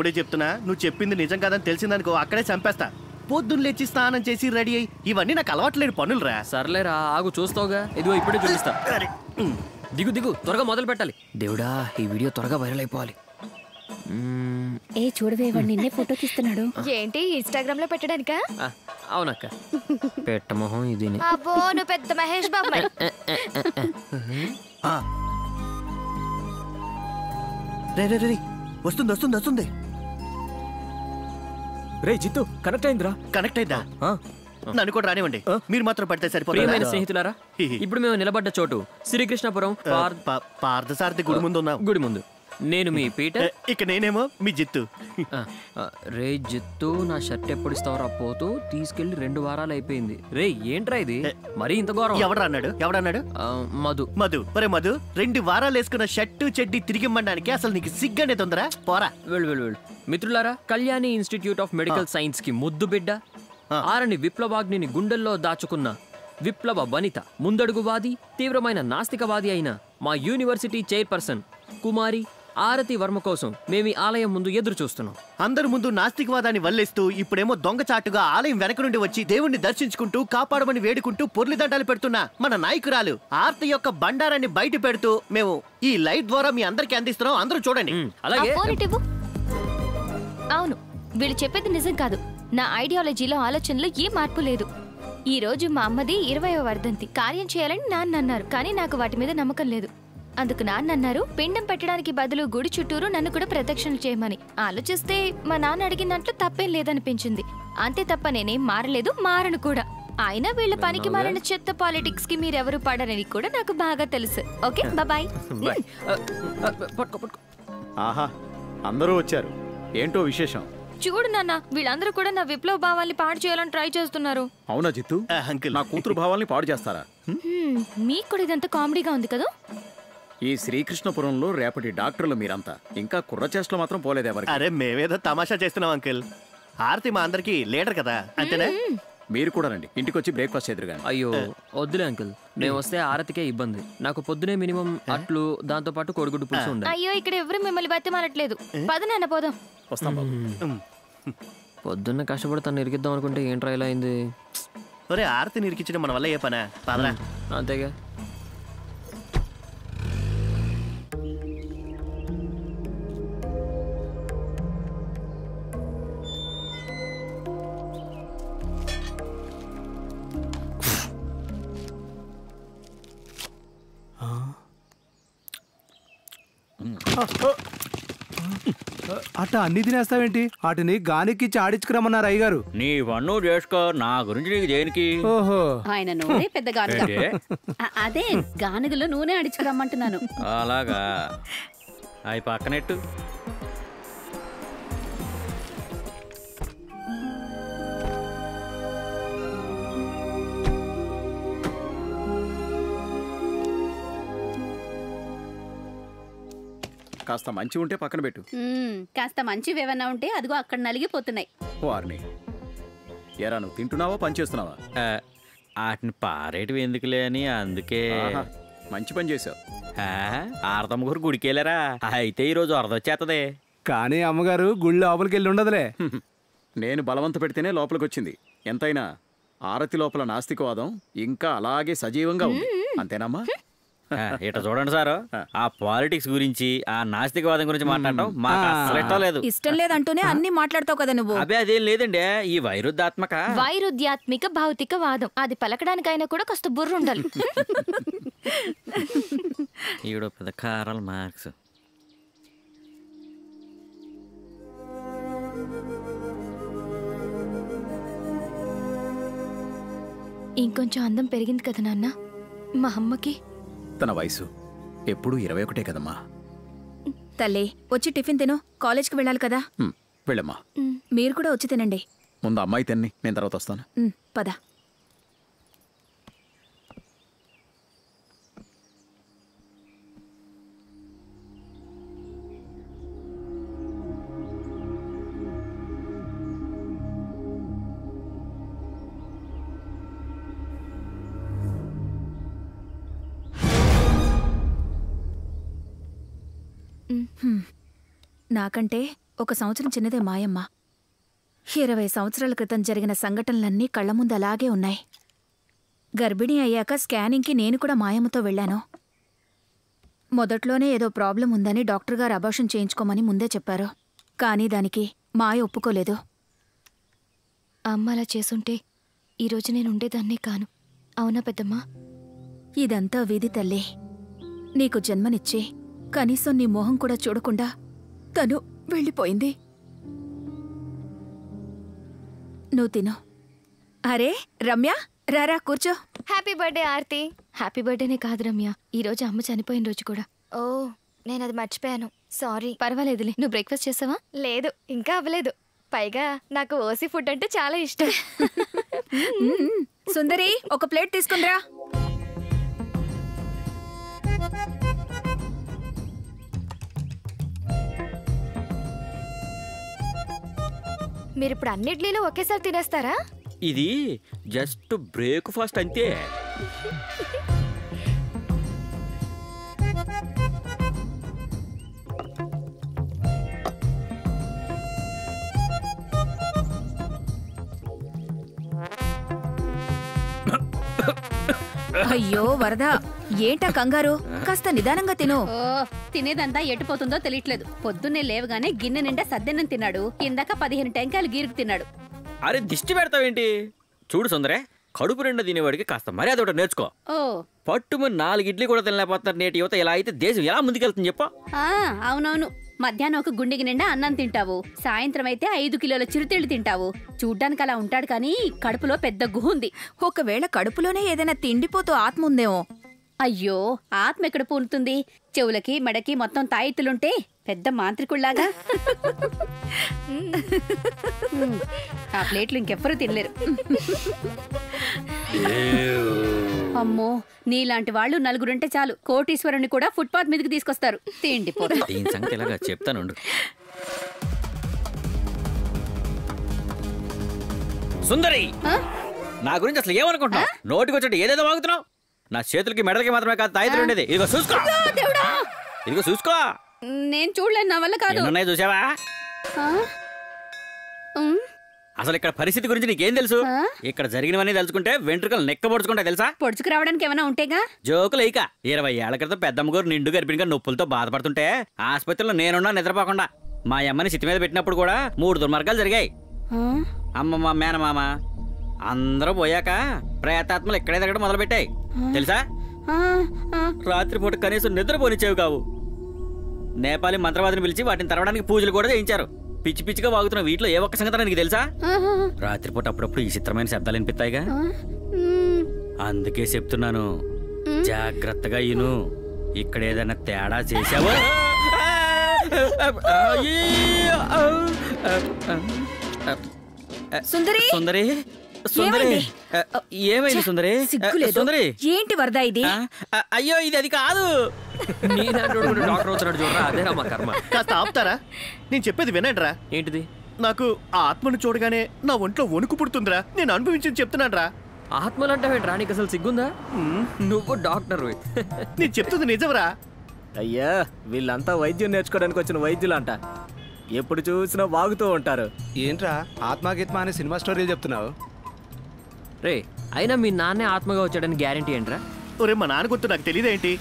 ఇప్పుడే చెప్తున్నా నువ్వు చెప్పింది నిజం కాదని తెలిసిందనుకో అక్కడే చంపేస్తా. పొద్దున్న లేచి స్నానం చేసి రెడీ అయ్యి ఇవన్నీ నాకు అలవాట్లేని పనులు రా సర్లేరా ఆగు చూస్తావుగా? ఇదిగో ఇప్పుడే చూపిస్తా. దిగు దిగు త్వరగా మొదలు పెట్టాలి. దేవుడా ఈ వీడియో త్వరగా వైరల్ అయిపోవాలి. ఏ చూడవే వాడు నిన్నే ఫోటో తీస్తున్నాడు. ఏంటి ఇన్స్టాగ్రామ్లో పెట్టడానికా అవునక్క. పెట్ట మొహం ఇది అబ్బో నువ్వు పెద్ద మహేష్ బాబు రే రే రే. వస్తుంది వస్తుంది వస్తుంది. రే జిత్తు కనెక్ట్ అయిందిరా. కనెక్ట్ అయిందా? నన్ను కూడా రానివ్వండి. మీరు మాత్రం పడితే సరిపోతుంది. స్నేహితులారా ఇప్పుడు మేము నిలబడ్డ చోటు శ్రీకృష్ణపురం పార్- పార్థసారథి గుడి ముందు ఉన్నాం గుడి ముందు. నేను మీ పీటర్? ఇక నేనేమో మీ జిత్తు. రే జిత్తు నా షర్ట్ ఎప్పుడు ఇస్తావరా పోతూ? తీసుకెళ్ళి రెండు వారాలు అయిపోయింది. రే ఏంట్రా ఇది? మరీ ఇంత ఘోరం? ఎవడు అన్నాడు? ఎవడన్నాడు మధు. మధు. ఒరే మధు రెండు వారాలు వేసుకున్న షర్టు చెడ్డి తిరిగి ఇమ్మడానికి అసలు నీకు సిగ్గనే తొందర? పోరా. వెళ్ళు వెళ్ళు వెళ్ళు. మిత్రులారా కళ్యాణి ఇన్స్టిట్యూట్ ఆఫ్ మెడికల్ సైన్స్కి ముద్దు బిడ్డ. ఆరని విప్లవాగ్నిని గుండెల్లో దాచుకున్న విప్లవ వనిత ముందడుగువాది తీవ్రమైన నాస్తికవాది అయిన మా యూనివర్సిటీ చైర్పర్సన్ కుమారి ఆరతి వర్మ కోసం మేము ఈ ఆలయం ముందు ఎదురు చూస్తున్నాం. అందరి ముందు నాస్తికవాదాన్ని వల్లేస్తూ ఇప్పుడేమో దొంగచాటుగా ఆలయం వెనక నుండి వచ్చి దేవుణ్ణి దర్శించుకుంటూ కాపాడమని వేడుకుంటూ పొర్లి దండాలు పెడుతున్న మన నాయకురాలు ఆర్తి యొక్క బండారాన్ని బయట పెడుతూ మేము ఈ లైట్ ద్వారా మీ అందరికి అందిస్తున్నాం. అందరూ చూడండి. ఇవ్వు. అవును వీళ్ళు చెప్పేది నిజం కాదు. నా ఐడియాలజీలో ఆలోచనలో ఏ మార్పు లేదు. ఈ రోజు మా అమ్మది ఇరవయో వర్ధంతి. కార్యం చేయాలని నాన్న అన్నారు కానీ నాకు వాటి మీద నమ్మకం లేదు. అందుకు నాన్న అన్నారు పిండం పెట్టడానికి బదులు గుడి చుట్టూరు నన్ను కూడా ప్రదక్షిణలు చేయమని. ఆలోచిస్తే మా నాన్న అడిగిన దాంట్లో తప్పేం లేదనిపించింది. అంతే తప్ప నేనేం మారలేదు మారను కూడా. అయినా వీళ్ళ పనికి మారిన చెత్త పాలిటిక్స్కి మీరెవరు పడరని కూడా నాకు బాగా తెలుసు. Okay bye. బాయ్. ఆ, ఆ, పట్టుకో పట్టుకో. ఆహా అందరూ వచ్చారు. ఏంటో విశేషం? చూడు నాన్న వీళ్ళందరూ కూడా నా విప్లవ భావాల్ని పాడు చేయాలని ట్రై చేస్తున్నారు. అవునా జిత్తు? నా కూతురు భావాల్ని పాడు చేస్తారా? మీకు కూడా ఇదంతా కామెడీగా ఉంది కదా? ఈ శ్రీకృష్ణపురంలో రేపటి డాక్టర్లు మీరంతా. ఇంకా కుర్ర చేష్టలు మాత్రం పోలేదు ఎవరికి. అరే మేమేదో తమాషా చేస్తున్నాం అంకిల్. ఆర్తి మా అందరికి లీడర్ కదా అంతేనా? మీరు కూడా రండి. ఇంటికి వచ్చి బ్రేక్ఫాస్ట్ చేద్దరు కానీ అయ్యో వద్దులే అంకుల్. మేము వస్తే ఆరతికే ఇబ్బంది. నాకు పొద్దునే మినిమం అట్లు దాంతో పాటు కోడిగుడ్డు పులుసు ఉండాలి. అయ్యో ఇక్కడ ఎవరు మిమ్మల్ని బతిమాలట్లేదు పద నాన్న పోదాం. వస్తాం పొద్దున్న కష్టపడి తను ఇరికిద్దాం అనుకుంటే ఏంట్రా ఇలా అయింది? ఒరే ఆర్తి నిరికించడం మన వల్ల ఏ పనా? పదరా. అంతేగా. అట్ట అన్ని తినేస్తావేంటి? వాటిని గానికిచ్చి ఆడించుకురమ్మన్నారు అయ్యగారు. నీ వన్ను చేసుకో నా గురించి నీకు దేనికి? ఓహో. ఆయన నూనె పెద్ద గానుగ అదే గానుగలో నూనె అడిచుకురమ్మంటున్నాను అలాగా. అవి పక్కనెట్టు. కాస్త మంచి ఉంటే పక్కన పెట్టు. మ్మ్, కాస్త మంచివి ఏమన్నా ఉంటే అదిగో అక్కడ నలిగిపోతున్నాయి. వారిని ఎరా నువ్వు తింటున్నావా పని చేస్తున్నావా? వాటిని పారేటివి ఎందుకులే అని అందుకే. ఆహా, మంచి పని చేసావు ఆరతమ్మ గారు గుడికెళ్ళారా అయితే ఈరోజు అరదొచ్చేస్తుంది కానీ అమ్మగారు గుళ్ళో లోపలికి వెళ్ళి ఉండదులే. నేను బలవంత పెడితేనే లోపలికి వచ్చింది. ఎంతైనా ఆరతి లోపల నాస్తికవాదం ఇంకా అలాగే సజీవంగా ఉంది. అంతేనమ్మా? ఆ, ఇట చూడండి సారు. ఆ. పాలిటిక్స్ గురించి ఆ నాస్తికవాదం గురించి మాట్లాడటం మాకు అసలు ఇష్టం లేదు. ఇష్టం లేదంటూనే అన్ని మాట్లాడతావు కదా నువ్వు. అదే అదేం లేదండి. ఈ వైరుద్ధాత్మక వైరుధ్యాత్మిక భౌతిక వాదం అది పలకడానికైనా కూడా కాస్త బుర్ర ఉండాలి ఈవిడ పెద్ద కారల్ మార్క్స్. ఇంకొంచెం అందం పెరిగింది కదా నాన్న. మా అమ్మకి తన వయసు. ఎప్పుడూ ఇరవై ఒకటే కదమ్మా. తల్లి వచ్చి టిఫిన్ తిను. కాలేజ్కి వెళ్ళాలి కదా. వెళ్ళమ్మా. మీరు కూడా వచ్చి తినండి. ముందు అమ్మాయి తిన్ని నేను తర్వాత వస్తాను. పద. నాకంటే ఒక సంవత్సరం చిన్నదే మాయమ్మ. ఇరవై సంవత్సరాల క్రితం జరిగిన సంఘటనలన్నీ కళ్ళ ముందు అలాగే ఉన్నాయి. గర్భిణీ అయ్యాక స్కానింగ్కి నేను కూడా మాయమ్మతో వెళ్ళాను. మొదట్లోనే ఏదో ప్రాబ్లం ఉందని డాక్టర్ గారు అబార్షన్ చేయించుకోమని ముందే చెప్పారు. కానీ దానికి మాయ ఒప్పుకోలేదు. అమ్మ అలా చేసుంటే ఈరోజు నేను ఉండేదాన్నే కాను. అవునా పెద్దమ్మా? ఇదంతా విధి తల్లి. నీకు జన్మనిచ్చి కనీసం నీ మొహం కూడా చూడకుండా తను వెళ్ళిపోయింది. నువ్వు తిను. అరే రమ్య రారా కూర్చో. Happy birthday Aarti. హ్యాపీ బర్త్డేనే కాదు రమ్య. ఈ రోజు అమ్మ చనిపోయిన రోజు కూడా. ఓ నేను అది మర్చిపోయాను. సారీ పర్వాలేదులే. నువ్వు బ్రేక్ఫాస్ట్ చేసావా? లేదు ఇంకా అవ్వలేదు. పైగా నాకు ఓసి ఫుడ్ అంటే చాలా ఇష్టం. సుందరి ఒక ప్లేట్ తీసుకుందిరా. మీరు ఇప్పుడు అన్నిట్లీలో ఒకేసారి తినేస్తారా? ఇది జస్ట్ బ్రేక్ఫాస్ట్ అంతే. అయ్యో వరదా. ఏంటా కంగారు? కాస్త నిదానంగా తిను. ఓ తినేదంతా ఎటుపోతుందో తెలియట్లేదు. పొద్దున్నే లేవగానే గిన్నె నిండా సద్దెన్నం తిన్నాడు. ఇందాక పదిహేను టెంకాయలు గీరుకు తిన్నాడు. అరే దిష్టి పెడతావేంటి? చూడు సుందరే కడుపు నిండా తినేవాడికి కాస్త మర్యాద ఒకటి నేర్చుకో. ఓ. పట్టుమని నాలుగు ఇడ్లీ కూడా తినలేకపోతున్నారు నేటి యువత. ఇలా అయితే దేశం ఎలా ముందుకెళ్తుంది చెప్పు. ఆ అవునవును. మధ్యాహ్నం ఒక గుండెకి నిండా అన్నం తింటావు. సాయంత్రం అయితే ఐదు కిలోల చిరుతిళ్ళు తింటావు. చూడ్డానికి అలా ఉంటాడు కానీ కడుపులో పెద్ద గుహ ఉంది. ఒకవేళ కడుపులోనే ఏదైనా తిండిపోతూ ఆత్మ ఉందేమో? అయ్యో ఆత్మ ఎక్కడ పూనుతుంది? చెవులకి మెడకి మొత్తం తాయిత్తులుంటే పెద్ద మాంత్రికుళ్ళాగా. ఆ ప్లేట్లు ఇంకెవ్వరూ తినలేరు. అమ్మో నీలాంటి వాళ్ళు నలుగురుంటే చాలు. కోటీశ్వరుని కూడా ఫుట్పాత్ మీదకి తీసుకొస్తారు. తిండి. దీని సంగతి ఇలాగా చెప్తానుండు సుందరి? నా గురించి అసలు ఏమనుకుంటున్నావు? నోటికి వచ్చి ఏదేదో వాగుతున్నావు? నా చేతులకి మెడలకి మాత్రమే కాదు తాయితులు ఉండేది. ఇదిగో చూసుకో. దేవుడా! ఇదిగో చూసుకో. నేను చూడలేను నా వల్ల కాదు. ఎన్నున్నాయి చూసావా? అసలు ఇక్కడ పరిస్థితి గురించి నీకేం తెలుసు? ఇక్కడ జరిగినవన్నీ తెలుసుకుంటే వెంట్రుకలు నెక్కబొడుచుకుంటాయి తెలుసా? పొడుచుకు రావడానికి ఏమైనా ఉంటేగా? జోకులు ఇక. ఇరవై ఏళ్ళ క్రితం పెద్దమ్మ గారు నిండు గర్భిణిగా నొప్పులతో బాధపడుతుంటే ఆసుపత్రిలో నేనున్నా నిద్రపోకుండా మా అమ్మని చితి మీద పెట్టినప్పుడు కూడా మూడు దుర్మార్గాలు జరిగాయి? అమ్మమ్మ మేనమామ అందరూ పోయాక ప్రేతాత్మలు ఇక్కడే తిరగడం మొదలుపెట్టాయి. తెలుసా? ఆ, ఆ. రాత్రిపూట కనీసం నిద్రపోనిచ్చేవి కావు. నేపాలి మంత్రవాదిని పిలిచి వాటిని తరవడానికి పూజలు కూడా చేయించారు. పిచ్చి పిచ్చిగా వాగుతున్న వీటిలో ఏ ఒక్క సంగతి నీకు తెలుసా. రాత్రిపూట అప్పుడప్పుడు ఈ చిత్రమైన శబ్దాలు వినిపిస్తాయిగా. అందుకే చెప్తున్నాను. జాగ్రత్తగా ఇను. ఇక్కడ ఏదైనా తేడా చేసావా సుందరి! సుందరి? సుందరి ఏమైంది? సుందరి? సుందరి? ఏంటి వరదా ఇది? అయ్యో ఇది అది కాదు. నీ దాంట్లో డాక్టర్ అవుతున్నాడు చూడరా అదేరా మా కర్మ. కాస్త ఆపుతారా? నేను చెప్పేది వినండిరా. ఏంటిది? నాకు ఆ ఆత్మను చూడగానే నా ఒంట్లో వణుకు పుడుతుందిరా. నేను అనుభవించింది చెప్తున్నానురా ఆత్మలంటావేంట్రా నీకు అసలు సిగ్గుందా? నువ్వు డాక్టర్. నేను చెప్తుంది నిజంరా. అయ్యా వీళ్ళంతా వైద్యం నేర్చుకోవడానికి వచ్చిన వైద్యులంట. ఎప్పుడు చూసినా వాగుతూ ఉంటారు. ఏంట్రా ఆత్మాగీత్మ అనే సినిమా స్టోరీలు చెప్తున్నావు? రే అయినా మీ నాన్నే ఆత్మగా వచ్చాడని గ్యారంటీ ఏంట్రా? ఒరే మా నాన్న గుర్తు నాకు తెలియదేంటి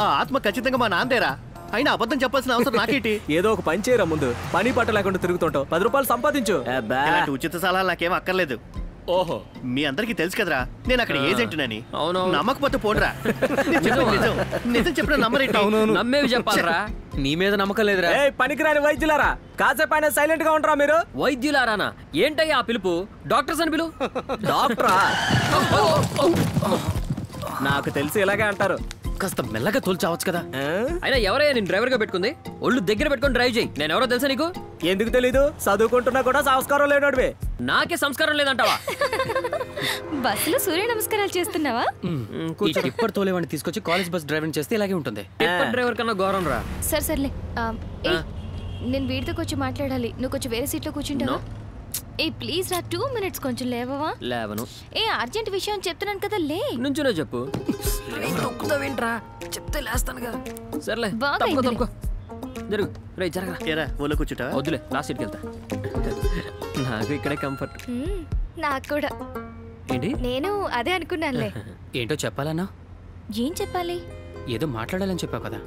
ఆ ఆత్మ ఖచ్చితంగా మా నాన్నదేరా అయినా అబద్ధం చెప్పాల్సిన అవసరం నాకేంటి? ఏదో ఒక పని చేయరా ముందు. పని పట్ట లేకుండా తిరుగుతుంటావు. పది రూపాయలు సంపాదించు. ఇలాంటి ఉచిత సలహాలు నాకేం అక్కర్లేదు. ఓహో. మీ అందరికీ తెలుసు కదరా నేను అక్కడ ఆ. ఏజెంట్నని. అవునవును. నమ్మకపోతే పోడరా నిజం చెప్పిన నమ్మరేంటి? నమ్మేవి చెప్పాలరా? నీ మీద నమ్మకం లేదురా. పనికిరాని వైద్యులారా? కాసేపు అయినా సైలెంట్గా ఉంటారా మీరు? వైద్యులారానా? ఏంటయ్యా ఆ పిలుపు? డాక్టర్స్ అని పిలు. డాక్టరా? నాకు తెలిసి ఇలాగే అంటారు. కాస్త మెల్లగా తోల్చావచ్చు కదా. అయినా ఎవరయ్యా నేను డ్రైవర్గా పెట్టుకుంది? ఒళ్ళు దగ్గర పెట్టుకొని డ్రైవ్ చేయి. నేను ఎవరో తెలుసా నీకు? ఎందుకు తెలీదు? చదువుకుంటున్నా కూడా సంస్కారం లేనోడివి నాకే సంస్కారం లేదంటావా? బస్సులో సూర్య నమస్కారాలు చేస్తున్నావా? టిప్పర్ తోలేవాడిని తీసుకొచ్చి కాలేజ్ బస్ డ్రైవింగ్ చేస్తే ఇలాగే ఉంటుంది. టిప్పర్ డ్రైవర్ కన్నా ఘోరం రా. సరే సర్లే. నేను వీడితో కొంచెం మాట్లాడాలి. నువ్వు కొంచెం వేరే సీట్లో కూర్చుంటావా? ఏ ప్లీజ్ రా టూ మినిట్స్ కొంచెం లేవవా? లేవను. ఏ అర్జెంట్ విషయం చెప్తున్నాను కదా లే. నుంచునే చెప్పు. ఏంట్రా? చెప్తే లేస్తానుగా. సర్లే బాగా తప్పుకో జరుగు. రే జరగరా. ఏరా ఊళ్ళో కూర్చుంటా వద్దులే లాస్ట్ సీట్కి వెళ్తా. నాకు ఇక్కడే కంఫర్ట్ నాకు కూడా. ఏంటి? నేను అదే అనుకున్నానులే. ఏంటో చెప్పాలన్నా? ఏం చెప్పాలి? ఏదో మాట్లాడాలని చెప్పావు కదా.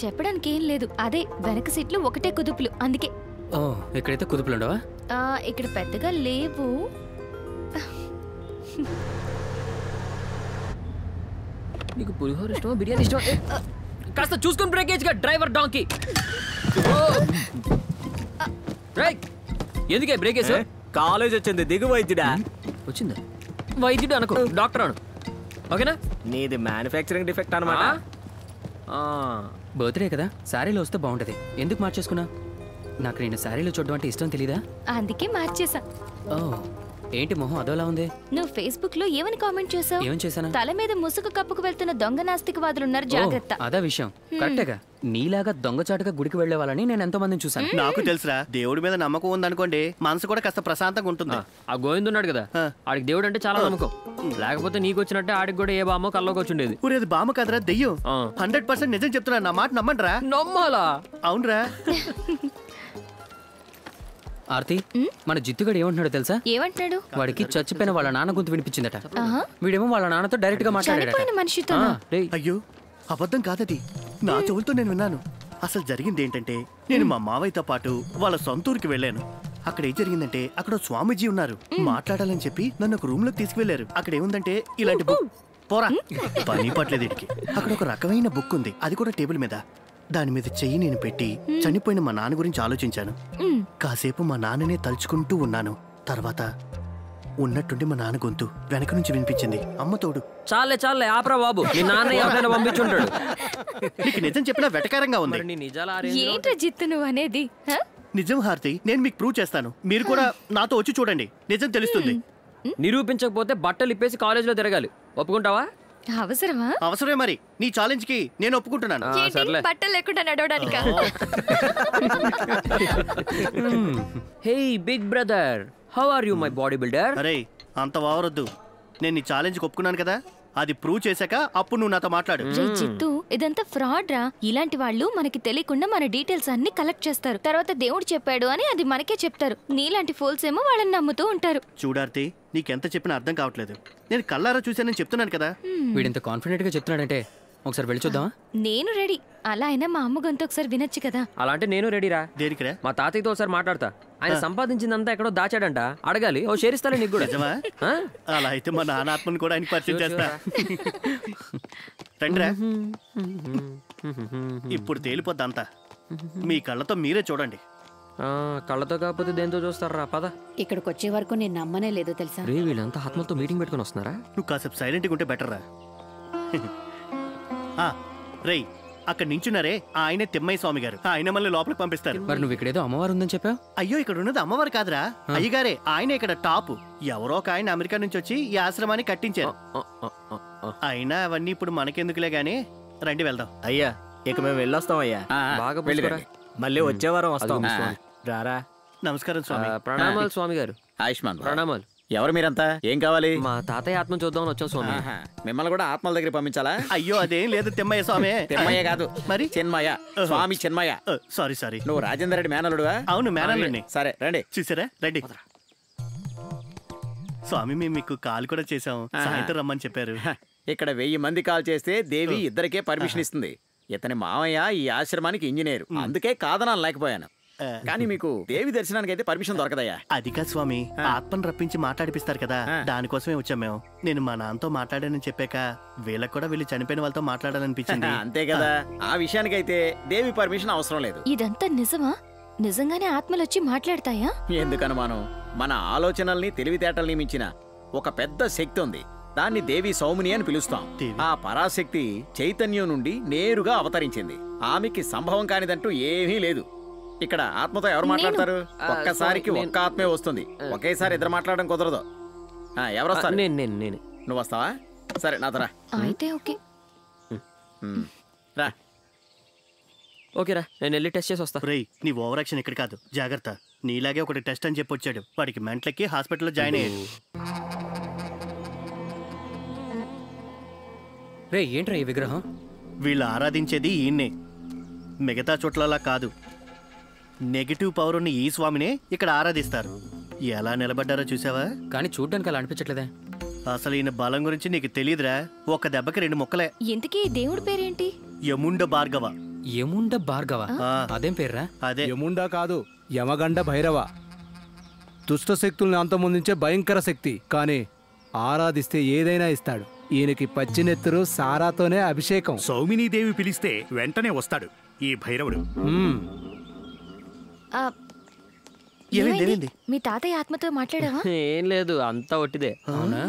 చెప్పడానికి ఏం లేదు. అదే వెనక సీట్లు ఒకటే కుదుపులు అందుకే. ఓ ఇక్కడైతే కుదుపులు ఉండవా ఇక్కడ పెద్దగా లేవు. నీకు పులిహోర ఇష్టమా బిర్యానీ ఇష్టమా? ఏ, కాస్త చూసుకొని బ్రేకేజ్గా డ్రైవర్ డాంకి. ఎందుకే బ్రేక్ వేసా కాలేజ్ వచ్చింది దిగు వైద్యుడా. వచ్చిందా? వైద్యుడు అనుకో డాక్టర్ అను. ఓకేనా? నీది మ్యానుఫ్యాక్చరింగ్ డిఫెక్ట్ అనమాట బర్త్డే కదా శారీలో వస్తే బాగుంటది. ఎందుకు మార్చేసుకున్నా? నాకు నేను శారీలో చూడడం అంటే ఇష్టం తెలీదా? అందుకే మార్చేసా ఓ ఏంటి మొహం అదోలా ఉంది? నువ్వు ఫేస్బుక్లో ఏమని కామెంట్ చేసావు చేశానా? తల మీద ముసుగు కప్పుకు వెళ్తున్న దొంగ నాస్తికవాదులు ఉన్నారు జాగ్రత్త. అదా విషయం. కరెక్టేగా. నీలాగా దొంగచాటుగా గుడికి వెళ్ళే వాళ్ళని నేను ఎంతో మందిని చూసాను నాకు తెలుసురా దేవుడి మీద నమ్మకం ఉందనుకోండి మనసు కూడా కాస్త ప్రశాంతంగా ఉంటుంది. ఆ గోవింద్ ఉన్నాడు కదా? ఆడికి దేవుడు అంటే చాలా నమ్మకం. లేకపోతే నీకు వచ్చినట్టే ఆడికి కూడా ఏ బామ్మో కల్లోకి వచ్చిండేది ఊరేది బామ కదరా దెయ్యం. హండ్రెడ్ పర్సెంట్ నిజం చెప్తున్నా నా మాట నమ్మండిరా? నమ్మాలా? అవునరా. ఆర్తి మన జిత్తుగాడు ఏమంటున్నాడు తెలుసా? ఏమంటున్నాడు? వాడికి చచ్చిపోయిన వాళ్ళ నాన్న గొంతు వినిపించిందట. వీడేమో వాళ్ళ నాన్నతో డైరెక్ట్గా? ఆ, అయ్యో అబద్ధం కాదది. నా చెవులతో నేను విన్నాను. అసలు జరిగింది ఏంటంటే నేను మా. మావయ్యతో పాటు వాళ్ళ సొంత ఊరికి వెళ్ళాను. అక్కడ ఏం జరిగిందంటే అక్కడ స్వామీజీ ఉన్నారు. మాట్లాడాలని చెప్పి నన్ను ఒక రూమ్లోకి తీసుకువెళ్ళారు అక్కడ ఏముందంటే ఇలాంటి బుక్. పోరా. పని పట్లేదు అక్కడ ఒక రకమైన బుక్ ఉంది. అది కూడా టేబుల్ మీద. దాని మీద చెయ్యి నేను పెట్టి చనిపోయిన మా నాన్న గురించి ఆలోచించాను. కాసేపు మా నాన్ననే తలుచుకుంటూ ఉన్నాను. తర్వాత ఉన్నట్టుండి మా నాన్న గొంతు వెనక నుంచి వినిపించింది. అమ్మ తోడు. చాలే చాలే ఆపరా బాబు. మీ నాన్న ఎవరైనా పంపించుంటాడు. నీకు నిజం చెప్పినా వెటకారంగా ఉంది. ఏంట్రా జిత్తు నువ్వు అనేది హ? నిజం హారతి నేను మీకు ప్రూవ్ చేస్తాను. మీరు కూడా నాతో వచ్చి చూడండి. నిజం తెలుస్తుంది. నిరూపించకపోతే బట్టలు ఇప్పేసి కాలేజీలో తిరగాలి. ఒప్పుకుంటావా? అవసరమా? అవసరమే మరి. నీ ఛాలెంజ్కి నేను ఒప్పుకుంటున్నాను. ఏంటి? బట్టలు లేకుండా నడవడానికా. Hey big brother how are you my bodybuilder అరే అంత వావరొద్దు. నేను నీ ఛాలెంజ్ ఒప్పుకున్నాను కదా. అది ప్రూవ్ చేశాక అప్పుడు నువ్వు నాతో మాట్లాడు. చిత్తు ఇదంతా ఫ్రాడ్ రా. ఇలాంటి వాళ్ళు మనకి తెలియకుండా మన డీటెయిల్స్ అన్ని కలెక్ట్ చేస్తారు. తర్వాత దేవుడు చెప్పాడు అని అది మనకే చెప్తారు. నీలాంటి ఫోల్స్ ఏమో వాళ్ళని నమ్ముతూ ఉంటారు. చూడార్తి నీకెంత చెప్పినా అర్థం కావట్లేదు. నేను కల్లారా చూశానని చెప్తున్నాను కదా. వీడింత కాన్ఫిడెంట్గా చెప్తున్నాడంటే ఒకసారి వెళ్ళి చూద్దామా? నేను రెడీ. అలా అయినా మా అమ్మ గొంతు ఒకసారి వినొచ్చు కదా. అలాంటి నేను రెడీరా? దేనికిరా? మా తాతయ్యతో ఒకసారి మాట్లాడతా. ఆయన సంపాదించిందంతా ఎక్కడో దాచాడంట. అడగాలి. ఓ షేర్ ఇస్తాలే నీకు కూడా. నిజమా? అలా అయితే మా నాన్న ఆత్మను కూడా ఆయనకి పరిచయం చేస్తా. రండిరా. ఇప్పుడు తేలిపోద్ది అంతా. మీ కళ్ళతో మీరే చూడండి. ఆ, కళ్ళతో కాకపోతే దేంతో చూస్తారా? పద. ఇక్కడికి వచ్చే వరకు నేను నమ్మనే లేదు తెలుసా? రే వీళ్ళంతా ఆత్మలతో మీటింగ్ పెట్టుకుని వస్తున్నారా? నువ్వు కాసేపు సైలెంట్గా ఉంటే బెటర్ రా. ఆ, రేయ్ అక్కడ నించున్నారే ఆయనే తిమ్మయ్య స్వామి గారు ఆయన మళ్ళీ లోపలికి పంపిస్తారు. మరి నువ్వు ఇక్కడేదో అమ్మవారు ఉందని చెప్పావు? అయ్యో ఇక్కడ ఉన్నది అమ్మవారు కాదురా. అయ్యగారే ఆయన ఇక్కడ టాప్. ఎవరో ఒక ఆయన అమెరికా నుంచి వచ్చి ఈ ఆశ్రమాన్ని కట్టించారు. అయినా అవన్నీ ఇప్పుడు మనకెందుకులే గానీ రండి వెళ్దాం. అయ్యా ఇక మేము వెళ్ళొస్తాం అయ్యా. బాగా. మళ్ళీ వచ్చే వారం వస్తాం. రారా? నమస్కారం స్వామి. ప్రణామాలు స్వామి గారు ఆయుష్మాన్. ప్రణామాలు. ఎవరు మీరంతా? ఏం కావాలి? మా తాతయ్య ఆత్మ చూద్దామని వచ్చాం స్వామి. మిమ్మల్ని కూడా ఆత్మల దగ్గర పంపించాలా? అయ్యో అదేం లేదు తిమ్మయ్య స్వామి. తిమ్మయ్య కాదు. మరి? చిన్మయ్య. స్వామి చిన్మయ్య. Sorry sorry. నువ్వు రాజేందర్ రెడ్డి మేనలుడువా అవును మేనల్లుడిని. సరే రండి. చూసారా? రండి. స్వామి మేము మీకు కాల్ కూడా చేసాం. సాయంత్రం రమ్మని చెప్పారు. ఇక్కడ వెయ్యి మంది కాల్ చేస్తే దేవి ఇద్దరికే పర్మిషన్ ఇస్తుంది. ఇతని మామయ్య ఈ ఆశ్రమానికి ఇంజనీర్. అందుకే కాదనాలు లేకపోయాను. కానీ మీకు దేవి దర్శనానికి అయితే పర్మిషన్ దొరకదయ్యా. అది కాదు స్వామి ఆత్మను రప్పించి మాట్లాడిపిస్తారు కదా దానికోసమే వచ్చాం మేము. నేను మా నాన్నతో మాట్లాడానని చెప్పాక వీళ్ళకి కూడా వీళ్ళు చనిపోయిన వాళ్ళతో మాట్లాడాలనిపించింది. అంతే కదా. ఆ విషయానికైతే దేవి పర్మిషన్ అవసరం లేదు. ఇదంతా నిజమా? నిజంగానే ఆత్మలు వచ్చి మాట్లాడతాయా? ఎందుకు అనుమానం మన ఆలోచనల్ని తెలివితేటల్ని మించిన ఒక పెద్ద శక్తి ఉంది. దాన్ని దేవి సౌమిని అని పిలుస్తాం. ఆ పరాశక్తి చైతన్యం నుండి నేరుగా అవతరించింది. ఆమెకి సంభవం కానిదంటూ ఏమీ లేదు. ఇక్కడ ఆత్మతో ఎవరు మాట్లాడతారు? ఒక్కసారికి ఒక్క ఆత్మే వస్తుంది. ఒకేసారి ఇద్దరు మాట్లాడడం కుదరదు. ఆ, ఎవరు వస్తారు? నేను నేను నేను. నువ్వు వస్తావా? సరే నాతో రా. అయితే ఓకే. రా. ఓకేరా నేను వెళ్ళి టెస్ట్ చేసి వస్తా. రేయ్ నీ ఓవర్ యాక్షన్ ఇక్కడ కాదు. జాగ్రత్త. నీలాగే ఒకటి టెస్ట్ అని చెప్పి వచ్చాడు. వాడికి మెంట్లకి హాస్పిటల్లో జాయిన్ అయ్యాడు. రే ఏంట్రా ఈ విగ్రహం? వీళ్ళు ఆరాధించేది ఈయన్నే. మిగతా చోట్లలా కాదు. నెగిటివ్ పవర్ ఉన్న ఈ స్వామినే ఇక్కడ ఆరాధిస్తారు. ఎలా నిలబడ్డారో చూసావా? కానీ చూడ్డానికి అలా అనిపించట్లేదే. అసలు ఈయన బలం గురించి నీకు తెలియదురా ఒక దెబ్బకి రెండు ముక్కలే. ఇంతకీ దేవుడి పేరేంటి? యముండ భార్గవ. యముండ భార్గవ? అదేం పేర్రా? అదే. యముండా కాదు యమగండ భైరవ. దుష్ట శక్తుల్ని అంతమొందించే భయంకర శక్తి కానీ ఆరాధిస్తే ఏదైనా ఇస్తాడు. ఈయనకి పచ్చినెత్తురు సారాతోనే అభిషేకం. సౌమినీదేవి పిలిస్తే వెంటనే వస్తాడు ఈ భైరవుడు. ఏమైంది? మీ తాతయ్య ఆత్మతో మాట్లాడావా? ఏం లేదు అంతా ఒట్టిదే. అవునా?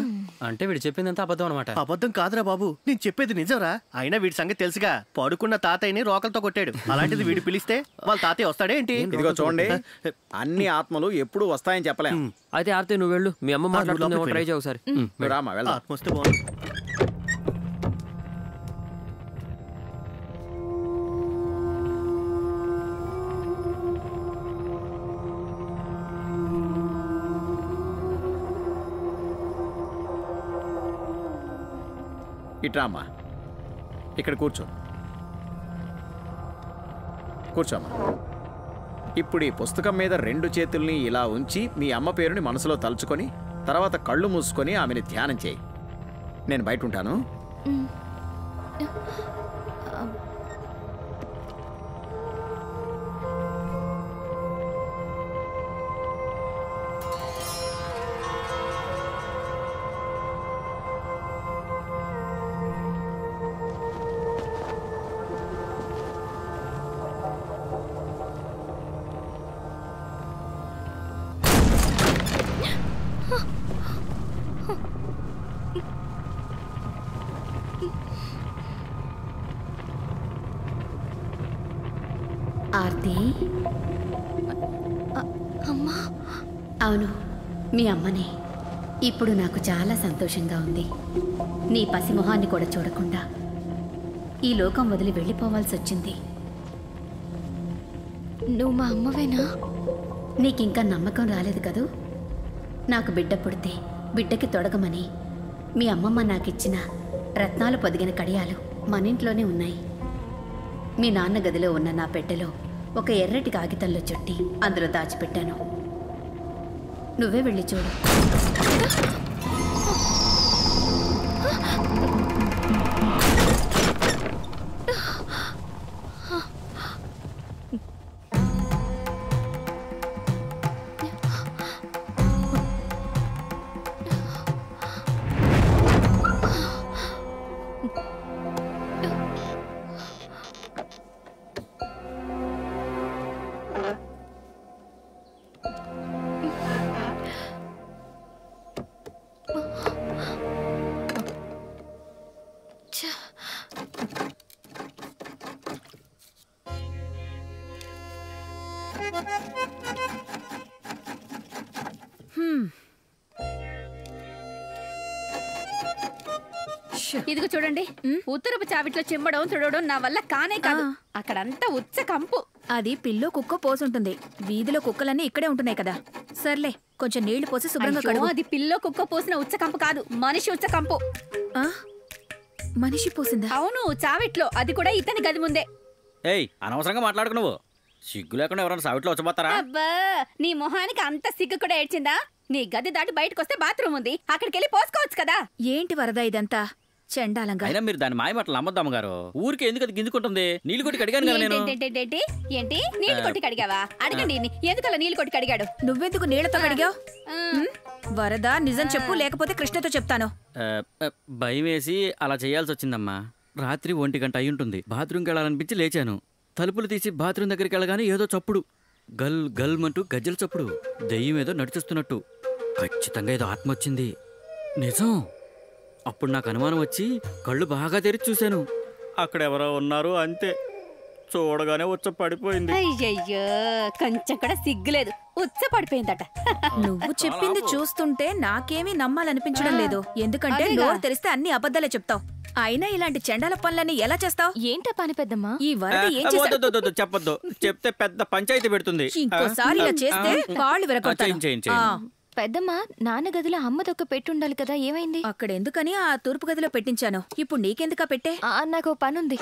అంటే వీడు చెప్పిందంతా అబద్ధం అనమాట అబద్ధం కాదురా బాబు నేను చెప్పేది నిజంరా. అయినా వీడి సంగతి తెలుసుగా. పడుకున్న తాతయ్యని రోకలతో కొట్టాడు. అలాంటిది వీడు పిలిస్తే వాళ్ళ తాతయ్య వస్తాడే ఏంటి? ఇదిగో చూడండి అన్ని ఆత్మలు ఎప్పుడు వస్తాయని చెప్పలేం. అయితే ఆర్తి నువ్వు వెళ్ళు. మీ అమ్మ లోపలికి ట్రై చేయ ఒకసారి. నువ్వు రామా వెళ్దాం. ఆత్మ వస్తే బాగుంది ఇట్రామ్మా ఇక్కడ కూర్చో. కూర్చోమ్మా ఇప్పుడు ఈ పుస్తకం మీద రెండు చేతుల్ని ఇలా ఉంచి మీ అమ్మ పేరుని మనసులో తలుచుకొని తర్వాత కళ్ళు మూసుకొని ఆమెని ధ్యానం చేయి. నేను బయట ఉంటాను. ఇప్పుడు నాకు చాలా సంతోషంగా ఉంది. నీ పసిమొహాన్ని కూడా చూడకుండా. ఈ లోకం వదిలి వెళ్ళిపోవాల్సి వచ్చింది. నువ్వు మా అమ్మవేనా? నీకింకా నమ్మకం రాలేదు కదూ? నాకు బిడ్డ పుడితే బిడ్డకి తొడగమని మీ అమ్మమ్మ నాకిచ్చిన రత్నాలు పొదిగిన కడియాలు మన ఇంట్లోనే ఉన్నాయి. మీ నాన్న గదిలో ఉన్న నా పెట్టెలో ఒక ఎర్రటి కాగితంలో చుట్టి అందులో దాచిపెట్టాను. నువ్వే వెళ్ళి చూడు. చూడండి. ఉత్తరపు చావిట్లో చిమ్మడం తుడవడం నా వల్ల కానే కాదు. అక్కడంతా ఉచ్చ కంపు. అది పిల్లో కుక్క పోసుంటుంది. వీధిలో కుక్కలన్నీ ఇక్కడే ఉంటున్నాయి కదా. సర్లే కొంచెం నీళ్ళు పోసి శుభ్రంగా కడుగు. అది పిల్లో కుక్క పోసిన ఉచ్చ కంపు కాదు. మనిషి ఉచ్చ కంపు. మనిషి పోసిందా? అవును చావిట్లో. అది కూడా ఇతని గది ముందే. ఏయ్ అనవసరంగా మాట్లాడుకు నువ్వు. సిగ్గు లేకుండా ఎవరైనా సావిట్లో వచ్చబోతారా అబ్బా నీ మొహానికి అంత సిగ్గు కూడా ఏడ్చిందా? నీ గది దాటి బయటకు వస్తే బాత్రూమ్ ఉంది. అక్కడికి వెళ్ళి పోసుకోవచ్చు కదా. ఏంటి వరద ఇదంతా? చెండాలంగా. అయినా మీరు దాని మాయమాటలు నమ్మద్దు అమ్మగారు. ఊరికి ఎందుకు అది గింజుకుంటుంది? నీళ్ళు కొట్టి కడిగాను కదా నేను. ఏంటి? ఏంటి? నీళ్ళు కొట్టి కడిగావా? అడగండి ఎందుకలా నీళ్ళు కొట్టి కడిగాడు? నువ్వెందుకు నీళ్ళతో కడిగావు? వరద నిజం చెప్పు లేకపోతే కృష్ణతో చెప్తాను. ఆ, ఆ, భయం వేసి అలా చేయాల్సి వచ్చిందమ్మా. రాత్రి ఒంటి గంట అయి ఉంటుంది బాత్రూమ్కి వెళ్ళాలనిపించి లేచాను. తలుపులు తీసి బాత్రూమ్ దగ్గరికి వెళ్ళగానే ఏదో చప్పుడు. గల్ గల్ అంటూ గజ్జల చప్పుడు. దెయ్యం ఏదో నడిచిస్తున్నట్టు. ఖచ్చితంగా ఏదో ఆత్మ వచ్చింది. నిజం? అప్పుడు నాకు అనుమానం వచ్చి కళ్ళు బాగా తెరిచి చూశాను. అక్కడ ఎవరో ఉన్నారు అంతే. చూడగానే వచ్చ పడిపోయింది. అయ్యయ్యో కొంచెం కూడా సిగ్గులేదు. ఉచ్చ పడిపోయిందట. నువ్వు చెప్పింది చూస్తుంటే నాకేమీ నమ్మాలనిపించడం లేదు. ఎందుకంటే. నోరు తెరిస్తే అన్ని అబద్ధాలే చెప్తావు. అయినా ఇలాంటి చెండాల పనులన్నీ ఎలా చేస్తావు? ఏంటా పని పెద్దమ్మా? ఈ వరద ఏం చెప్పొద్దు. చెప్తే పెద్ద పంచాయతీ పెడుతుంది. ఇంకోసారి ఇలా చేస్తే కాళ్ళు విరగొడతాను. పెద్దమ్మ నాన్న గదిలో అమ్మదొక్క పెట్టుండాలి కదా ఏమైంది? అక్కడ ఎందుకని ఆ తూర్పు గదిలో పెట్టించాను. ఇప్పుడు నీకెందుకా పెట్టే? నాకు పనుంది.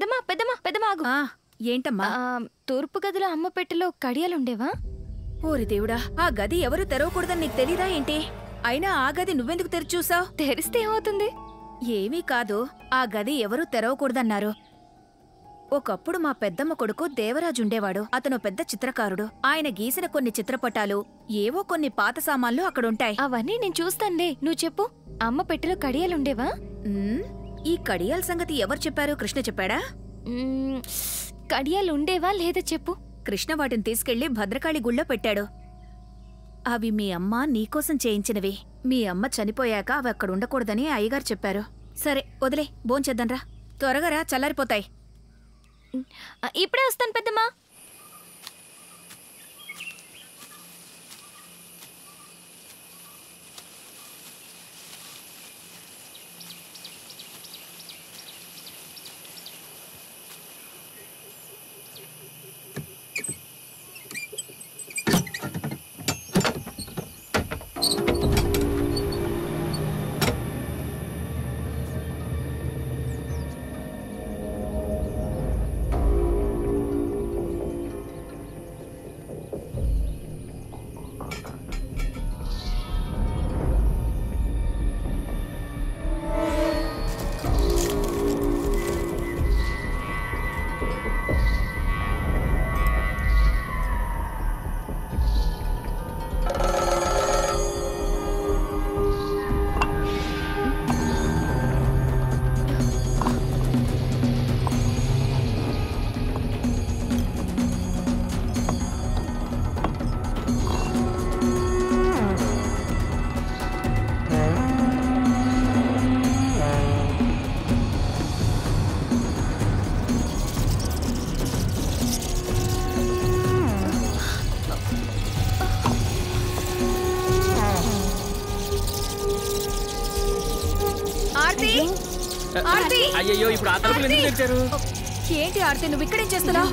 పెద్దమ్మా పెద్దమ్మా ఆగు. ఏంటమ్మా? తూర్పు గదిలో అమ్మ పెట్టెలో కడియాలుండేవా ఓరి దేవుడా ఆ గది ఎవరు తెరవకూడదని నీకు తెలీదా ఏంటి? అయినా ఆ గది నువ్వెందుకు తెరిచి చూసావు? తెరిస్తే ఏమవుతుంది? ఏమీ కాదు ఆ గది ఎవరు తెరవకూడదన్నారు. ఒకప్పుడు మా పెద్దమ్మ కొడుకు దేవరాజు ఉండేవాడు. అతను పెద్ద చిత్రకారుడు. ఆయన గీసిన కొన్ని చిత్రపటాలు ఏవో కొన్ని పాత సామాన్లు అక్కడుంటాయి. అవన్నీ నేను చూస్తానులే. నువ్వు చెప్పు. అమ్మ పెట్టెలో కడియాలుండేవా ఈ కడియాల సంగతి ఎవరు చెప్పారు కృష్ణ చెప్పాడా? కడియాలు ఉండేవా లేదా చెప్పు. కృష్ణ వాటిని తీసుకెళ్ళి భద్రకాళి గుళ్ళో పెట్టాడు. అవి మీ అమ్మ నీకోసం చేయించినవి. మీ అమ్మ చనిపోయాక అవి అక్కడ ఉండకూడదని అయ్యగారు చెప్పారు. సరే వదిలే భోంచేద్దాంరా. త్వరగా రా చల్లారిపోతాయి. ఇప్పుడే వస్తాను పెద్దమ్మా. అయ్యయ్యో ఇప్పుడు ఆ తలుపులు ఎందుకు తెచ్చారు ఏంటి ఆర్తి నువ్వు ఇక్కడేం చేస్తున్నావు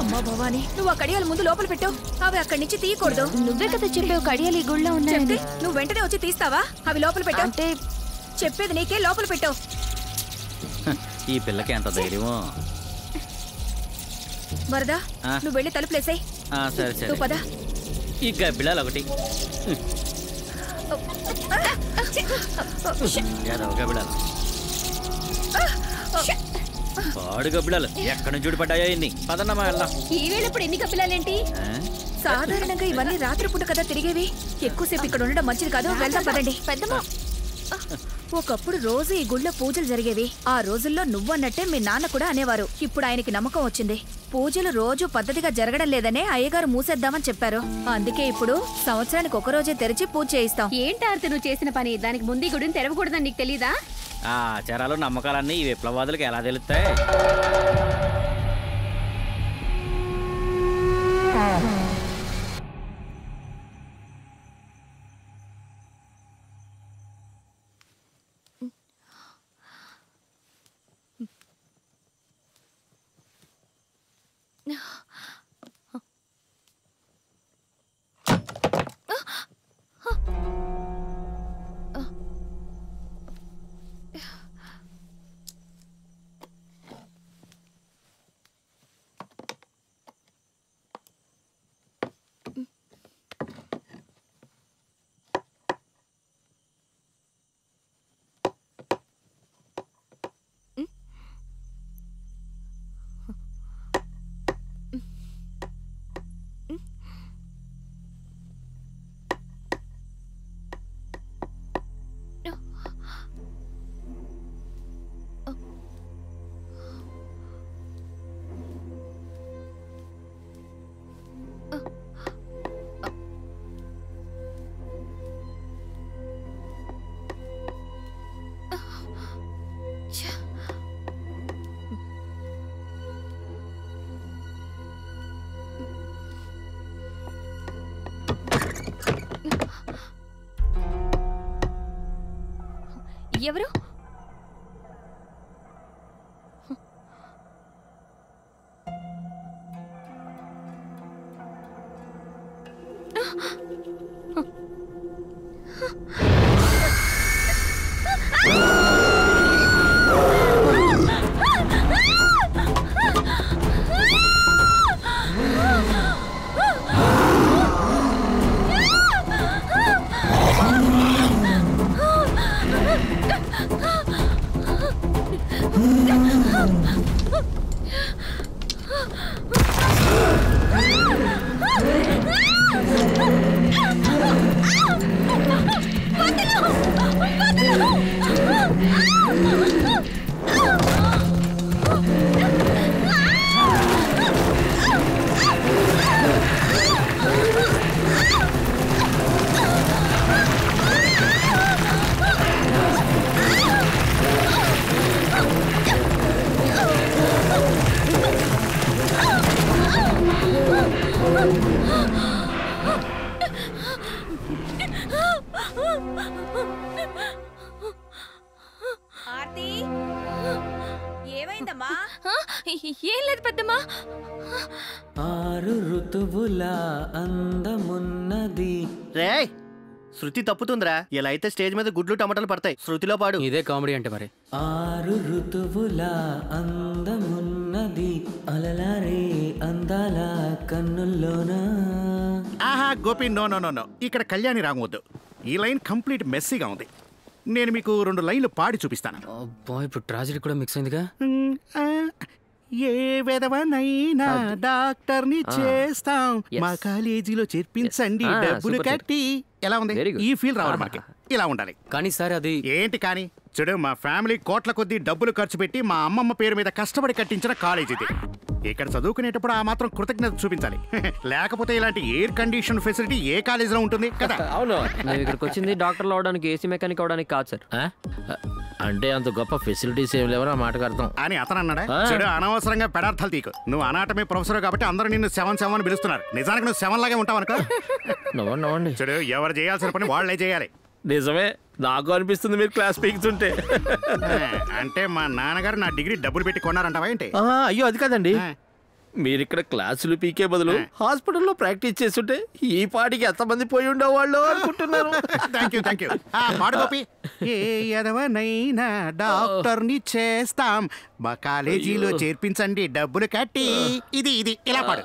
అమ్మా భవాని నువ్వు ఆ కడియాలు ముందు లోపల పెట్టు అవి అక్కడి నుంచి తీయకూడదు నువ్వే కదా చెప్పావు కడియాలు ఈ గుళ్ళో ఉన్నాయని నువ్వు వెంటనే వచ్చి తీస్తావా అవి లోపల పెట్టు అంటే చెప్పేది నీకే లోపల పెట్టు ఈ పిల్లకి ఎంత ధైర్యమో వరదా. నువ్వు వెళ్ళి తలుపులేసాయి ఆ, సరే సరే పద ఈ గబ్బిలాలు ఒకటి ఏదో పాడు గబ్బిలాలు. ఎక్కడి నుంచి పడ్డాయో ఇన్ని. పదన్నమా వెళ్దాం ఈ వేళప్పుడు ఎన్ని కపిలాలేంటి ఆ? సాధారణంగా ఇవన్నీ రాత్రిపూట కదా తిరిగేవి. ఎక్కువసేపు ఇక్కడ ఉండడం మంచిది కాదు. వెళ్దాం పదండి. పెద్దమ్మ. ఒకప్పుడు రోజు ఈ గుళ్ళో పూజలు జరిగేవి. ఆ రోజుల్లో నువ్వన్నట్టే మీ నాన్న కూడా అనేవారు. ఇప్పుడు ఆయనకి నమ్మకం వచ్చింది. పూజలు రోజు పద్ధతిగా జరగడం లేదనే అయ్యగారు మూసేద్దామని చెప్పారు. అందుకే ఇప్పుడు సంవత్సరానికి ఒక రోజే తెరిచి పూజ చేయిస్తాం. ఏంటి ఆర్తి నువ్వు చేసిన పని? దానికి ముందు ఈ గుడిని తెరవకూడదని నీకు తెలీదా? ఆ ఆచారాలు నమ్మకాలన్నీ ఈ విప్లవాదులకు ఎలా తెలుస్తాయి? ఎవరు? శృతి తప్పుతుందిరా. ఇలా అయితే స్టేజ్ మీద గుడ్లు టమాటాలు పడతాయి. శృతిలో పాడు. ఇదే కామెడీ అంటే మరి. ఆరు ఋతువుల అందమున్నది అలలారే అందాల కన్నుల్లోనా? ఆహా Gopi no no no no. ఇక్కడ కళ్యాణి రాగవద్దు ఈ లైన్ కంప్లీట్ మెస్సీగా ఉంది. నేను మీకు రెండు లైన్లు పాడి చూపిస్తాను. అబ్బా ఇప్పుడు ట్రాజడీ కూడా మిక్స్ అయిందిగా? ఏ విధవనైనా డాక్టర్ని. చేస్తాం. మా కాలేజీలో చేర్పించండి. డబ్బులు. కట్టి ఎలా ఉంది. ఈ ఫీల్ రావాలి. మనకి ఇలా ఉండాలి. కానీ సార్ అది ఏంటి కానీ? చూడు మా ఫ్యామిలీ కోట్ల కొద్దీ డబ్బులు ఖర్చు పెట్టి మా అమ్మమ్మ పేరు మీద కష్టపడి కట్టించిన కాలేజ్ ఇది. ఇక్కడ చదువుకునేటప్పుడు ఆ మాత్రం కృతజ్ఞత చూపించాలి. లేకపోతే ఇలాంటి ఎయిర్ కండిషన్ ఫెసిలిటీ ఏ కాలేజీలో ఉంటుంది? కదా? అవును. ఇక్కడికి వచ్చింది డాక్టర్లు అవడానికి ఏసీ మెకానిక్ అవడానికి కాదు సార్. అంటే అంత గొప్ప ఫెసిలిటీస్ ఏం లేవని ఆ మాటకు అర్థం. అని అతను అన్నాడా. చూడు అనవసరంగా పెడార్థాలు తీకు. నువ్వు అనాటమీ ప్రొఫెసర్ కాబట్టి అందరూ నిన్ను సెవెన్ సెవెన్ అని పిలుస్తున్నారు. నిజానికి నువ్వు సెవెన్ లాగే ఉంటావు అనుకో చూడు ఎవరు చేయాల్సిన పని వాళ్ళే చేయాలి. నిజమే నాకు అనిపిస్తుంది మీరు క్లాస్ పీకుతుంటే. అంటే మా నాన్నగారు నా డిగ్రీ డబ్బులు పెట్టి కొన్నారంటావా ఏంటి? ఆ, అయ్యో అది కాదండి. మీరు ఇక్కడ క్లాసులు పీకే బదులు హాస్పిటల్లో ప్రాక్టీస్ చేస్తుంటే ఈ పాటికి ఎంతమంది పోయి ఉండేవాళ్ళు అనుకుంటున్నారు. థ్యాంక్ యూ థ్యాంక్ యూ ఏ ఎదవనైనా డాక్టర్ని చేస్తాం. మా కాలేజీలో చేర్పించండి డబ్బులు కట్టి. ఇది ఇది ఇలా పాడు.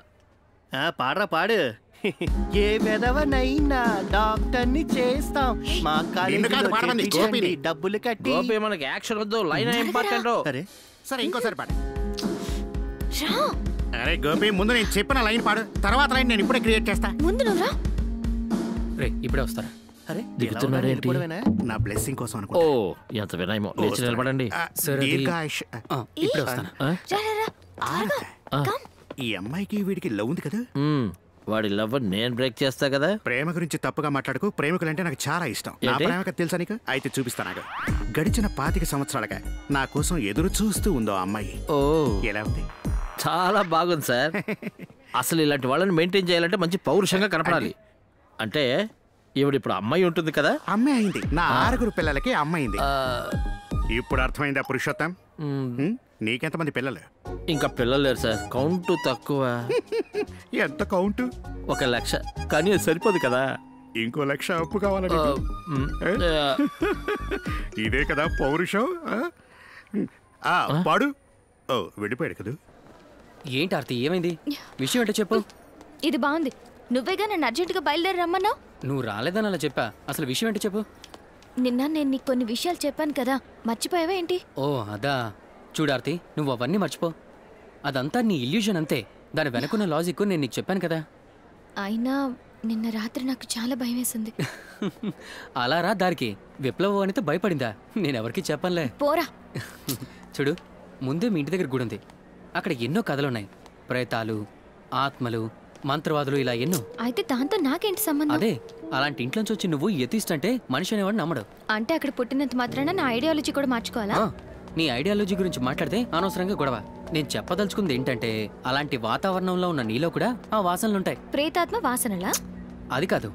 ఆ, పాడరా పాడు. ఏ మెదవనైనా డాక్టర్ని చేస్తాం. మా గోపిని. డబ్బులు కట్టి. గోపి మనకి యాక్షన్ వద్దు లైన్ ఇంపార్టెంట్ సరే సరే ఇంకోసారి పాడు. అరే గోపి ముందు నేను చెప్పిన లైన్ పాడు. తర్వాత లైన్ నేను ఇప్పుడే క్రియేట్ చేస్తా. ముందు రే. ఇప్పుడే వస్తారా? అరే నా బ్లెస్సింగ్ కోసం ఓ ఎంత వినయమో. లేచి నిలబడండి. సరే, అది- దీర్ఘాయుష్. ఆ, ఇప్పుడే వస్తాను. ఈ అమ్మాయికి వీడికి లవ్ ఉంది కదా. వాడి లవ్ నేను బ్రేక్ చేస్తా కదా? ప్రేమ గురించి తప్పుగా మాట్లాడుకు. ప్రేమికులంటే నాకు చాలా ఇష్టం. నా తెలుసా నీకు? అయితే చూపిస్తా నాకు గడిచిన పాతిక సంవత్సరాలుగా నా కోసం ఎదురు చూస్తూ ఉందో అమ్మాయి. ఓ. ఎలా ఉంది? చాలా బాగుంది సార్. అసలు ఇలాంటి వాళ్ళని మెయింటైన్ చేయాలంటే మంచి పౌరుషంగా కనపడాలి. అంటే? ఈవిడ ఇప్పుడు అమ్మాయి ఉంటుంది కదా? అమ్మాయి అయింది. నా ఆరుగురు పిల్లలకి అమ్మాయింది ఇప్పుడు అర్థమైందా పురుషోత్తం? నీకెంతమంది పిల్లలు? ఇంకా పిల్లలు లేరు సార్. కౌంట్ తక్కువ. ఎంత కౌంట్? ఒక లక్ష. కానీ అది సరిపోదు కదా. ఇంకో లక్ష అప్పు కావాలా నీకు? మ్, ఏ? ఆ, ఇదే కదా పౌరుషం ఆ? ఆ, పాడు. ఓ వెళ్ళిపోయాడు కదా? ఏంటి ఆర్తి ఏమైంది? విషయం ఏంటో చెప్పు. ఇది బాగుంది. నువ్వేగా నన్ను అర్జెంటుగా బయలుదేరి రమ్మన్నావు? నువ్వు రాలేదని అలా చెప్పా. అసలు విషయం ఏంటో చెప్పు. నిన్న నేను నీకు కొన్ని విషయాలు చెప్పాను కదా. మర్చిపోయావా ఏంటి? ఓ అదా. చూడార్తి నువ్వు అవన్నీ మర్చిపో. అదంతా నీ ఇల్యూజన్ అంతే. దాని వెనకున్న లాజిక్ నేను నీకు చెప్పాను కదా. అయినా నిన్న రాత్రి నాకు చాలా భయం వేసింది అలా రా దారికి. విప్లవం అనేది భయపడిందా? నేను ఎవరికి చెప్పనులే. పోరా. చూడు ముందే మీ ఇంటి దగ్గర గుడి ఉంది. అక్కడ ఎన్నో కథలున్నాయి. ప్రేతాలు ఆత్మలు మంత్రవాదులు ఇలా ఎన్నో. అయితే దాంతో నాకేంటి సంబంధం? అదే అలాంటి ఇంట్లోంచి వచ్చి నువ్వు ఎతిస్ట్ అంటే మనిషి అనేవాడు నమ్మడు. అంటే అక్కడ పుట్టినంత మాత్రాన నా ఐడియాలజీ కూడా మార్చుకోవాలా? నీ ఐడియాలజీ గురించి మాట్లాడితే అనవసరంగా గొడవ. నేను చెప్పదలుచుకుంది ఏంటంటే అలాంటి వాతావరణంలో ఉన్న నీలో కూడా ఆ వాసనలుంటాయి. ప్రేతాత్మ వాసనలా? అది కాదు.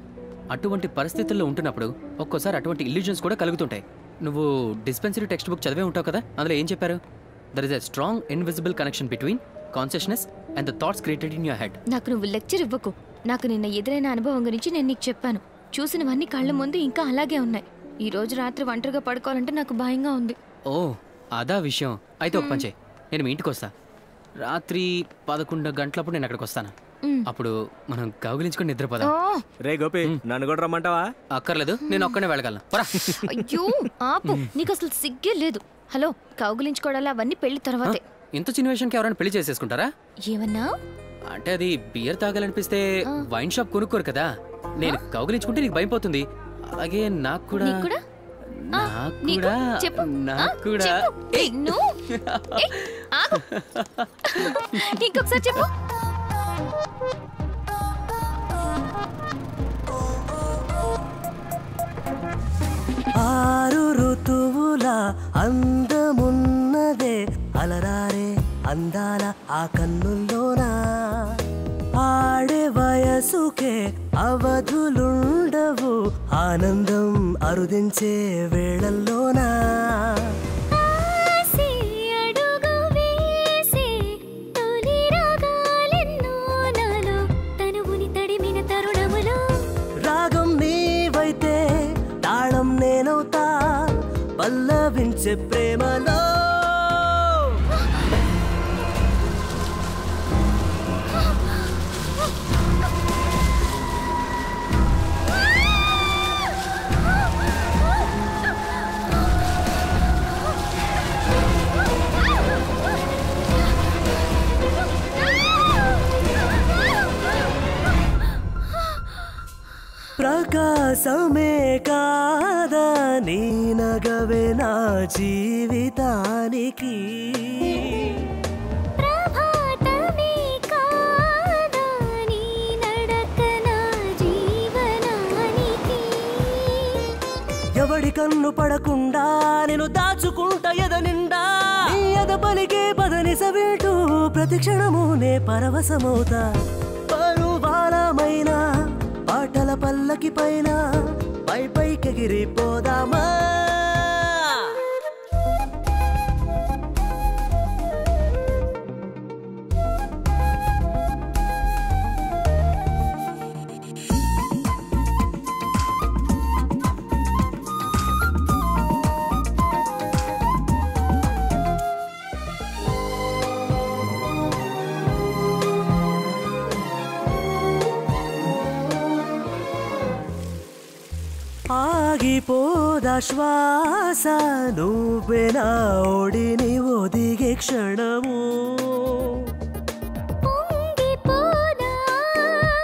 అటువంటి పరిస్థితుల్లో ఉంటున్నప్పుడు ఒక్కోసారి అటువంటి ఇల్యూజన్స్ కూడా కలుగుతుంటాయి. నువ్వు డిస్పెన్సరీ టెక్స్ట్ బుక్ చదివే ఉంటావు కదా అందులో ఏం చెప్పారు? There is a strong invisible connection between consciousness and the thoughts created in your head నాకు నువ్వు లెక్చర్ ఇవ్వకు. నాకు నిన్న ఎదురైన అనుభవం గురించి నేను నీకు చెప్పాను. చూసినవన్నీ కళ్ళ ముందు ఇంకా అలాగే ఉన్నాయి. ఈ రోజు రాత్రి ఒంటరిగా పడుకోవాలంటే నాకు భయంగా ఉంది. ఓ అదా విషయం. అయితే ఒక పంచే నేను మీ ఇంటికి వస్తా. రాత్రి పదకొండు గంటలప్పుడు నేను అక్కడికి వస్తాను. అప్పుడు మనం కౌగిలించుకొని నిద్రపోదాం. రే గోపి నన్ను కూడా రమ్మంటావా? అక్కర్లేదు నేను ఒక్కనే వెళ్ళగలను. అయ్యో ఆపు. నీకు అసలు సిగ్గే లేదు. హలో కౌగులించుకోవడాలు అవన్నీ పెళ్ళి తర్వాతే. ఇంత చిన్న విషయానికి ఎవరైనా పెళ్ళి చేసేసుకుంటారా? ఏమన్నా? అంటే అది బియర్ తాగాలనిపిస్తే వైన్ షాప్ కొనుక్కోరు కదా. నేను కౌగిలించుకుంటే నీకు భయం పోతుంది. అలాగే నాకు కూడా? ఇంకొకసారి చెప్పు. ఆరు ఋతువుల అందమున్నదే అలరారే అందాల ఆ కన్నుల్లోనా? ఆడే వయసుకే అవధులుండవు. ఆనందం అరుదించే వేళల్లోనా. ఆసే అడుగు ప్రకాశమే కాదా నీ నగవే నా జీవితానికి ఎవడి కన్ను పడకుండా నేను దాచుకుంటా ఎద నిండా? ఎద పలికే పదని సవింటూ ప్రతి క్షణము నే పరవశమవుతా. పరువాలమైన పాటల పల్లకి పైన పై పైకెగిరిపోదామా నువ్వే పొంగిపోనా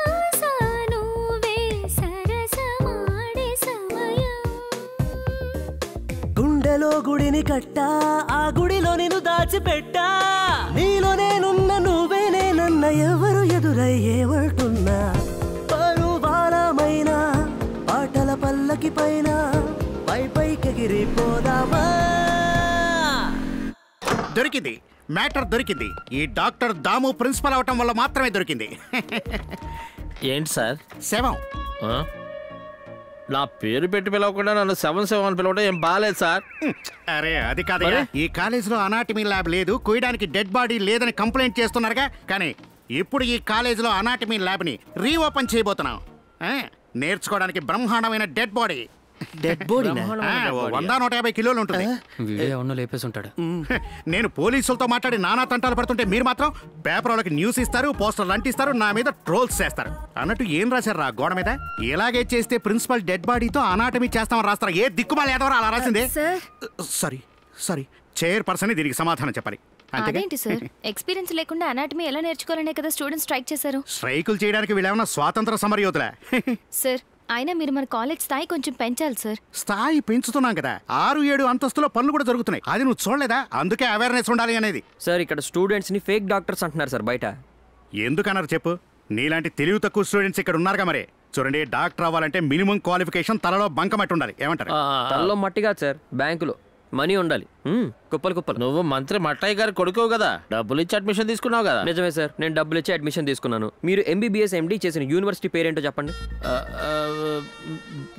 ఆశ నువ్వే సరసమాడే సమయం. గుండెలో గుడిని కట్టా ఆ గుడిలో నేను దాచిపెట్టా. నీలో నేనున్న నువ్వేనే నన్న ఎవరు ఎదురయ్యేమంటున్నా పైన పై దొరికింది. మ్యాటర్ దొరికింది. ఈ డాక్టర్ దాము ప్రిన్సిపల్ అవటం వల్ల మాత్రమే దొరికింది. ఏంటి సార్? శవం? నా పేరు పెట్టి పిలవకుండా నన్ను సెవెన్ సెవెన్ అని పిలవడం ఏం బాగాలేదు సార్. అరే అది కాదయ్యా. ఈ కాలేజీలో అనాటమీ ల్యాబ్ లేదు కుయడానికి డెడ్ బాడీ లేదని కంప్లైంట్ చేస్తున్నారుగా. కానీ ఇప్పుడు ఈ కాలేజీలో అనాటమీ ల్యాబ్ని రీఓపెన్ చేయబోతున్నాం. ఆ, నేర్చుకోవడానికి బ్రహ్మాండమైన డెడ్ బాడీ. డెడ్ బాడీనా? వంద నూట యాభై కిలోలు ఉంటుంది. వీడే అవును లేపేసి ఉంటాడు నేను పోలీసులతో మాట్లాడి నానా తంటాలు పడుతుంటే మీరు మాత్రం పేపర్ వాళ్ళకి న్యూస్ ఇస్తారు పోస్టర్లు అంటిస్తారు నా మీద ట్రోల్స్ చేస్తారు. అన్నట్టు ఏం రాశారు రా గోడ మీద? ఇలాగే చేస్తే ప్రిన్సిపల్ డెడ్ బాడీతో అనాటమీ చేస్తామని రాస్తారు? ఏ దిక్కుమాలి అలా రాసిందే? సారీ. సారీ చైర్ పర్సన్ దీనికి సమాధానం చెప్పాలి? అదేంటి సార్? ఎక్స్పీరియన్స్ లేకుండా అనాటమీ ఎలా నేర్చుకోవాలనే కదా స్టూడెంట్స్ స్ట్రైక్ చేశారు. స్ట్రైకులు చేయడానికి వీళ్ళేమన్నా స్వాతంత్ర సమరయోధులా సార్ అయినా మీరు మన కాలేజ్ స్థాయి కొంచెం పెంచాలి సార్. స్థాయి పెంచుతున్నాం కదా ఆరు ఏడు అంతస్తులో పనులు కూడా జరుగుతున్నాయి. అది నువ్వు చూడలేదా? అందుకే అవేర్నెస్ ఉండాలి అనేది. సార్ ఇక్కడ స్టూడెంట్స్ని ఫేక్ డాక్టర్స్ అంటున్నారు సార్ బయట. ఎందుకన్నారు చెప్పు? నీలాంటి తెలివి తక్కువ స్టూడెంట్స్ ఇక్కడ ఉన్నారుగా మరి. చూడండి డాక్టర్ అవ్వాలంటే మినిమం క్వాలిఫికేషన్ తలలో బంకమట్టి ఉండాలి. ఏమంటారు? తల్లో మట్టి కాదు సార్ బ్యాంకులో. మనీ ఉండాలి. కుప్పలు కుప్పలు. నువ్వు మంత్రి మట్టయ్య గారి కొడుకు కదా. డబ్బులు ఇచ్చి అడ్మిషన్ తీసుకున్నావు కదా. నిజమే సార్. నేను డబ్బులు ఇచ్చి అడ్మిషన్ తీసుకున్నాను. మీరు ఎంబీబీఎస్ ఎండి చేసిన యూనివర్సిటీ పేరేంటో చెప్పండి.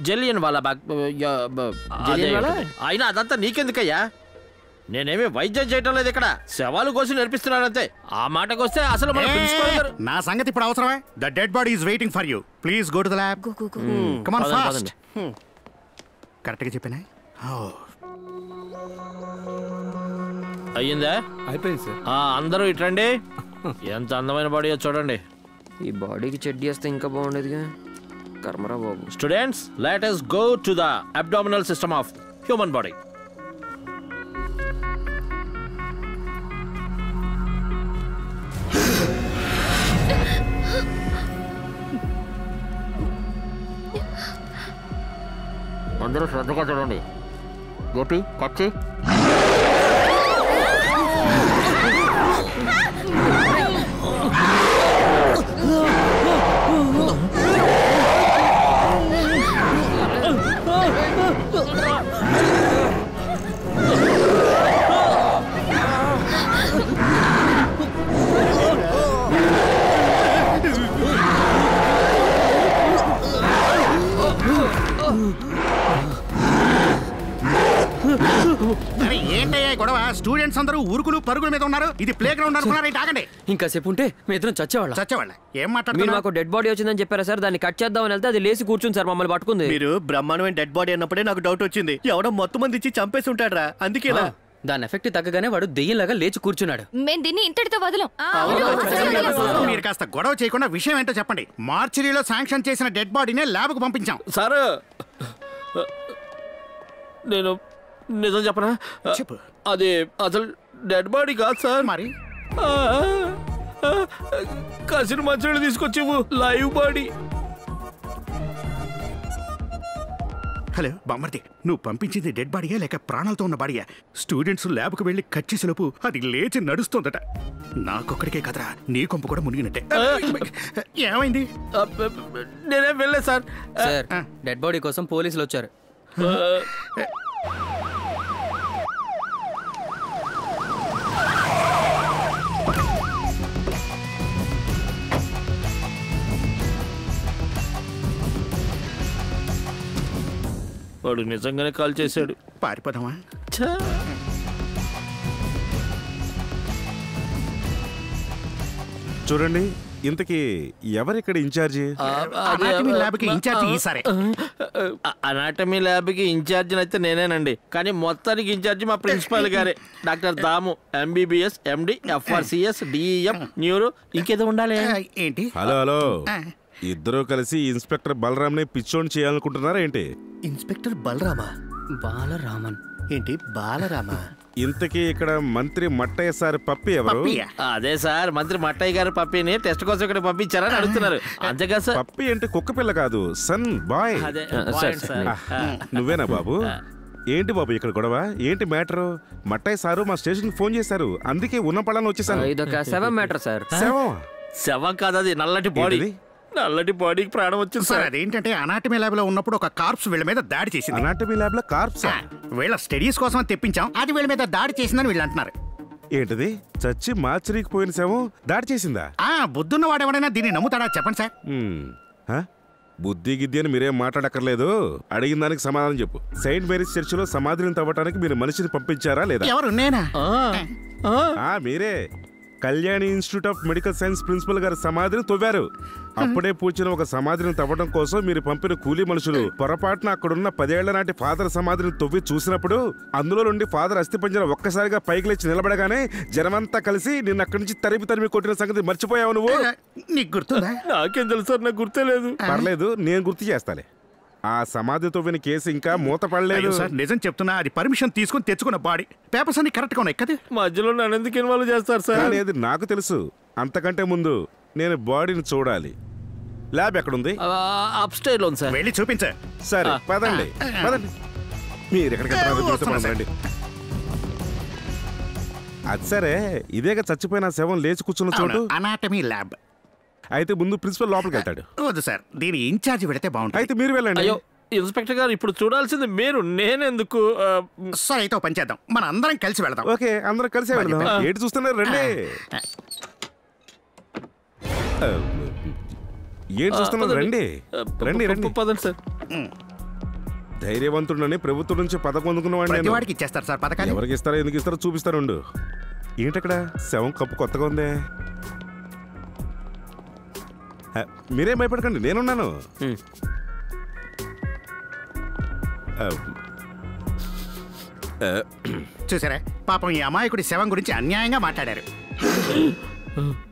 జలియన్ వాళ్ళ బాగ్ యా- బ- జలియన్ అదే వాలా? ఉంటుంది. అయినా అదంతా నీకెందుకయ్యా? నేనేమి వైద్యం చేయటం లేదు ఇక్కడ. శవాలు కోసి నేర్పిస్తున్నాను అంతే. ఆ మాటకు వస్తే అసలు నా సంగతి ఇప్పుడు అవసరమే? The dead body is waiting for you please go to the lab come on fast కరెక్ట్గా చెప్పానా? అయ్యిందా? అయిపోయింది సార్. ఆ, అందరూ ఇట్రండి. ఎంత అందమైన బాడీ చూడండి. ఈ బాడీకి చెడ్డీ వేస్తే ఇంకా బాగుండేదిగా. కర్మరా బాబు. Students let us go to the abdominal system of human body అందరూ శ్రద్ధగా చూడండి. గోపి కచ్చి ఏంటయ్యా గొడవ? స్టూడెంట్స్ అందరూ ఉరుకులు పరుగుల మీద ఉన్నారు. ఇది ప్లే గ్రౌండ్ అనుకున్నారా? ఆగండి. ఇంకాసేపు ఉంటే మీ ఇద్దరం చచ్చేవాళ్ళం. చచ్చేవాళ్ళ. ఏం మీరు మాట్లాడుతున్నారు? మాకు డెడ్ బాడీ వచ్చిందని చెప్పారా సార్? దాన్ని కట్ చేద్దామని వెళ్తే అది లేచి కూర్చుంది సార్ మమ్మల్ని పట్టుకుంది. మీరు బ్రహ్మాండమైన డెడ్ బాడీ అన్నప్పుడే నాకు డౌట్ వచ్చింది. ఎవడో మొత్తం మంది ఇచ్చి చంపేసి ఉంటాడ్రా అందుకే ఇలా. దాని ఎఫెక్ట్ తగ్గగానే వాడు దెయ్యంలాగా లేచి కూర్చున్నాడు. మేము దీన్ని ఇంతటితో వదలం. మీరు కాస్త గొడవ చేయకుండా విషయం ఏంటో చెప్పండి. మార్చిరీలో శాంక్షన్ చేసిన డెడ్ బాడీనే ల్యాబ్కు పంపించాం. సార్ నేను నిజం చెప్పనా? చెప్పు. అది అసలు డెడ్ బాడీ కాదు సార్. మరి? కసిన మంచినీళ్ళు తీసుకొచ్చేవు లైవ్ బాడీ. హలో బామ్మర్ది నువ్వు పంపించింది డెడ్ బాడీయా లేక ప్రాణాలతో ఉన్న బాడీయా? స్టూడెంట్స్ ల్యాబ్కు వెళ్ళి కచ్చేసేలోపు అది లేచి నడుస్తోందట. నాకొక్కడికే కదరా నీ కొంపు కూడా మునిగినట్టే. ఏమైంది? నేనేం వెళ్ళలేదు సార్. సార్ డెడ్ బాడీ కోసం పోలీసులు వచ్చారు. వాడు నిజంగానే కాల్ చేశాడు. పారిపోదామా? చూడండి ఇంతకీ ఎవరిక్కడ ఇన్ఛార్జి? అనాటమీ ల్యాబ్కి ఇన్ఛార్జి ఈసారే. అనాటమీ ల్యాబ్కి ఇన్ఛార్జ్ అయితే నేనేనండి. కానీ మొత్తానికి ఇన్ఛార్జ్ మా ప్రిన్సిపాల్ గారే. Doctor Damu MBBS MD FRCS DEM neuro ఇంకేదో ఉండాలి. ఏంటి? Hello hello. ఇద్దరూ కలిసి ఇన్స్పెక్టర్ బలరామ్ని పిచ్చోని చేయాలనుకుంటున్నారా ఏంటి? ఇన్స్పెక్టర్ బలరామా? బాలరామన్. ఏంటి బాలరామా? ఇంతకీ ఇక్కడ మంత్రి మట్టయ్య సార్ పప్పి ఎవరు? అదే సార్ మంత్రి మట్టయ్య గారు పప్పిని టెస్ట్ కోసం ఇక్కడ పంపించారని అడుగుతున్నారు. అంతేగా సార్. పప్పి అంటే కుక్క పిల్ల కాదు సన్ బాయ్. అదే, బాయ్ సార్. నువ్వేనా బాబు? ఏంటి బాబు ఇక్కడ గొడవ? ఏంటి మ్యాటర్? మట్టయ్య సారు మా స్టేషన్ ఫోన్ చేశారు అందుకే ఉన్న పళ్ళని వచ్చేసాను. ఇదొక శవం మ్యాటర్ సార్. శవం శవం కాదు అది నల్లటి బాడీ. నల్లటి బాడీకి ప్రాణం వచ్చింది సార్ అదేంటంటే అనాటమీ ల్యాబ్లో ఉన్నప్పుడు ఒక కార్ప్స్ వీళ్ళ మీద దాడి చేసింది. అనాటమీ ల్యాబ్లో కార్ప్స్? వీళ్ళ స్టడీస్ కోసం తెప్పించాం అది వీళ్ళ మీద దాడి చేసిందని వీళ్ళు అంటున్నారు. ఏంటిది? చచ్చి మార్చరీకి పోయిన శవం దాడి చేసిందా? ఆ బుద్ధున్న వాడెవడైనా దీన్ని నమ్ముతాడా చెప్పండి సార్? బుద్ధి గిద్ది అని మీరేం మాట్లాడక్కర్లేదు. అడిగిన దానికి సమాధానం చెప్పు. సెయింట్ మేరీస్ చర్చిలో సమాధిని తవ్వటానికి మీరు మనిషిని పంపించారా లేదా? ఎవరు నేనా? ఆ మీరే. Kalyani institute of medical science principal గారి సమాధిని తవ్వారు. అప్పుడే పూచిన ఒక సమాధిని తవ్వడం కోసం మీరు పంపిన కూలీ మనుషులు పొరపాటున అక్కడున్న పదేళ్ళ నాటి ఫాదర్ సమాధిని తవ్వి చూసినప్పుడు అందులో నుండి ఫాదర్ అస్థిపంజరం ఒక్కసారిగా పైకి లేచి నిలబడగానే జనమంతా కలిసి నిన్న అక్కడి నుంచి తరిమి తరిమి కొట్టిన సంగతి మర్చిపోయావు నువ్వు? నీకు గుర్తుందా? నాకేం తెలుసు సార్ నాకు గుర్తులేదు పర్లేదు నేను గుర్తు చేస్తాలే. ఆ సమాధి తవ్విన కేసు ఇంకా మూత పడలేదు. అయ్యో సార్ నిజం చెప్తున్నా అది పర్మిషన్ తీసుకొని తెచ్చుకున్న బాడీ. పేపర్స్ అన్ని కరెక్ట్గా ఉన్నాయి కదా? మధ్యలో నన్ను ఎందుకు ఇన్వాల్వ్ చేస్తారు సార్? అది నాకు తెలుసు. అంతకంటే ముందు నేను బాడీని చూడాలి. ల్యాబ్ ఎక్కడుంది? అప్ స్టైల్ ఉంది సార్. వెళ్ళి చూపించ. సరే. పదండి పదండి. మీరు ఎక్కడికి అది సరే ఇదేగా చచ్చిపోయిన శవం లేచి కూర్చున్న చోటు. అనాటమీ ల్యాబ్ అయితే ముందు ప్రిన్సిపల్ లోపలికి వెళ్తాడు. వద్దు సార్ దీని ఇన్ఛార్జ్ పెడితే బాగుంటుంది. అయితే మీరు వెళ్ళండి. అయ్యో ఇన్స్పెక్టర్ గారు ఇప్పుడు చూడాల్సింది మీరు నేనెందుకు సరే అయితే ఓ పని చేద్దాం. మన అందరం కలిసి వెళ్దాం. ఓకే అందరం కలిసి వెళ్దాం. ఏంటి చూస్తున్నారు రండి. ఏంటి చూస్తున్నారు. రండి. రండి రండి. పదండి సార్. ధైర్యవంతుడని ప్రభుత్వం నుంచి ప్రతి నేను. వాడికి ఇచ్చేస్తారు సార్ పథకాలు ఎవరికి ఇస్తారో ఎందుకు ఇస్తారో చూపిస్తానుండు ఏంటక్కడ? శవం కప్పు కొత్తగా ఉంది. మీరేం భయపడకండి నేనున్నాను. చూసారా? పాపం ఈ అమాయకుడి శవం గురించి అన్యాయంగా మాట్లాడారు.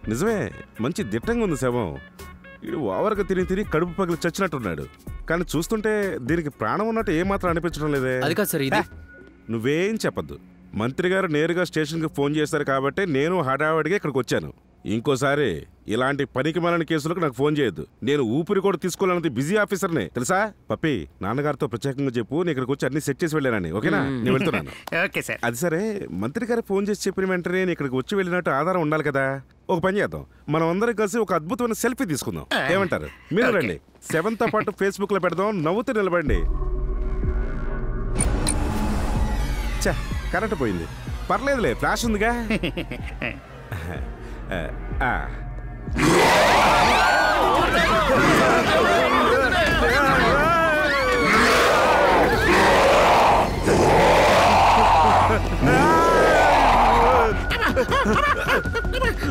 నిజమే మంచి దిట్టంగా ఉంది శవం. ఇది ఓవర్గా తిని తిని కడుపు పగిలి చచ్చినట్టున్నాడు. కానీ చూస్తుంటే దీనికి ప్రాణం ఉన్నట్టు ఏమాత్రం అనిపించడం లేదే. అది కాదు సార్, ఇది- నువ్వేం చెప్పద్దు. మంత్రి గారు నేరుగా స్టేషన్కి ఫోన్ చేశారు కాబట్టి నేను హడావడిగా ఇక్కడికి వచ్చాను. ఇంకోసారి ఇలాంటి పనికి మాలని కేసులకు నాకు ఫోన్ చేయొద్దు. నేను ఊపిరి కూడా తీసుకోవాలన్నది బిజీ ఆఫీసర్నే. తెలుసా? పప్పి నాన్నగారితో ప్రత్యేకంగా చెప్పు నేను ఇక్కడికి వచ్చి అన్ని సెట్ చేసి వెళ్ళానని. ఓకేనా? నేను వెళ్తున్నాను. Okay sir. అది సరే మంత్రి గారు ఫోన్ చేసి చెప్పిన వెంటనే నేను ఇక్కడికి వచ్చి వెళ్ళినట్టు ఆధారం ఉండాలి కదా. ఒక పని చేద్దాం. మనం అందరం కలిసి ఒక అద్భుతమైన సెల్ఫీ తీసుకుందాం. ఏమంటారు? మీరు రండి. సెవెన్తో పాటు ఫేస్బుక్లో పెడదాం నవ్వుతూ నిలబడండి. చా కరెంట్ పోయింది. పర్లేదులే ఫ్లాష్ ఉందిగా.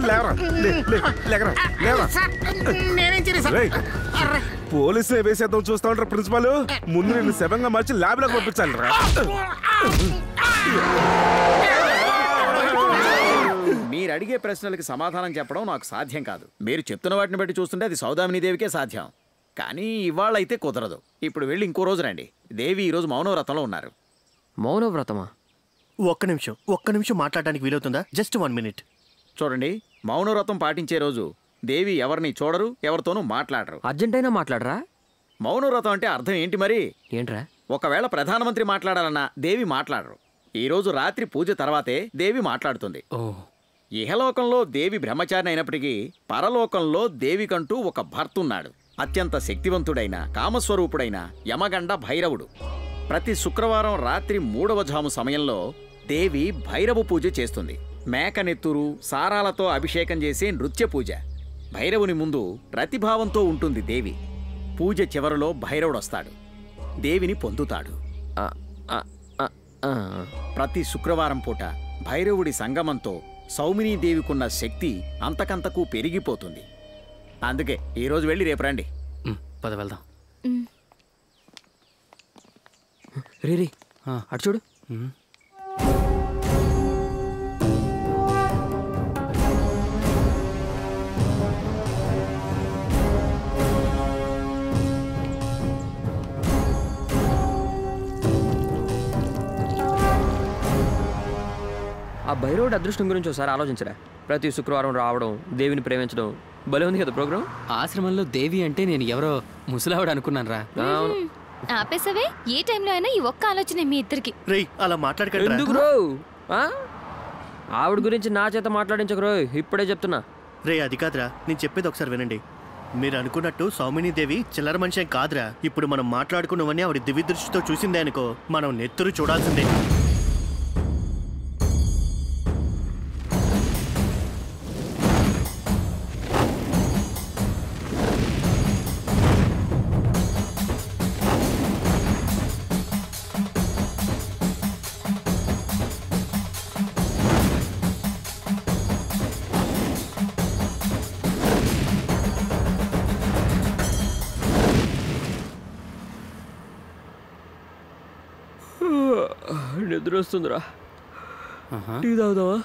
లేవరా. లేకరా, లేవరా. నేనేం చేయలేదు రేయ్, పోలీసులే వేసేద్దాం చూస్తా ఉంటారు ప్రిన్సిపాల్. ముందు నిన్ను శవంగా మార్చి ల్యాబ్లోకి పంపించాలి రా మీరు అడిగే ప్రశ్నలకి సమాధానం చెప్పడం నాకు సాధ్యం కాదు. మీరు చెప్తున్న వాటిని బట్టి చూస్తుంటే అది సౌదామిని దేవికే సాధ్యం. కానీ ఇవాళ అయితే కుదరదు. ఇప్పుడు వెళ్ళి ఇంకో రోజు రండి. దేవి ఈ రోజు మౌనవ్రతంలో ఉన్నారు. మౌనవ్రతమా? ఒక్క నిమిషం. ఒక్క నిమిషం మాట్లాడడానికి వీలవుతుందా? Just one minute. చూడండి మౌనవ్రతం పాటించే రోజు దేవి ఎవరిని చూడరు ఎవరితోనూ మాట్లాడరు. అర్జెంట్ అయినా మాట్లాడరా? మౌనవ్రతం అంటే అర్థం ఏంటి మరి? ఏంట్రా? ఒకవేళ ప్రధానమంత్రి మాట్లాడాలన్నా దేవి మాట్లాడరు. ఈ రోజు రాత్రి పూజ తర్వాతే దేవి మాట్లాడుతుంది. ఇహలోకంలో దేవి బ్రహ్మచారిని అయినప్పటికీ పరలోకంలో దేవికంటూ ఒక భర్త ఉన్నాడు అత్యంత శక్తివంతుడైన కామస్వరూపుడైన యమగండ భైరవుడు. ప్రతి శుక్రవారం రాత్రి మూడవ జాము సమయంలో దేవి భైరవ పూజ చేస్తుంది. మేకనెత్తురు సారాలతో అభిషేకం చేసే నృత్య పూజ. భైరవుని ముందు ప్రతిభావంతో ఉంటుంది దేవి. పూజ చివరిలో భైరవుడొస్తాడు. దేవిని పొందుతాడు. ప్రతి శుక్రవారం పూట భైరవుడి సంగమంతో సౌమినీదేవికున్న శక్తి అంతకంతకు పెరిగిపోతుంది. అందుకే ఈరోజు వెళ్ళి రేపు రండి. పద వెళ్దాం. రే రే అటు చూడు. ఆ భైరవుడి అదృష్టం గురించి ఒకసారి ఆలోచించరా. ప్రతి శుక్రవారం రావడం దేవిని ప్రేమించడం భలే ఉంది కదా ప్రోగ్రామ్ ఆశ్రమంలో దేవి అంటే నేను ఎవరో ముసలావిడ అనుకున్నాను రా ఆపేసవే? ఏ టైంలో అయినా ఈ ఒక్క ఆలోచనే మీ ఇద్దరికి. రేయ్ అలా మాట్లాడకండి ఎందుకు రో ఆ? ఆవిడ గురించి నా చేత మాట్లాడించకు రో ఇప్పుడే చెప్తున్నా. రే అది కాదురా. నేను చెప్పేది ఒకసారి వినండి. మీరు అనుకున్నట్టు సౌమిని దేవి చిల్లర మనిషి కాదురా. ఇప్పుడు మనం మాట్లాడుకున్నవన్నీ ఆవిడ దివ్య దృష్టితో చూసిందే అనుకో. మనం నెత్తురు చూడాల్సిందే. నిద్ర వస్తుందిరా టీ తాగుదావా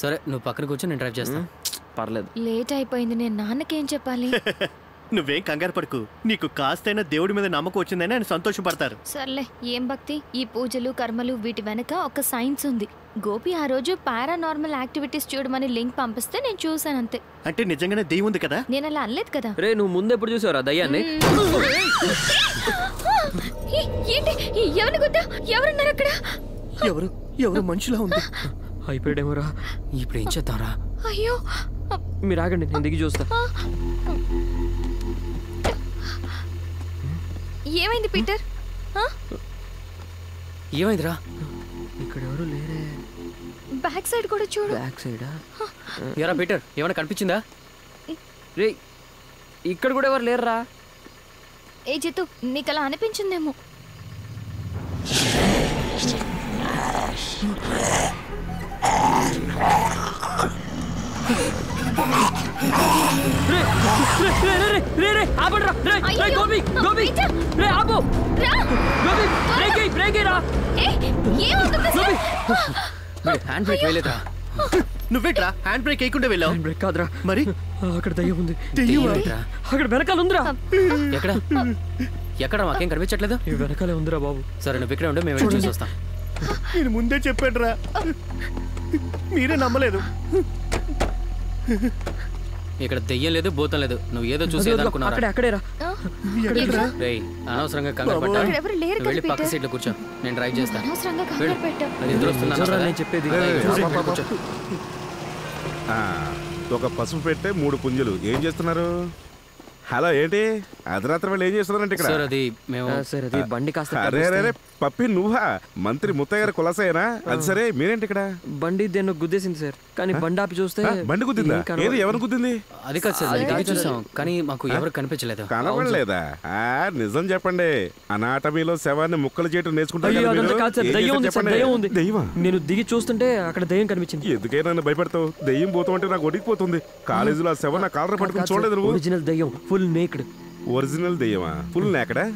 సరే నువ్వు పక్కన కూర్చొని నేను డ్రైవ్ చేస్తాను పర్లేదు. లేట్ అయిపోయింది నేను నాన్నకేం చెప్పాలి? నువ్వేం కంగారు పడుకు. నీకు కాస్తైనా దేవుడి మీద నమ్మకం వచ్చిందని ఆయన సంతోషపడతారు. సర్లే ఏం భక్తి? ఈ పూజలు కర్మలు వీటి వెనక ఒక సైన్స్ ఉంది. గోపి ఆ రోజు పారానార్మల్ యాక్టివిటీస్ చూడమని లింక్ పంపిస్తే నేను చూసాను అంతే. అంటే నిజంగానే దెయ్యం ఉంది కదా? నేను అలా అనలేదు కదా? రే నువ్వు ముందెప్పుడు చూసావురా దయ్యాన్ని? ఏంటి? గుద్దా ఎవరున్నారు అక్కడ? ఎవరు? ఎవరు మనుషులా ఉంది? అయిపోయాడేమోరా. ఇప్పుడు ఏం చేద్దాంరా? అయ్యో. మీరు ఆగండి నేను దిగి చూస్తా. ఏమైంది పీటర్? ఆ? ఏమైందిరా? ఇక్కడ ఎవరు లేరే. బ్యాక్ సైడ్ కూడా చూడు. బ్యాక్ సైడా? ఎరా పీటర్ ఏమైనా కనిపించిందా? రే ఇక్కడ కూడా ఎవరు లేరురా? ఏ జితు నీకు అలా అనిపించిందేమో హ్యాండ్ బ్రేక్ వేయలేదురా నువ్వేట్రా హ్యాండ్ బ్రేక్ వేయకుండా వెళ్ళావు? హ్యాండ్ బ్రేక్ కాదురా. మరి? అక్కడ దయ్యం ఉంది? అక్కడ వెనకాల ఉందిరా. ఎక్కడ? ఎక్కడ? మాకేం కనిపించట్లేదు? వెనకాలే ఉందిరా బాబు. సరే నువ్వు ఇక్కడ ఉండు మేము వెళ్ళి చూసి వస్తాం నేను ముందే చెప్పాడురా. మీరే నమ్మలేదు. ఇక్కడ దెయ్యం లేదు భూతం లేదు. నువ్వు ఏదో చూసి అనవసరంగా వెళ్ళి పక్క పీటర్. సీట్లో కూర్చో. నేను డ్రైవ్ చేస్తాను ఒక పసుపు పెట్టే మూడు పుంజులు. ఏం చేస్తున్నారు? హలో ఏంటి? అర్ధరాత్రి వాళ్ళు ఏం చేస్తున్నారంటే ఇక్కడ? సార్ అది మేము సార్ అది బండి కాస్త అరే అరే అరే పప్పి నువ్వా? మంత్రి ముత్తయ్య గారి కులసేనా అది సరే మీరేంటి ఇక్కడ? బండి దేన్నో గుద్దేసింది సార్. కానీ బండి ఆపి చూస్తే ఆ, బండి గుద్దిందా? ఏం. ఏది ఎవరు గుద్దింది? అది కాదు సార్ అది దిగి చూసాం. కానీ మాకు ఎవరు కనిపించలేదు. కనబడలేదా? ఆ, నిజం చెప్పండి. అనాటమీలో శవాన్ని ముక్కలు చేయటం నేర్చుకుంటారు అయ్యో కదా అదంతా మీరు? కాదు సార్. ఏం దయ్యం చేశారు ఉంది సార్ చెప్పండి. దయ్యం ఉంది. దయ్యమా? నేను దిగి చూస్తుంటే అక్కడ దయ్యం కనిపించింది. ఎందుకైనా నన్ను భయపెడతావు? దెయ్యం పోతాం అంటే నాకు ఒడికిపోతుంది కాలేజీలో ఆ శవం నా కాలర్ పట్టుకుని చూడలేదు నువ్వు. ఒరిజినల్ దయ్యం. Full naked. ఒరిజినల్ దెయ్యమా? ఫుల్ నేకడా?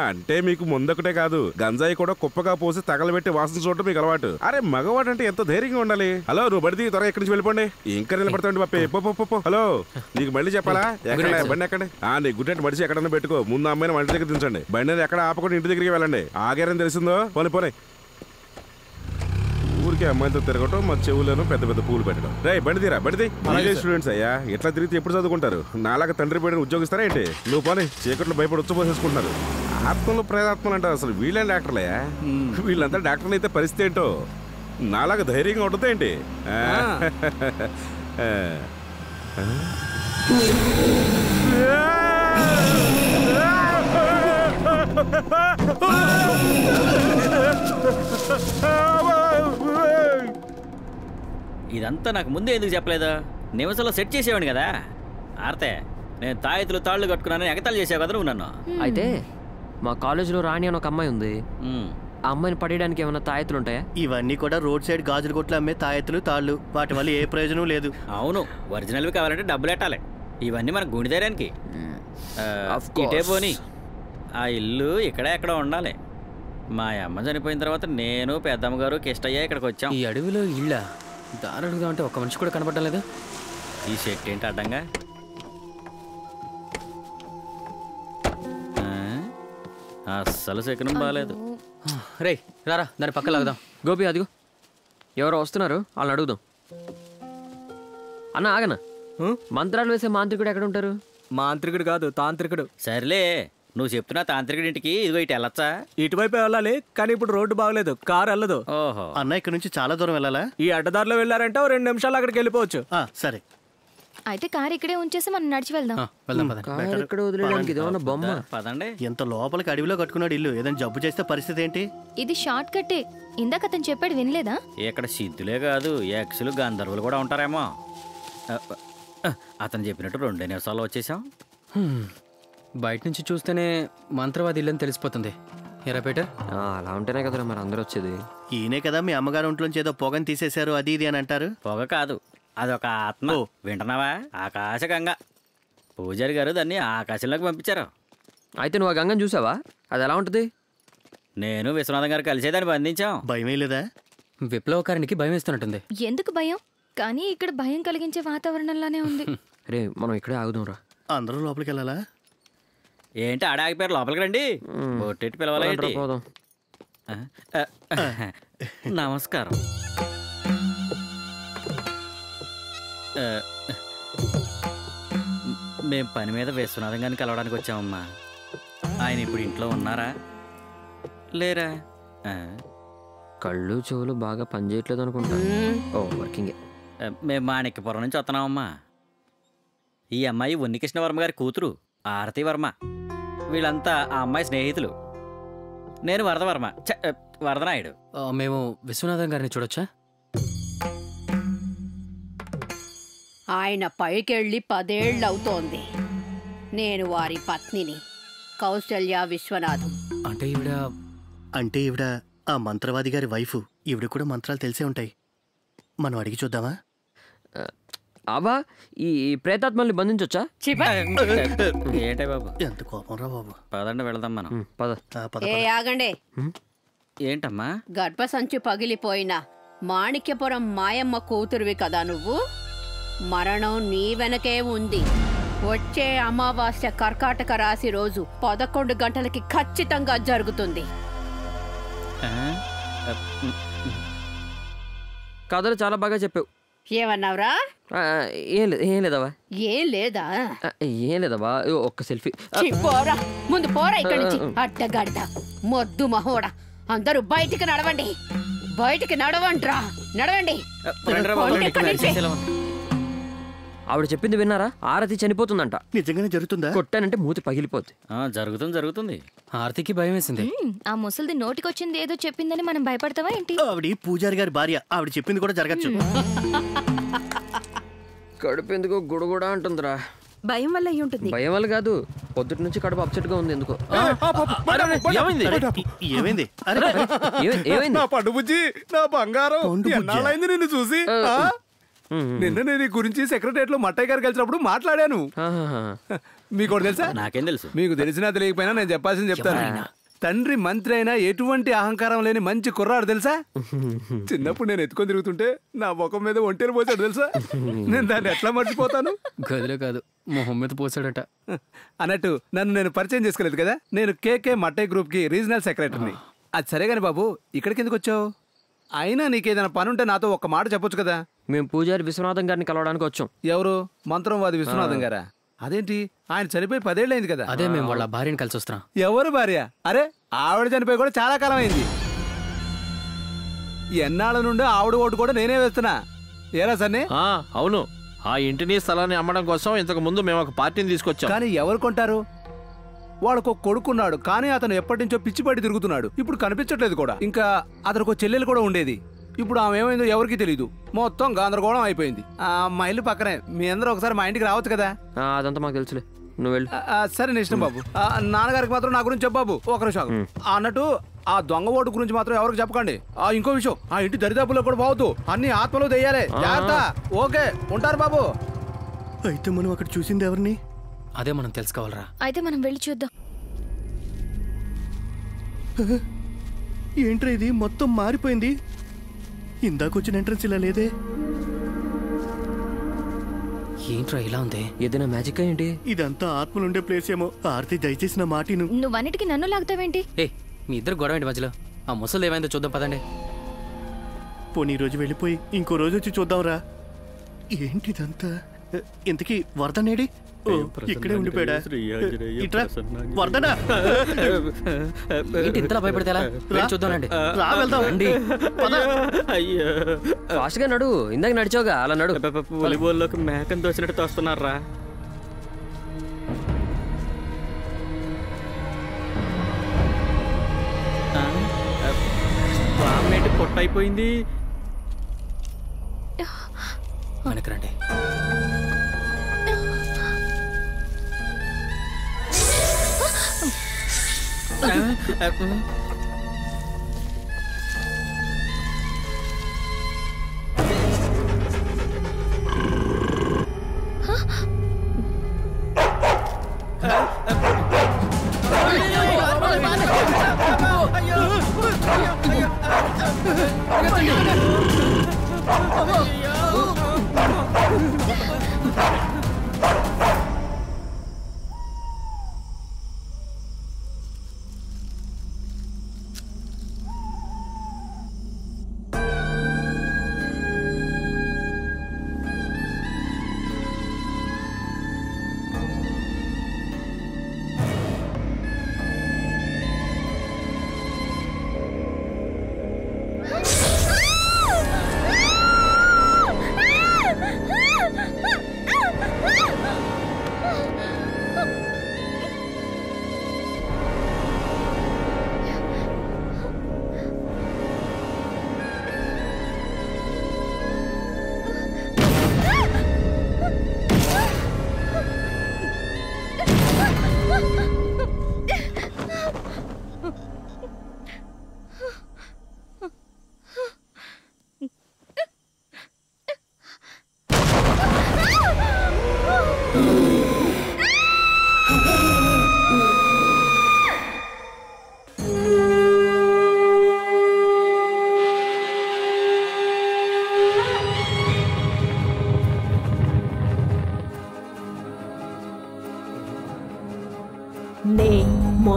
అంటే మీకు ముందొకటే కాదు గంజాయి కూడా కుప్పగా పోసి తగలబెట్టి వాసన చూడటం మీకు అలవాటు. అరే మగవాడు అంటే ఎంత ధైర్యంగా ఉండాలి? హలో నువ్వు బడిది త్వరగా ఇక్కడి నుంచి వెళ్ళిపోండి. ఇంకా నిలబడతాండి పప్పి. పో, పో, పో, పో. హలో నీకు బండి చెప్పాలా? ఎక్కడ బండి ఎక్కడ. ఆ నీ గుడ్డెట్ మడిచి ఎక్కడన్నా పెట్టుకో. ముందు అమ్మాయిని వంట దగ్గర దించండి. బండి ఎక్కడ ఆపకుండా ఇంటి దగ్గరికి వెళ్ళండి. ఆగారని తెలిసిందో? పోనీ పోనీ. ఊరికే అమ్మాయితో తిరగటం మా చెవులను పెద్ద పెద్ద పూలు పెట్టడం రే బండి తీరా బండి అలాగే స్టూడెంట్స్ అయ్యా ఎట్లా తిరిగితే ఎప్పుడు చదువుకుంటారు నాలాగా తండ్రి పేడిని ఉద్యోగిస్తారా ఏంటి నువ్వు పోనీ చీకట్లో భయపడి ఉచ్చపోసేసుకుంటున్నారు ఆత్మలు ప్రేతాత్మలు అంటారు అసలు వీళ్ళేం డాక్టర్లయ్యా వీళ్ళంతా డాక్టర్లు అయితే పరిస్థితి ఏంటో నాలాగా ధైర్యంగా ఉంటుంది ఏంటి. ఇదంతా నాకు ముందే ఎందుకు చెప్పలేదు? నివసంలో సెట్ చేసేవాడిని కదా. ఆర్తే నేను తాయెత్తులు తాళ్ళు కట్టుకున్నానని ఎగతాళి చేసావు కదా నువ్వు నన్ను. అయితే మా కాలేజీలో రాణి అని ఒక అమ్మాయి ఉంది. ఆ అమ్మాయిని పడేయడానికి ఏమైనా తాయెత్తులు ఉంటాయా? ఇవన్నీ కూడా రోడ్ సైడ్ గాజుల కొట్లు అమ్మే తాయెత్తులు తాళ్ళు. వాటి వల్ల ఏ ప్రయోజనం లేదు. అవును ఒరిజినల్వి కావాలంటే డబ్బులు ఎట్టాలి. ఇవన్నీ మన గుండెదారానికి ఇటే పోని. ఆ ఇల్లు ఇక్కడే ఎక్కడ ఉండాలి. మా అమ్మ చనిపోయిన తర్వాత నేను పెద్దమ్మ గారు కిష్టయ్య ఇక్కడికి వచ్చాం. ఈ అడవిలో ఇళ్ళ? దారి అడుగుదాం అంటే ఒక మనిషి కూడా కనపడడం లేదు. ఈ చెట్టు ఏంటి అడ్డంగా? ఆ, అస్సలు శకునం బాగాలేదు రే రారా దాని పక్క లాగదాం. గోపి అదిగో. ఎవరో వస్తున్నారు వాళ్ళని అడుగుదాం. అన్న ఆగనా? మంత్రాలు వేసే మాంత్రికుడు ఎక్కడ ఉంటారు? మాంత్రికుడు కాదు తాంత్రికుడు. సర్లే. నువ్వు చెప్తున్నా తాంత్రికుడి ఇంటికి ఇదిగో ఇటు వెళ్ళొచ్చా? ఇటువైపు వెళ్ళాలి కానీ ఇప్పుడు రోడ్డు బాగలేదు కారు వెళ్ళదు. ఓహో. అన్న ఇక్కడ నుంచి చాలా దూరం వెళ్ళాలా? ఈ అడ్డదారిలో వెళ్ళారంటే ఓ రెండు నిమిషాలు అక్కడికి వెళ్ళిపోవచ్చు. సరే. అయితే కార్ ఇక్కడే ఉంచేసి మనం నడిచి వెళ్దాం. కారు ఇక్కడ వదిలేయడానికి ఇదేమన్నా బొమ్మ? పదండి. ఎంత లోపలికి అడవిలో కట్టుకున్నాడు ఇల్లు? ఏదైనా జబ్బు చేస్తే పరిస్థితి ఏంటి? ఇది షార్ట్ కట్టే. ఇందాక అతను చెప్పాడు వినలేదా? ఇక్కడ సిద్ధులే కాదు యక్షులు గంధర్వులు కూడా ఉంటారేమో. ఆ, ఆ, అతను చెప్పినట్టు రెండే నిమిషాల్లో వచ్చేసాం. బయట నుంచి చూస్తేనే మంత్రవాది ఇల్లని తెలిసిపోతుంది. ఎరా పీటర్? అలా ఉంటేనే కదరా మరి అందరూ వచ్చేది ఈయనే కదా మీ అమ్మగారు ఒంట్లోంచి ఏదో పొగని తీసేశారు అది ఇది అని అంటారు. పొగ కాదు అదొక ఆత్మ. వింటున్నావా? ఆకాశగంగ పూజారి గారు దాన్ని ఆకాశంలోకి పంపించారు. అయితే నువ్వు ఆ గంగని చూసావా? అది ఎలా ఉంటుంది? నేను విశ్వనాథం గారు కలిసే దాన్ని బంధించాం. భయమే లేదా? విప్లవకారునికి భయం వేస్తున్నట్టుంది ఎందుకు భయం? కానీ ఇక్కడ భయం కలిగించే వాతావరణంలానే ఉంది. రే మనం ఇక్కడే ఆగుదాం రా అందరూ లోపలికి వెళ్ళాలా? ఏంటి ఆడ ఆగిపోయారు? లోపలికి రండి. బొట్టెట్టి పిలవాలా పోదాం రా, ఏంటి? పోదాం. ఆ, ఆ, నమస్కారం. ఆ, మేం పని మీద విశ్వనాథం గారిని కలవడానికి వచ్చామమ్మా. ఆయన ఇప్పుడు ఇంట్లో ఉన్నారా? లేరా? కళ్ళు చెవులు బాగా పనిచేయట్లేదు అనుకుంటా. ఓ వర్కింగే మేము మాణిక్యపురం నుంచి వస్తున్నామమ్మా. ఈ అమ్మాయి ఉన్నికృష్ణ వర్మ గారి కూతురు. ఆరతి వర్మ. వీళ్ళంతా ఆ అమ్మాయి స్నేహితులు. నేను వరదవర్మ వరదనాయుడు. మేము విశ్వనాథం గారిని చూడొచ్చా? ఆయన పైకెళ్ళి పదేళ్ళవుతోంది నేను వారి పత్నిని కౌశల్య విశ్వనాథం. అంటే ఈవిడ అంటే ఈవిడ ఆ మంత్రవాది గారి వైఫ్. ఈవిడ కూడా మంత్రాలు తెలిసే ఉంటాయి. మనం అడిగి చూద్దామా? అవా? ఈ ప్రేతాత్మల్ని బంధించొచ్చా? ఏంటే బాబు? ఎంత కోపం రా బాబు. పదండి వెళదాం మనం. పద. ఏ ఆగండి. ఏంటమ్మా? గర్భసంచి పగిలిపోయిన మాణిక్యపురం మాయమ్మ కూతురువి కదా నువ్వు? మరణం నీ వెనకే ఉంది. వచ్చే అమావాస్య కర్కాటక రాశి రోజు పదకొండు గంటలకి ఖచ్చితంగా జరుగుతుంది. కథలు చాలా బాగా చెప్పావు. ఏమన్నావురా? ఏం లేదు ఏం లేదవా ఏం లేదా? ఏం లేదవా ఒక్క సెల్ఫీ. పోరా ముందు పోరా ఇక్కడి నుంచి. అడ్డగాడిద మొద్దు మహోడా. అందరూ బయటికి నడవండి. బయటికి నడవండ్రా నడవండి. ఆవిడ చెప్పింది విన్నారా? ఆరతి చనిపోతుందంట. నిజంగానే జరుగుతుందా? కొట్టానంటే మూతి పగిలిపోద్ది. జరుగుతుంది జరుగుతుంది. ఆరతికి భయం వేసింది. ఆ ముసలిది నోటికొచ్చింది ఏదో చెప్పిందని మనం భయపడతావా ఏంటి? ఆవిడ పూజారి గారి భార్య. ఆవిడ చెప్పింది కూడా జరగచ్చు. కడుపు ఎందుకో గుడగుడ అంటుందిరా. భయం వల్ల అయి ఉంటుంది. భయం వల్ల కాదు పొద్దుటి నుంచి కడుపు అప్సెట్గా ఉంది ఎందుకో. ఏమైంది? నా పండు బుజ్జి నా బంగారం. ఎన్నాళ్ళైంది నిన్ను చూసి? ఆ? నిన్న నేను ఈ గురించి సెక్రటరియట్లో మట్టయ్య గారు కలిసినప్పుడు మాట్లాడాను. మీకు తెలుసా? నాకేం తెలుసు. మీకు తెలిసినా తెలియకపోయినా నేను చెప్పాల్సింది చెప్తాను. తండ్రి మంత్రి అయినా ఎటువంటి అహంకారం లేని మంచి కుర్రాడు తెలుసా? చిన్నప్పుడు నేను ఎత్తుకొని తిరుగుతుంటే నా ముఖం మీద ఒంటేరు పోసాడు తెలుసా? నేను దాన్ని ఎట్లా మర్చిపోతాను? గదిలో కాదు మొహం మీద పోసాడట. అన్నట్టు నన్ను నేను పరిచయం చేసుకోలేదు కదా? నేను కేకే మట్టయ్య గ్రూప్కి రీజనల్ సెక్రటరీని. అది సరే గాని బాబు ఇక్కడికి ఎందుకు వచ్చావు? అయినా నీకేదైనా పని ఉంటే నాతో ఒక్క మాట చెప్పొచ్చు కదా? మేము పూజారి విశ్వనాథం గారిని కలవడానికి వచ్చాం. ఎవరు? మంత్రంవాది విశ్వనాథం గారా? అదేంటి? ఆయన చనిపోయి పదేళ్ళైంది కదా? అదే మేము వాళ్ళ భార్యని కలిసి వస్తున్నాం. ఎవరు భార్య? అరే ఆవిడ చనిపోయి కూడా చాలా కాలం అయింది ఎన్నాళ్ళ నుండి ఆవిడ ఓటు కూడా నేనే వేస్తున్నా. ఏరా సన్ని? ఆ, అవును. ఆ ఇంటిని స్థలాన్ని అమ్మడం కోసం ఇంతకు ముందు మేము ఒక పార్టీని తీసుకొచ్చాం. కానీ ఎవరు కొంటారు? వాడికి ఒక కొడుకున్నాడు కానీ అతను ఎప్పటి నుంచో పిచ్చిపడి తిరుగుతున్నాడు. ఇప్పుడు కనిపించట్లేదు కూడా. ఇంకా అతనికి ఒక చెల్లెలు కూడా ఉండేది. ఇప్పుడు ఆమె ఏమైందో ఎవరికీ తెలియదు మొత్తం గందరగోళం అయిపోయింది. ఆ మా ఇల్లు పక్కనే. మీ అందరూ ఒకసారి మా ఇంటికి రావచ్చు కదా? ఆ, అదంతా మాకు తెలుసులే. నువ్వు వెళ్ళు. సరే నీ ఇష్టం బాబు. ఆ, నాన్నగారికి మాత్రం నా గురించి చెప్పు బాబు ఒక నిమిషం అన్నట్టు ఆ దొంగ ఓటు గురించి మాత్రం ఎవరికి చెప్పకండి. ఆ ఇంకో విషయం. ఆ ఇంటి దరిదాపుల్లో కూడా పోవద్దు. అన్ని ఆత్మలు దెయ్యాలే జాగ్రత్త. ఓకే. ఉంటారు బాబు. అయితే మనం అక్కడ చూసింది ఎవరిని? అదే మనం తెలుసుకోవాలరా. అయితే మనం వెళ్ళి చూద్దాం. ఏంట్రా ఇది? మొత్తం మారిపోయింది. ఇందాకొచ్చిన ఎంట్రన్స్ ఇలా లేదే. ఏంట్రా ఇలా ఉంది? ఏదైనా మ్యాజిక్ ఏంటి? ఇదంతా ఆత్మలుండే ప్లేస్ ఏమో. ఆర్తి దయచేసి నా మాటిను. నువ్వన్నిటికీ నన్ను లాగుతావేంటి? ఏ మీ ఇద్దరు గొడవ ఏంటి మధ్యలో? ఆ ముసలి ఏమైందో చూద్దాం పదండి. పోనీ రోజు వెళ్ళిపోయి ఇంకో రోజు వచ్చి చూద్దాంరా. ఏంటిదంతా? ఇంతకీ వరదనేడి? ఇక్కడే ఉండిపోయాడా? ఇట్రా వరదనా? ఏంటి ఇంతలా భయపడితే ఎలా? వెళ్ళి చూద్దామండి రా వెళ్దాం. రండి. అయ్యో. ఫాస్ట్గా నడు. ఇందాక నడిచావుగా అలా నడు. వాలీబాల్లోకి మేకను దోసినట్టు తోస్తున్నారా? బామ్మేంటి పొట్ట అయిపోయింది? Oh,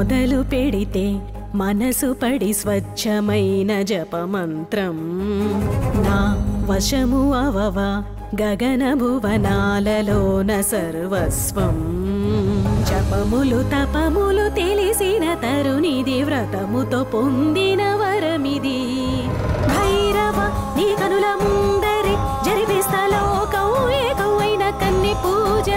మొదలు పెడితే మనసు పడి స్వచ్ఛమైన జపమంత్రం. నా వశము అవవ గగన భువనాలలోన సర్వస్వం. జపములు తపములు తెలిసిన తరునిది వ్రతముతో పొందిన వరమిది. భైరవ నీ కనుల ముందరి జరిపిస్తా లోకం ఏకమైన కన్ని పూజ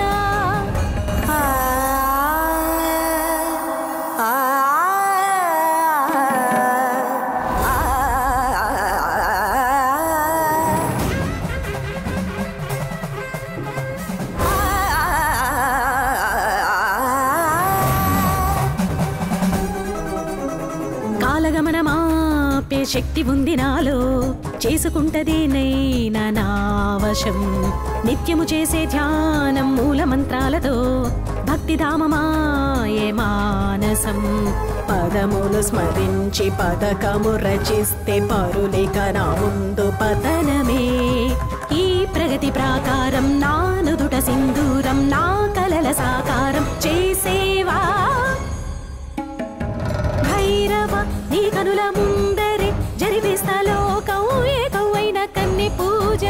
శక్తి ఉంది నాలో. చేసుకుంటది నైనా నిత్యము చేసే ధ్యానం మూల మంత్రాలతో భక్తిధామమాయే మానసం. పదములు స్మరించి పథకము రచిస్తే పరులిక నా ముందు పతనమే. ఈ ప్రగతి ప్రాకారం నానుదుట సింధూరం నా కలల సాకారం చేసేవా? భైరవ నీ కనుల ముందు జరిపిస్తా లోకం ఏకమైన కన్ని పూజ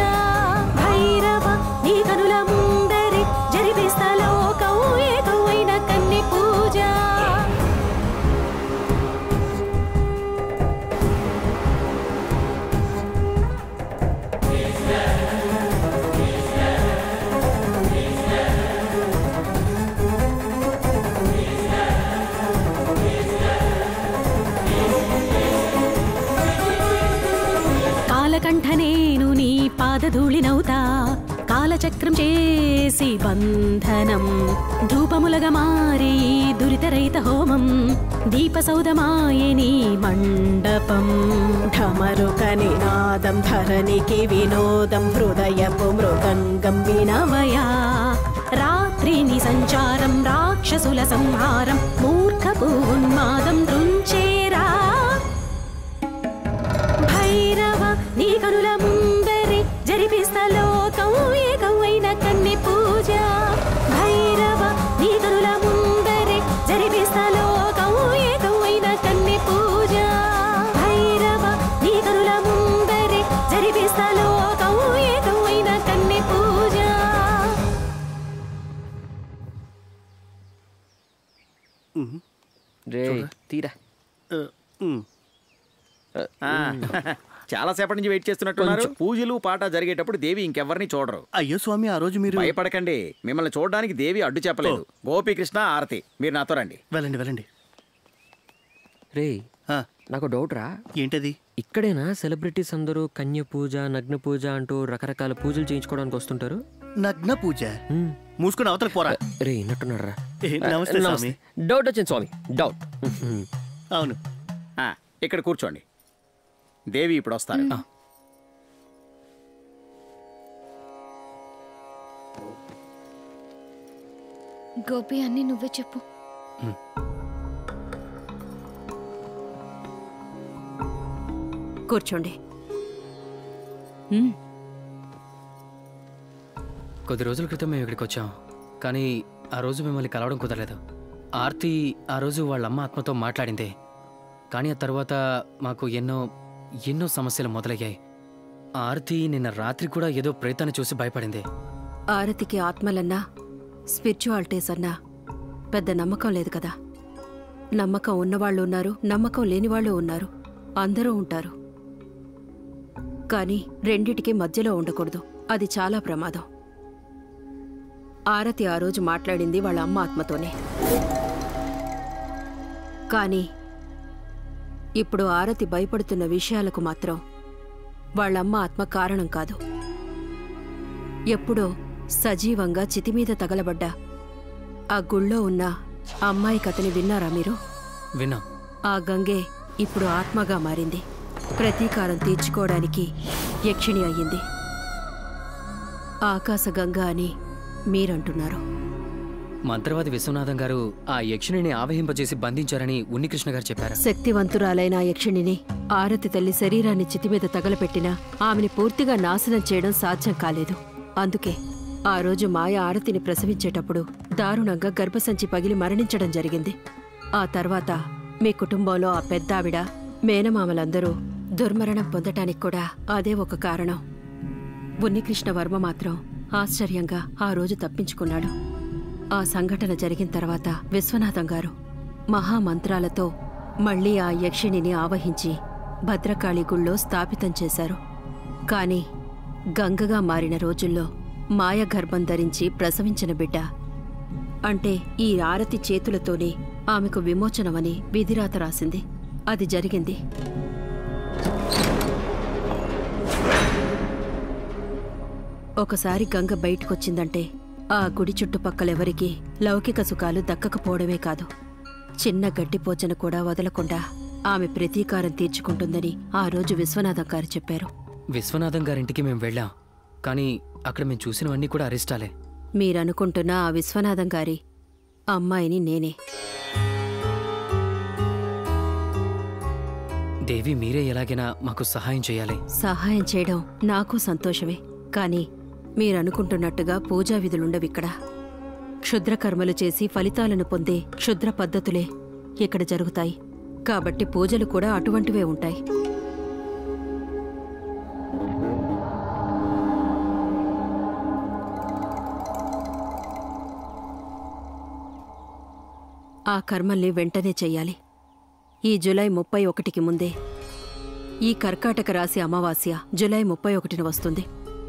కాలకంఠ కాలచక్రం చేసి బంధనం. ధూపములగా మారి దురితరైత హోమం దీపసౌదమాయని మండపం. ఢమరుక నినాదం ధరణికి వినోదం హృదయపు మృదంగం వినవయా. రాత్రిని సంచారం రాక్షసుల సంహారం మూర్ఖపు ఉన్మాదం చాలా సేపటి నుంచి వెయిట్ చేస్తున్నట్టున్నారు. పూజలు పాట జరిగేటప్పుడు దేవి ఇంకెవరిని చూడరు. అయ్యో స్వామి ఆ రోజు మీరు భయపడకండి. మిమ్మల్ని చూడడానికి దేవి అడ్డు చెప్పలేదు. గోపీకృష్ణ ఆరతి. మీరు నాతో రండి. వెళ్ళండి వెళ్ళండి. రే నాకు డౌట్ రా. ఏంటది? ఇక్కడేనా సెలబ్రిటీస్ అందరూ కన్య పూజ నగ్న పూజ అంటూ రకరకాల పూజలు చేయించుకోవడానికి వస్తుంటారు? నగ్న పూజ? మూసుకుని అవతల పోరా. రే విన్నట్టున్నాడు రా ఏ, నమస్తే. స్వామి. డౌట్ వచ్చింది స్వామి. డౌట్. అవును. ఆ, ఇక్కడ కూర్చోండి. దేవి ఇప్పుడు వస్తారు గోపి అన్ని నువ్వే చెప్పు. కూర్చోండి. కొద్ది రోజుల క్రితం మేము ఇక్కడికి వచ్చాం. కానీ ఆ రోజు మిమ్మల్ని కలవడం కుదరలేదు. ఆర్తి ఆ రోజు వాళ్ళ అమ్మ ఆత్మతో మాట్లాడింది. కానీ ఆ తర్వాత మాకు ఎన్నో ఎన్నో సమస్యలు మొదలయ్యాయి. ఆరతి నిన్న రాత్రి కూడా ఏదో ప్రేతాన్ని చూసి భయపడింది. ఆరతికి ఆత్మలన్నా స్పిరిచువాలిటీస్ అన్నా పెద్ద నమ్మకం లేదు కదా. నమ్మకం ఉన్నవాళ్ళు ఉన్నారు నమ్మకం లేనివాళ్ళు ఉన్నారు. అందరూ ఉంటారు. కానీ రెండిటికి మధ్యలో ఉండకూడదు. అది చాలా ప్రమాదం. ఆరతి ఆ రోజు మాట్లాడింది వాళ్ళ అమ్మ ఆత్మతోనే. కానీ ఇప్పుడు ఆరతి భయపడుతున్న విషయాలకు మాత్రం వాళ్ళమ్మ ఆత్మ కారణం కాదు. ఎప్పుడో సజీవంగా చితిమీద తగలబడ్డ ఆ గుళ్ళో ఉన్న ఆ అమ్మాయి కథని విన్నారా మీరు? విన్నాం. ఆ గంగే ఇప్పుడు ఆత్మగా మారింది. ప్రతీకారం తీర్చుకోవడానికి యక్షిణి అయ్యింది. ఆకాశ గంగ అని మీరంటున్నారు. మంత్రవాది విశ్వనాథం గారు ఆ యక్షిణిని ఆవహింపజేసి బంధించారని ఉన్నికృష్ణ గారు చెప్పారు. శక్తివంతురాలైన ఆ యక్షిణిని ఆరతి తల్లి శరీరాన్ని చితిమీద తగలపెట్టినా ఆమెని పూర్తిగా నాశనం చేయడం సాధ్యం కాలేదు. అందుకే ఆ రోజు మాయ ఆరతిని ప్రసవించేటప్పుడు దారుణంగా గర్భసంచి పగిలి మరణించడం జరిగింది. ఆ తర్వాత మీ కుటుంబంలో ఆ పెద్దావిడ మేనమామలందరూ దుర్మరణం పొందటానికి కూడా అదే ఒక కారణం. ఉన్నికృష్ణ వర్మ మాత్రం ఆశ్చర్యంగా ఆ రోజు తప్పించుకున్నాడు. ఆ సంఘటన జరిగిన తర్వాత విశ్వనాథం గారు మహామంత్రాలతో మళ్ళీ ఆ యక్షిణిని ఆవహించి భద్రకాళి గుళ్ళో స్థాపితం చేశారు. కాని గంగగా మారిన రోజుల్లో మాయగర్భం ధరించి ప్రసవించిన బిడ్డ. అంటే ఈ ఆరతి చేతులతోనే ఆమెకు విమోచనమని విధిరాత రాసింది. అది జరిగింది. ఒకసారి గంగ బయటకొచ్చిందంటే ఆ గుడి చుట్టుపక్కలెవరికీ లౌకిక సుఖాలు దక్కకపోవడమే కాదు. చిన్న గడ్డిపోచను కూడా వదలకుండా ఆమె ప్రతీకారం తీర్చుకుంటుందని ఆ రోజు విశ్వనాథం గారు చెప్పారు. విశ్వనాథం గారింటికి మేము వెళ్ళాం. కానీ అక్కడ మేము చూసినవన్నీ కూడా అరిష్టాలే. మీరనుకుంటున్న ఆ విశ్వనాథం గారి అమ్మాయిని నేనే. దేవి మీరే ఎలాగైనా మాకు సహాయం చేయాలి. సహాయం చేయడం నాకు సంతోషమే. కానీ మీరనుకుంటున్నట్టుగా పూజా విధులుండవిక్కడ. క్షుద్రకర్మలు చేసి ఫలితాలను పొందే క్షుద్ర పద్ధతులే ఇక్కడ జరుగుతాయి. కాబట్టి పూజలు కూడా అటువంటివే ఉంటాయి. ఆ కర్మల్ని వెంటనే చెయ్యాలి. ఈ జులై ముప్పై ఒకటికి ముందే. ఈ కర్కాటక రాశి అమావాస్య జులై ముప్పై ఒకటిన వస్తుంది.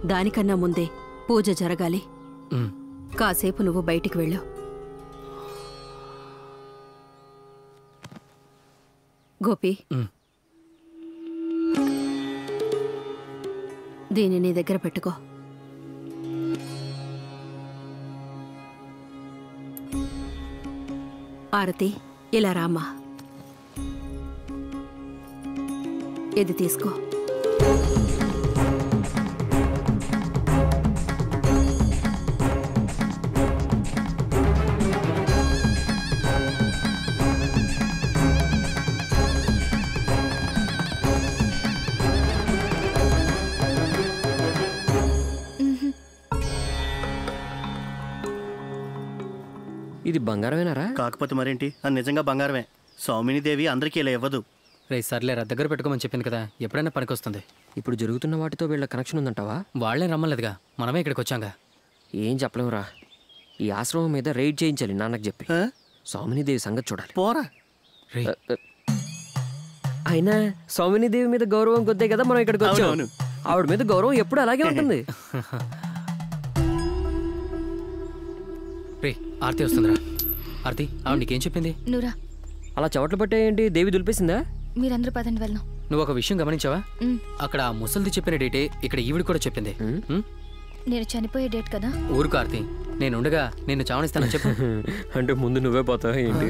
దానికన్నా ముందే పూజ జరగాలి. కాసేపు నువ్వు బయటికి వెళ్ళు. గోపి. దీన్ని నీ దగ్గర పెట్టుకో. ఆరతి ఇలా రామ్మా. ఇది తీసుకో. బంగారమేనారా? కాకపోతే మరేంటి? అది నిజంగా బంగారమే. సౌమిని దేవి అందరికీ ఇలా ఇవ్వదు. రే సర్లేరా దగ్గర పెట్టుకోమని చెప్పింది కదా. ఎప్పుడైనా పనికొస్తుంది. ఇప్పుడు జరుగుతున్న వాటితో వీళ్ళ కనెక్షన్ ఉందంటావా? వాళ్ళే రమ్మలేదుగా మనమే ఇక్కడికి వచ్చాంగా. ఏం చెప్పలేమురా ఈ ఆశ్రమం మీద రైడ్ చేయించాలి నాన్నకు చెప్పి. సౌమిని దేవి సంగతి చూడాలి. పోరా. అ. అయినా సౌమిని దేవి మీద గౌరవం కొద్దే కదా మనం ఇక్కడికి వచ్చాం. అవునవును. ఆవిడ మీద గౌరవం ఎప్పుడు అలాగే ఉంటుంది. రే ఆర్తి వస్తుందిరా. ఆర్తి ఆవిడ నీకేం చెప్పింది? నువ్వురా అలా చెవట్లు పట్టే ఏంటి? దేవి దులిపేసిందా? మీరందరూ పదండి వెళ్దాం. నువ్వు ఒక విషయం గమనించావా. అక్కడ ఆ ముసలిది చెప్పిన డేటే ఇక్కడ ఈవిడ కూడా చెప్పింది? నేను చనిపోయే డేట్ కదా? ఊరుకు ఆర్తి నేను ఉండగా నిన్ను చావనిస్తానని చెప్పు. అంటే ముందు నువ్వే పోతావా ఏంటి?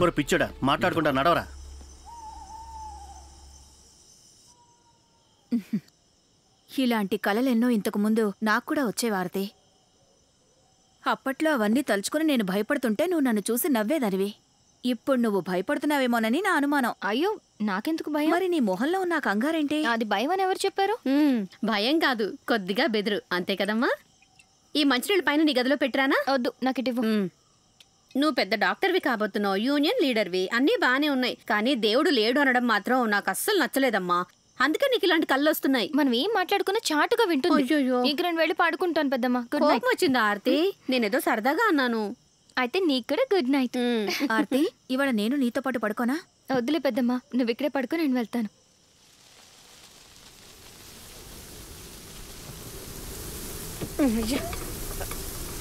మరి పిచ్చోడా? మాట్లాడుకుంటా నడవరా. ఇలాంటి కలలెన్నో ఇంతకు ముందు నాకు కూడా వచ్చేవారతే అప్పట్లో అవన్నీ తలుచుకుని నేను భయపడుతుంటే నువ్వు నన్ను చూసి నవ్వేదనివి. ఇప్పుడు నువ్వు భయపడుతున్నావేమోనని నా అనుమానం. అయ్యో నాకెందుకు భయం? మరి నీ మొహంలో ఉన్న కంగారేంటి? అది భయం అని ఎవరు చెప్పారు? భయం కాదు కొద్దిగా బెదురు. అంతే కదమ్మా? ఈ మంచినీళ్ళ పైన నీ గదిలో పెట్టరానా? వద్దు నాకు ఇటు నువ్వు పెద్ద డాక్టర్వి కాబోతున్నావు యూనియన్ లీడర్వి. అన్నీ బానే ఉన్నాయి కానీ దేవుడు లేడు అనడం మాత్రం నాకు అస్సలు నచ్చలేదమ్మా. అందుకే నీకు ఇలాంటి కళ్ళు వస్తున్నాయి మనం ఏం మాట్లాడుకున్నా చాటుగా వింటుంది. ఇంక నేను వెళ్ళి పాడుకుంటాను పెద్దమ్మ. గుడ్ కోపం నైట్ వచ్చిందా ఆర్తి? నేనేదో సరదాగా అన్నాను. అయితే నీకు కూడా గుడ్ నైట్ ఆర్తి? ఇవాళ నేను నీతో పాటు పడుకోనా? వద్దులే పెద్దమ్మ నువ్వు ఇక్కడే పడుకో నేను వెళ్తాను.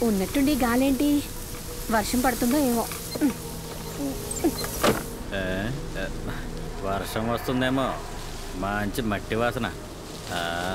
ఉన్నట్టుండి గాలేంటి? వర్షం పడుతుందో ఏమో. వర్షం వస్తుందేమో. మంచి మట్టి వాసన. ఆ,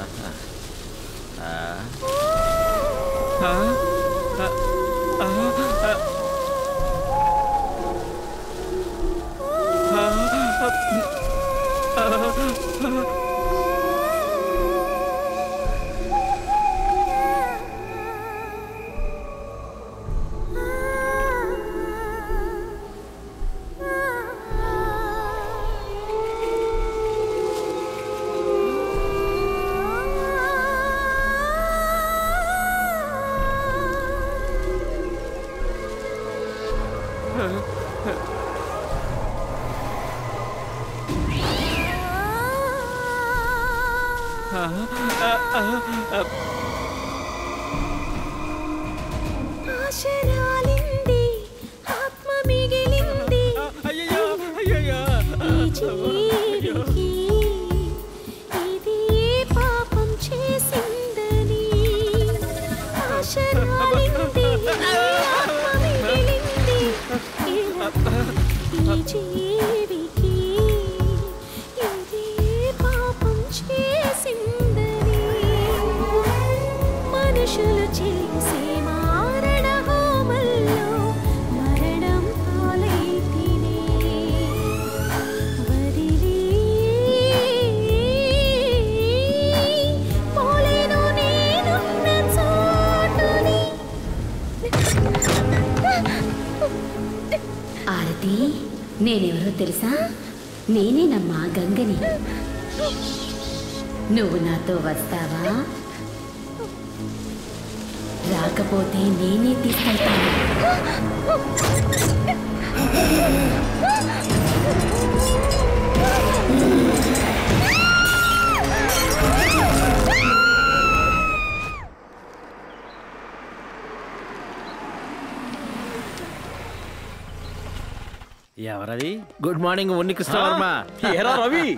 ఎవరది? గుడ్ మార్నింగ్ ఉన్ని కృష్ణవర్మ ఏరా రవి?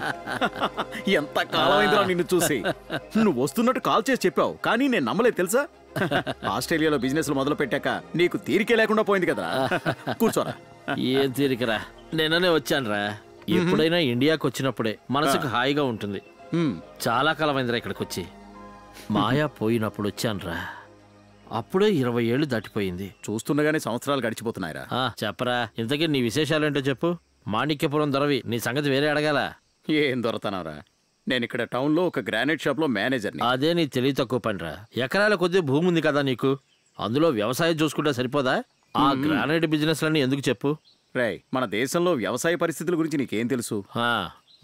ఎంత కాలమైందిరా నిన్ను చూసి. నువ్వు వస్తున్నట్టు కాల్ చేసి చెప్పావు కానీ నేను నమ్మలేదు తెలుసా? ఆస్ట్రేలియాలో బిజినెస్ మొదలు పెట్టాక నీకు తీరికే లేకుండా పోయింది కదరా. కూర్చోరా. ఏం తీరికరా? నిన్ననే వచ్చానురా. ఎప్పుడైనా ఇండియాకి వచ్చినప్పుడే మనసుకు హాయిగా ఉంటుంది. చాలా కాలమైందిరా ఇక్కడికి వచ్చి మాయా పోయినప్పుడు వచ్చానురా. అప్పుడే ఇరవై ఏళ్ళు దాటిపోయింది. చూస్తుండగానే సంవత్సరాలు గడిచిపోతున్నాయిరా. ఆ, చెప్పరా ఇంతకీ నీ విశేషాలేంటో చెప్పు. మాణిక్యపురం దొరవి నీ సంగతి వేరే అడగాల. ఏం దొరతనవరా నేను ఇక్కడ టౌన్లో ఒక గ్రానైట్ షాప్లో మేనేజర్ని. అదే నీ తెలివి తక్కువ పనిరా. ఎకరాల కొద్ది భూమి ఉంది కదా నీకు? అందులో వ్యవసాయం చూసుకుంటే సరిపోదా? ఆ. గ్రానైట్ బిజినెస్ లన్నీ ఎందుకు చెప్పు? రేయ్ మన దేశంలో వ్యవసాయ పరిస్థితుల గురించి నీకేం తెలుసు?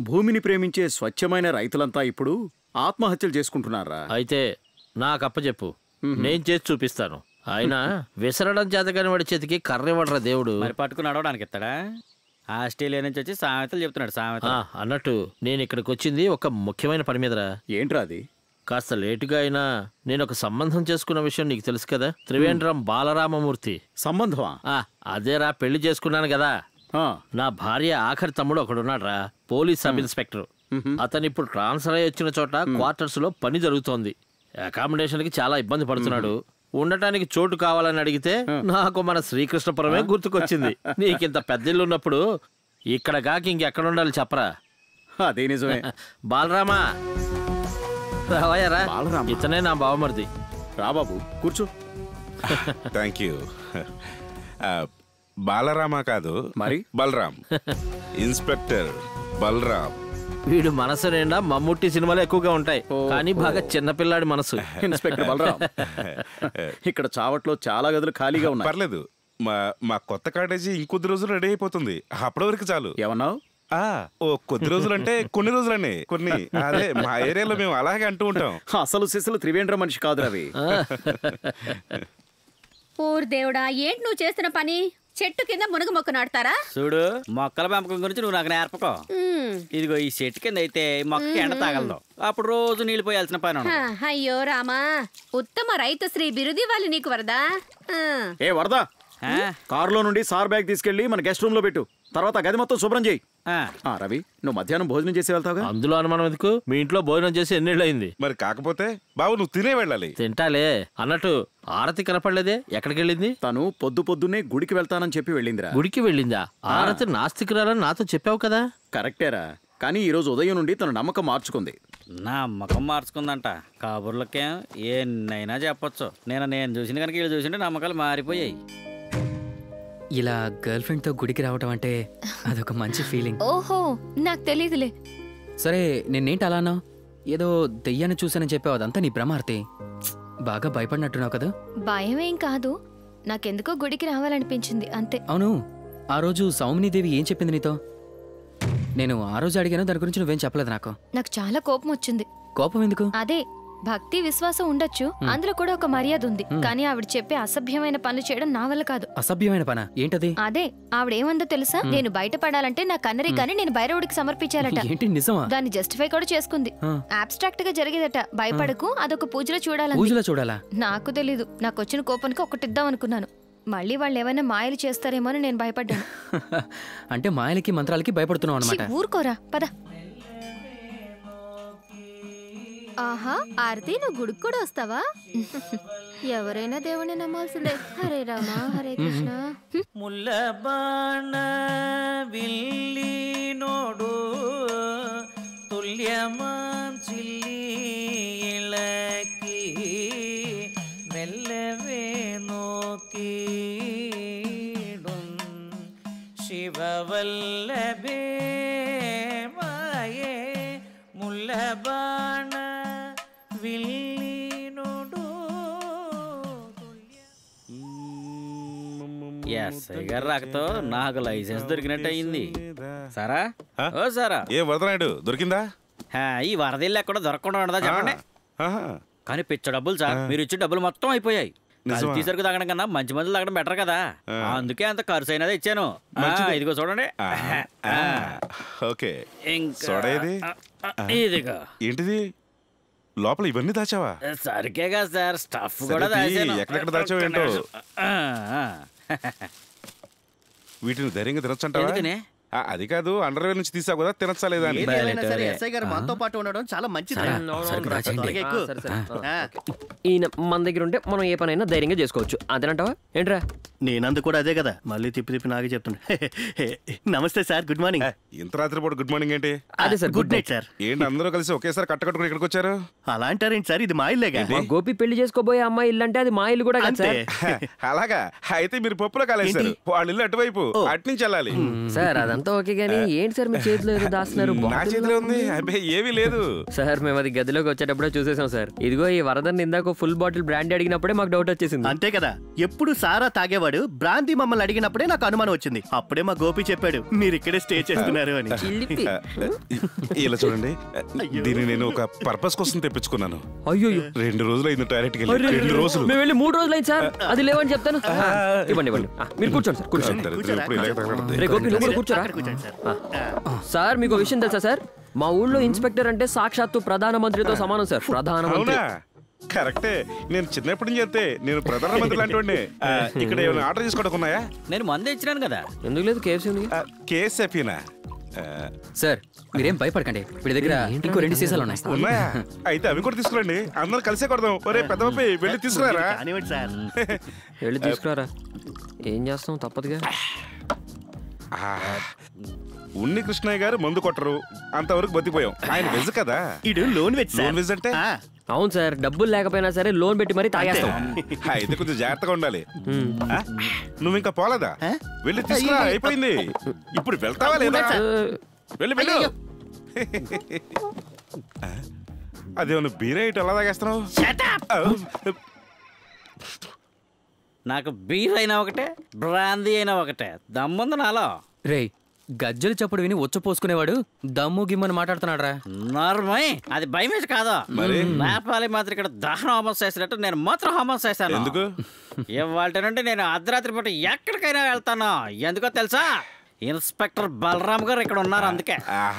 భూమిని ప్రేమించే స్వచ్ఛమైన రైతులంతా ఇప్పుడు ఆత్మహత్యలు చేసుకుంటున్నారా? అయితే నాకప్ప చెప్పు నేను చేసి చూపిస్తాను. ఆయన విసరడం చేతగాని వాడి చేతికి కర్ర ఇవ్వడరా దేవుడు? మరి పట్టుకుని నడవడానికి ఇస్తాడా ఆస్ట్రేలియా నుంచి వచ్చి సామెతలు చెప్తున్నాడు ఆ, సామెతలు అన్నట్టు నేను ఇక్కడికి వచ్చింది ఒక ముఖ్యమైన పని మీదరా. ఏంట్రా అది? కాస్త లేటుగా అయినా నేను ఒక సంబంధం చేసుకున్న విషయం నీకు తెలుసు కదా? త్రివేంద్రం బాలరామమూర్తి. సంబంధమా? అదేరా పెళ్ళి చేసుకున్నాను కదా. నా భార్య ఆఖరి తమ్ముడు ఒకడున్నాడు రా పోలీస్ సబ్ ఇన్స్పెక్టర్. అతను ఇప్పుడు ట్రాన్స్ఫర్ అయ్యి వచ్చిన చోట క్వార్టర్స్లో పని జరుగుతోంది. అకామిడేషన్కి చాలా ఇబ్బంది పడుతున్నాడు. ఉండటానికి చోటు కావాలని అడిగితే నాకు మన శ్రీకృష్ణపురమే గుర్తుకొచ్చింది. నీకింత పెద్ద ఇల్లు ఉన్నప్పుడు ఇక్కడ కాక ఇంకెక్కడ ఉండాలి చెప్పరా? అదే నిజమే. బాలరామా. రావయ్యరా. ఇతనే నా బావమరిది. రాబాబు కూర్చో. థ్యాంక్ యూ బాలరామ కాదు మరి? బలరాం. ఇన్స్పెక్టర్ బలరాం. వీడు మనసు నిండా మమ్ముట్టి సినిమాలు ఎక్కువగా ఉంటాయి. కానీ బాగా చిన్నపిల్లాడి మనసు. ఇన్స్పెక్టర్ బలరాం ఇక్కడ చావట్లో చాలా గదులు ఖాళీగా ఉన్నాయి. పర్లేదు. మా మా కొత్త కాటేజీ ఇంకొద్ది రోజులు రెడీ అయిపోతుంది. అప్పటి వరకు చాలు. ఏమన్నావు? ఆ ఓ కొద్ది రోజులు అంటే కొన్ని రోజులండి కొన్ని అదే మా ఏరియాలో మేము అలాగే అంటూ ఉంటాం. అసలు సిసలు త్రివేంద్ర మనిషి కాదు రవి ఊరు దేవుడా ఏంటి నువ్వు చేస్తున్న పని? చెట్టు కింద మునుగు మొక్క నాడతారా చూడు మొక్కల పెంపకం గురించి నువ్వు నాకు నేర్పకో. ఇదిగో ఈ చెట్టు కింద అయితే ఈ మొక్కకి ఎండ తగలదు. అప్పుడు రోజు నీళ్ళు పోయాల్సిన పని అయ్యో రామా ఉత్తమ రైతు శ్రీ బిరుది వాళ్ళు నీకు వరదా. ఏ వరదా? కారులో నుండి సార్ బ్యాగ్ తీసుకెళ్ళి మన గెస్ట్ రూమ్లో పెట్టు. తర్వాత గది మొత్తం శుభ్రం చేయి. ఆ, రవి నువ్వు మధ్యాహ్నం భోజనం చేసి వెళ్తావుగా? అందులో అనుమానం ఎందుకు? మీ ఇంట్లో భోజనం చేసి ఎన్నేళ్ళు అయింది మరి కాకపోతే బాబు నువ్వు తినే వెళ్ళాలి. తింటాలే. అన్నట్టు ఆరతి కనపడలేదే? ఎక్కడికి వెళ్ళింది తను పొద్దు పొద్దున్నే గుడికి వెళ్తానని చెప్పి వెళ్ళిందిరా. గుడికి వెళ్ళిందా? ఆరతి నాస్తికురాలని నాతో చెప్పావు కదా? కరెక్టేరా. కానీ ఈ రోజు ఉదయం నుండి తన నమ్మకం మార్చుకుంది. నా నమ్మకం మార్చుకుందంట. కబుర్లకేం? ఎన్నైనా చెప్పొచ్చు. నేను నేను చూసిన కనుక వీళ్ళు చూసింటే నమ్మకాలు మారిపోయాయి. ఇలా గర్ల్ ఫ్రెండ్తో గుడికి రావటం అంటే అదొక మంచి ఫీలింగ్ ఓహో నాకు తెలియదులే సరే నిన్నేంటి అలా అన్నావు? ఏదో దెయ్యాన్ని చూసానని చెప్పావు అదంతా నీ భ్రమార్తి. బాగా భయపడినట్టున్నావు కదా? భయం ఏం కాదు. నాకెందుకో గుడికి రావాలనిపించింది అంతే. అవును. ఆ రోజు సౌమినీదేవి ఏం చెప్పింది నీతో? నేను ఆ రోజు అడిగాను దాని గురించి నువ్వేం చెప్పలేదు నాకు. నాకు చాలా కోపం వచ్చింది కోపం ఎందుకు? అదే భక్తి విశ్వాసం ఉండొచ్చు. అందులో కూడా ఒక మర్యాద ఉంది. కానీ ఆవిడ చెప్పే అసభ్యమైన పనులు చేయడం నా వల్ల కాదు. అసభ్యమైన పన? ఏంటది? అదే ఆవిడేమందో తెలుసా? మ్. నేను బయటపడాలంటే నా కన్నరి కానీ నేను బైరవుడికి సమర్పించాలట. ఏంటి నిజమా? దాన్ని జస్టిఫై కూడా చేసుకుంది. అబ్స్ట్రాక్ట్గా జరిగేదట. భయపడకు అదొక పూజలో చూడాలని. పూజలో చూడాలా? నాకు తెలీదు. నాకు వచ్చిన కోపానికి ఒకటిద్దాం అనుకున్నాను. మళ్ళీ వాళ్ళు ఏమైనా మాయలు చేస్తారేమో అని నేను భయపడ్డాను. అంటే మాయలకి మంత్రాలకి భయపడుతున్నావు అనమాట ఊరుకోరా పద. ఆహా ఆరతి నువ్వు గుడికి కూడా వస్తావా? ఎవరైనా దేవుణ్ణి నమ్మాల్సిందే. హరే రామ హరే కృష్ణ. ముల్ల బాణ విల్లి నోడు తుల్యమా చిల్లి ఇళకి మెల్లవే നോക്കിയിടും మాయే ముల్ల బాణ ನೋಡು ఎస్ఐ గారు రాకతో నాకు లైసెన్స్ దొరికినట్టు అయింది. సారా? ఓ సారా. ఏ వరదనాయుడు దొరికిందా? హా, ఈ వరదలు ఎక్కడ దొరకకుండా ఉండదా చెప్పండి? కానీ పిచ్చ డబ్బులు సార్ మీరు ఇచ్చే డబ్బులు మొత్తం అయిపోయాయి. నిజమా? కల్తీ సరుకు తాగడం కన్నా మంచి మందులు తాగడం బెటర్ కదా. అందుకే అంత ఖర్చు అయినదే ఇచ్చాను. ఆ, మంచిది. ఇదిగో చూడండి. ఓకే. ఇంకా- సోడా ఇది ఆ, ఇదిగో. ఏంటిది? లోపల ఇవన్నీ దాచావా సరికే కదా సార్ స్టఫ్ కూడా ఎక్కడెక్కడ దాచావు ఏంటో. వీటిని ధైర్యంగా ఎందుకని? ఆ, అది కాదు అండర్వేర్ నుంచి తీసావు కదా తినచ్చా లేదా అని. ఏది ఏమైనా సరే ఎస్ఐ గారు మనతో పాటు ఉండడం చాలా మంచిది. సరే, సరుకు దాచేయండి. త్వరగా ఎక్కు. ఆ, సరే, సరే. ఆ. ఈయన మన దగ్గర ఉంటే మనం ఏ పనైనా ధైర్యంగా చేసుకోవచ్చు. అదేనంటావా? ఏంట్రా? నేనందు కూడా అదే కదా మళ్ళీ తిప్పి తిప్పి నాకే చెప్తున్నా నమస్తే సార్ గుడ్ మార్నింగ్. ఇంత రాత్రిపూట గుడ్ మార్నింగ్ ఏంటి? అదే సార్, good night, సార్. ఏంటి అందరూ కలిసి ఒకేసారి కట్టకట్టుకుని ఇక్కడికి వచ్చారు? అలా అంటారేంటి సార్ ఇది మా ఇల్లేగా? మా గోపి పెళ్ళి చేసుకోబోయే అమ్మాయి ఇల్లు అంటే అది మా ఇల్లు కూడా కదా సార్? అలాగా. అయితే మీరు పప్పులో కాలేశారు వాళ్ళ ఇల్లు అటువైపు అటు నుంచి వెళ్ళాలి. సార్ అదంతా ఓకే కానీ ఏంటి సార్ మీ చేతిలో ఏదో దాస్తున్నారు? నా చేతిలో ఉంది. అబ్బే ఏమీ లేదు. సార్ మేము అది గదిలోకి వచ్చేటప్పుడే చూసేసాం సార్. ఇదిగో ఈ వరదన్ ఇందాక ఫుల్ బాటిల్ బ్రాండ్ అడిగినప్పుడే మాకు డౌట్ వచ్చేసింది. అంతే కదా. ఎప్పుడు సారా తాగేవాడు బ్రాంతి మమ్మల్ని అడిగినప్పుడే నాకు అనుమానం వచ్చింది. అప్పుడే మా గోపి చెప్పాడు మీరు ఇక్కడే స్టే చేస్తున్నారు అని. ఇలా చూడండి. దీన్ని నేను ఒక పర్పస్ కోసం తెప్పించుకున్నాను. అయ్యో రెండు రోజులు అయింది టాయిలెట్కి వెళ్ళి. అరే, రెండు రోజులు. మేము వెళ్ళి మూడు రోజులు అయింది సార్. అది లేవని చెప్తాను. ఇవ్వండి ఇవ్వండి. ఆ, మీరు కూర్చోండి సార్ కూర్చోండి. ఇప్పుడు ఇలాగే తగలడుతుంది. రే గోపి నువ్వు కూడా కూర్చోరా? ఆ. సార్ మీకు విషయం తెలుసా సార్? మా ఊళ్ళో ఇన్స్పెక్టర్ అంటే సాక్షాత్తు ప్రధానమంత్రితో సమానం సార్. ప్రధానమంత్రి. కరెక్టే. నేను చిన్నప్పటి నుంచి చెప్తే నేను ప్రధానమంత్రి లాంటి ఇక్కడ ఏమైనా ఆర్డర్ తీసుకోవడానికి ఉన్నాయా? నేను మంది ఇచ్చినాను కదా. ఎందుకు లేదు? కేఎఫ్సీ ఉంది. కేఎస్ఎఫీనా సార్ మీరేం భయపడకండి. వీడి దగ్గర ఇంకో రెండు సీసాలు ఉన్నాయి. ఉన్నాయా? అయితే అవి కూడా తీసుకురండి. అందరం కలిసే కొడదాం. ఒరే పెద్ద పప్పి వెళ్ళి తీసుకురారా? సార్. వెళ్ళి తీసుకురారా? ఏం చేస్తాం? తప్పదుగా. ఉన్ని కృష్ణయ్య గారు మందు కొట్టరు. అంతవరకు బతికిపోయాం. ఆయన వెజ్ కదా. ఇడు లోన్ వెజ్ లోన్ వెజ్ అంటే? అవును సార్ డబ్బులు లేకపోయినా సరే లోన్ పెట్టి మరీ తాగేస్తాం. అయితే కొంచెం జాగ్రత్తగా ఉండాలి? నువ్వు ఇంకా పోలేదా? వెళ్ళి తీసుకురా అయిపోయింది. ఇప్పుడు వెళ్తావా లేదా? వెళ్ళి వెళ్ళు. ఆ? అదేమన్నా బీరే ఇటు ఎలా తాగేస్తున్నావు? నాకు బీర్ అయినా ఒకటే బ్రాందీ అయినా ఒకటే. దమ్ముంది నాలో. రేయ్ గజ్జలు చప్పుడు విని వచ్చ పోసుకునేవాడు దమ్ము గిమ్మని మాట్లాడుతున్నాడు రా నార్మల్ అది భయమేసి కాదు. మరి? నేపాలి మాత్రం ఇక్కడ దహన హోమం చేసినట్టు నేను మాత్రం హోమం చేశాను. ఎందుకు? ఇవాళ నుండి నేను అర్ధరాత్రి పూట ఎక్కడికైనా వెళ్తాను. ఎందుకో తెలుసా? ఇన్స్పెక్టర్ బలరామ్ గారు ఇక్కడ ఉన్నారు అందుకే.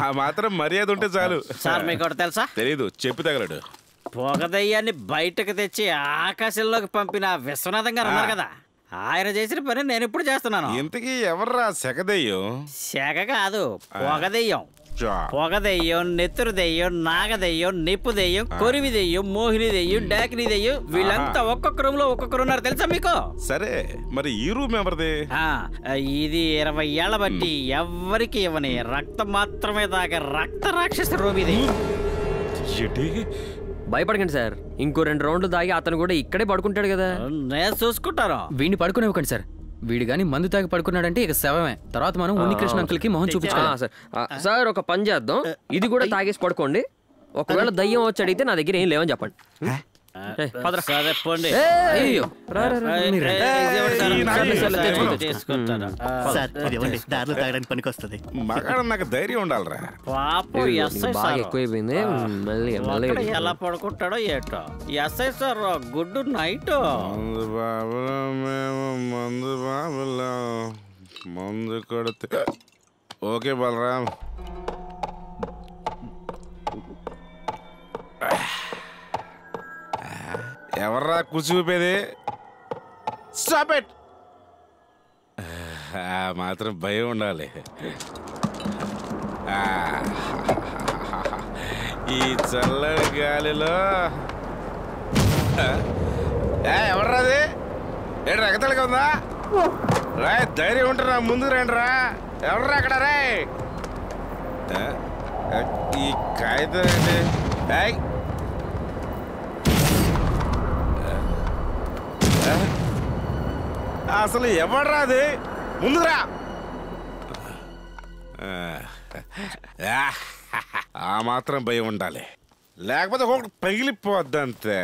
మాత్రం మర్యాద ఉంటే చాలు. సార్ మీకు తెలుసా? తెలీదు చెప్పు తగలడు. పొగదయ్యాన్ని బయటకు తెచ్చి ఆకాశంలోకి పంపిన విశ్వనాథం గారు ఉన్నారు కదా. ఆయన చేసిన పని నేను ఇప్పుడు చేస్తున్నాను. ఇంతకీ ఎవర్రా సెగదయ్యం? శాఖ కాదు పొగదెయ్యం. పొగదెయ్యం నెత్తురు దెయ్యం నాగదెయ్యం నిప్పు దెయ్యం కొరివి దెయ్యం మోహిని దెయ్యం డాకిని దెయ్యం వీళ్ళంతా ఒక్కొక్క రూమ్లో ఒక్కొక్కరు ఉన్నారు తెలుసా మీకు? సరే మరి ఈ రూమ్ ఎవరిది? ఇది ఇరవై ఏళ్ళ బట్టి ఎవ్వరికి ఇవ్వని రక్తం మాత్రమే తాగే రక్త రాక్షస రూమ్ ఇది భయపడకండి సార్. ఇంకో రెండు రౌండ్లు దాగి అతను కూడా ఇక్కడే పడుకుంటాడు కదా. నేను చూసుకుంటాను వీడిని పడుకునివ్వకండి సార్. వీడు గాని మందు తాగి పడుకున్నాడంటే ఇక శవమే. తర్వాత మనం ఉన్నికృష్ణ అంకుల్కి మొహం చూపించుకోవాలి. సార్. సార్ ఒక పని చేద్దాం. ఇది కూడా తాగేసి పడుకోండి. ఒకవేళ దయ్యం వచ్చి అడిగితే నా దగ్గర ఏం లేవని చెప్పండి. దారిలో తాగడానికి పనికి వస్తుంది మగాడు నాకు ధైర్యం ఉండాలిరా. పాపం ఎక్కువైపోయింది. మళ్ళీ మళ్ళీ ఎలా పడుకుంటాడో ఏటో. SI sir good night. మందు బాబులో మేము మందు బాబులో మందు కొడితే ఓకే బలరాం. ఎవర్రా కూర్చోపేది స్టాప్ ఇట్ మాత్రం భయం ఉండాలి. ఈ చల్లని గాలిలో. ఎవర్రాది ఏంటి రగతలుగా ఉందా? రా ధైర్యం ఉంటారా ముందుకు రండిరా. ఎవర్రా అక్కడ రే? ఈ కాగితం అండి అసలు ఎవడ్రాది ముందురా ఆ, ఆ మాత్రం భయం ఉండాలి. లేకపోతే ఒకటి పగిలిపోద్ది అంతే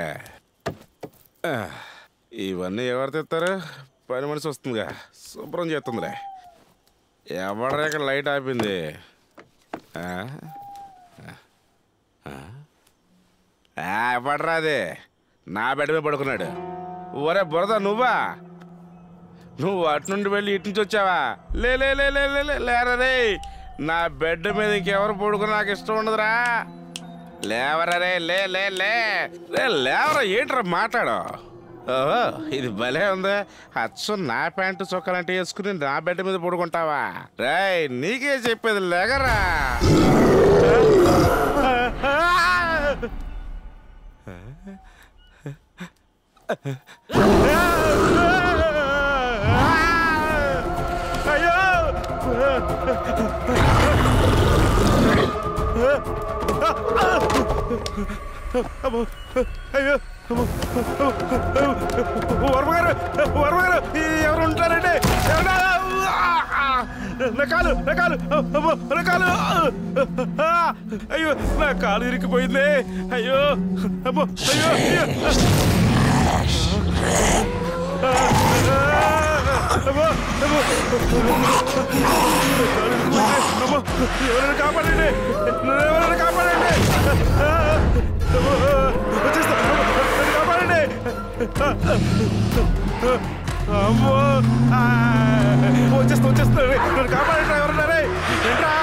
ఇవన్నీ ఎవరు తెస్తారు? పని మనిషి వస్తుందిగా. శుభ్రం చేస్తుందిలే. ఎవడరా ఇక్కడ లైట్ ఆపింది? ఆ? ఎవడరా అది? నా బెడ్ మీద పడుకున్నాడు. ఒరే బురద నువ్వా? నువ్వు అటు నుండి వెళ్ళి ఇటు నుంచి వచ్చావా? లే లే లే లే లే, లే నా బెడ్ మీద ఇంకెవరు పడుకుని నాకు ఇష్టం ఉండదురా. లేవరే లే లే లే. లేవరా ఏంట్రా మాట్లాడు? ఓహో ఇది భలే ఉంది. అచ్చు నా ప్యాంటు చొక్కాలంటే వేసుకుని నా బెడ్ మీద పడుకుంటావా? రేయ్ నీకే చెప్పేది లేగరా. అయ్యో అయ్యో వర్మగారు వర్మగారు ఎవరు ఉంటారండి ఎవరా? నా కాలు అయ్యో నా కాలు ఇరికిపోయింది అయ్యో అమ్మో అయ్యో అమ్మో ఎవరైనా కాపాడండి ఎవరైనా కాపాడండి అమ్మో, వచ్చేస్తా నన్ను కాపాడండి అమ్మో ఆ, వచ్చేస్తా వచ్చేస్తా నన్ను కాపాడండి ఎవరున్నారే ఏంట్రా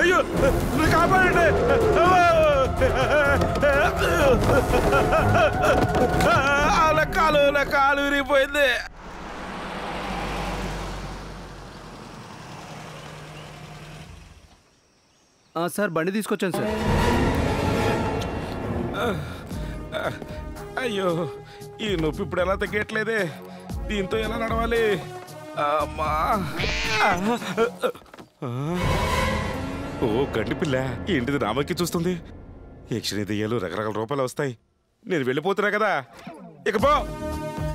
అయ్యో నన్ను కాపాడండి. నా కాలు నా కాలు విరిగిపోయింది. ఆ, సార్ బండి తీసుకొచ్చాను సార్. అయ్యో ఈ నొప్పి ఇప్పుడు ఎలా తగ్గట్లేదే? దీంతో ఎలా నడవాలి? అమ్మా. ఆ. ఓ గండి పిల్ల ఏంటిది రామకి చూస్తుంది? యక్షిణి దెయ్యాలు రకరకాల రూపాయలు వస్తాయి. నేను వెళ్ళిపోతున్నా కదా. ఇకపో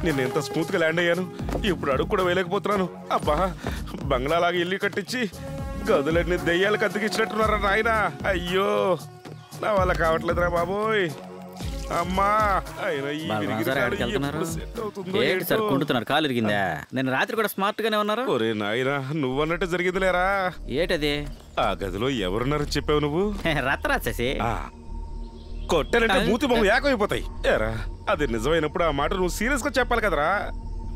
నేను ఎంత స్మూత్గా ల్యాండ్ అయ్యాను. ఇప్పుడు అడుగు కూడా వేయలేకపోతున్నాను. అబ్బా బంగ్లాలాగా ఇల్లు కట్టించి గదులన్నీ దెయ్యాలకు అతికిచ్చినట్టున్నారా నాయన? అయ్యో నా వల్ల కావట్లేదురా బాబోయ్. అమ్మా. కుంటున్నారు కాలు ఇరిగిందా నేను రాత్రి కూడా స్మార్ట్ గానే ఉన్నారు? ఒరే నాయనా నువ్వన్నట్టు జరిగిందిలేరా? ఏటది? ఆ గదిలో ఎవరున్నారు చెప్పావు నువ్వు? రత్రాసేసి కొట్టానంటే మూతి బొమ్మ ఏకమైపోతాయి. ఏరా అది నిజమైనప్పుడు ఆ మాట నువ్వు సీరియస్గా చెప్పాలి కదరా.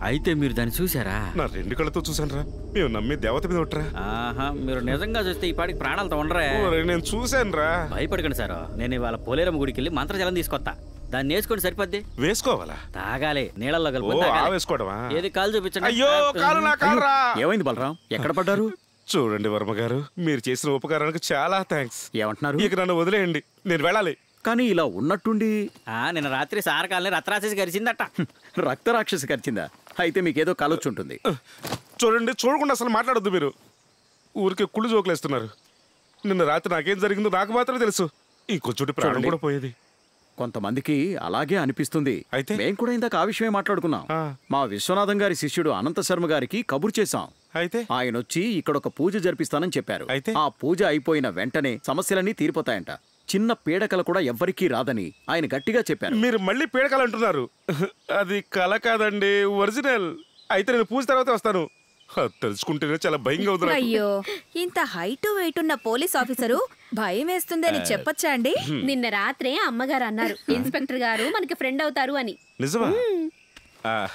అయితే మీరు దాన్ని చూసారా నా రెండు కళ్ళతో చూసానురా మేము నమ్మి దేవత మీద ఒట్టరా ఆహా మీరు నిజంగా చూస్తే ఈ పాటికి ప్రాణాలతో ఉండరే? నేను చూశానురా. భయపడకండి సార్. నేను ఇవాళ పోలేరమ్మ గుడికి వెళ్ళి మంత్రజలం తీసుకొస్తా. దాన్ని వేసుకొని సరిపోద్ది? వేసుకోవాలా? తాగాలి. నీళ్ళల్లో తాగాలి. వేసుకోవడమా ఏది కాలు చూపించండి? అయ్యో కాలు నా కాలురా. ఏమైంది బలరాం? ఎక్కడ పడ్డారు? చూడండి వర్మ గారు మీరు చేసిన ఉపకారానికి చాలా థ్యాంక్స్ ఏమంటున్నారు? ఇక నన్ను వదిలేయండి. నేను వెళ్ళాలి. కానీ ఇలా ఉన్నట్టుండి. ఆ, నిన్న రాత్రి సారకాలని రత్రాసేసి గరిచిందట. రక్త రాక్షసి కరిచిందా అయితే మీకేదో కలొచ్చుంటుంది. చూడండి చూడకుండా అసలు మాట్లాడొద్దు మీరు. ఊరికే కుళ్ళు జోకులేస్తున్నారు. నిన్న రాత్రి నాకేం జరిగిందో నాకు మాత్రమే తెలుసు. ఇంకొంచెం ప్రాణం చూడండి. కూడా పోయేది. కొంతమందికి అలాగే అనిపిస్తుంది. అయితే? మేం కూడా ఇందాక ఆ విషయమే మాట్లాడుకున్నాం. మా విశ్వనాథం గారి శిష్యుడు అనంత శర్మ గారికి కబురు చేశాం. అయితే? ఆయన వచ్చి ఇక్కడ ఒక పూజ జరిపిస్తానని చెప్పారు. అయితే? ఆ పూజ అయిపోయిన వెంటనే సమస్యలన్నీ తీరిపోతాయంట. చిన్న పీడకల కూడా ఎవ్వరికీ రాదని ఆయన గట్టిగా చెప్పారు. మీరు మళ్ళీ పీడకలు అంటున్నారు. అది కల కాదండి ఒరిజినల్. అయితే నేను పూజ తర్వాత వస్తాను. తెలుసుకుంటేనే చాలా భయంగా ఉంది. అయ్యో ఇంత హైట్ వెయిట్ ఉన్న పోలీస్ ఆఫీసరు భయం వేస్తుందని చెప్పొచ్చా అండి? నిన్న రాత్రే అమ్మగారు అన్నారు ఇన్స్పెక్టర్ గారు మనకి ఫ్రెండ్ అవుతారు అని. నిజమా? ఆ,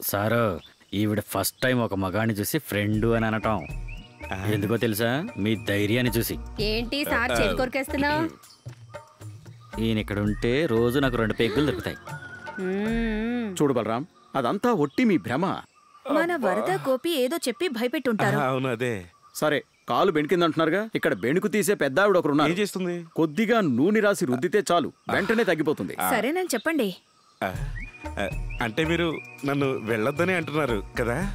సారు ఈవిడ ఫస్ట్ టైం ఒక మగాన్ని చూసి ఫ్రెండ్ అని అనటం. ఎందుకో తెలుసా? మీ ధైర్యాన్ని చూసి. ఏంటి సార్ చెవి కొరికేస్తున్నావు? ఈయన ఇక్కడ ఉంటే రోజు నాకు రెండు పెగ్గులు దొరుకుతాయి. చూడు బలరాం అదంతా ఒట్టి మీ భ్రమ. మన వరద గోపి ఏదో చెప్పి భయపెట్టుంటారు. అవును అదే. సరే కాలు బెణికిందంటున్నారుగా ఇక్కడ బెణుకు తీసే పెద్ద ఆవిడ ఒకరు ఉన్నారు చేస్తుంది? కొద్దిగా నూనె రాసి రుద్దితే చాలు వెంటనే తగ్గిపోతుంది. సరేనని చెప్పండి. ఆ, ఆ, అంటే మీరు నన్ను వెళ్ళొద్దని అంటున్నారు కదా?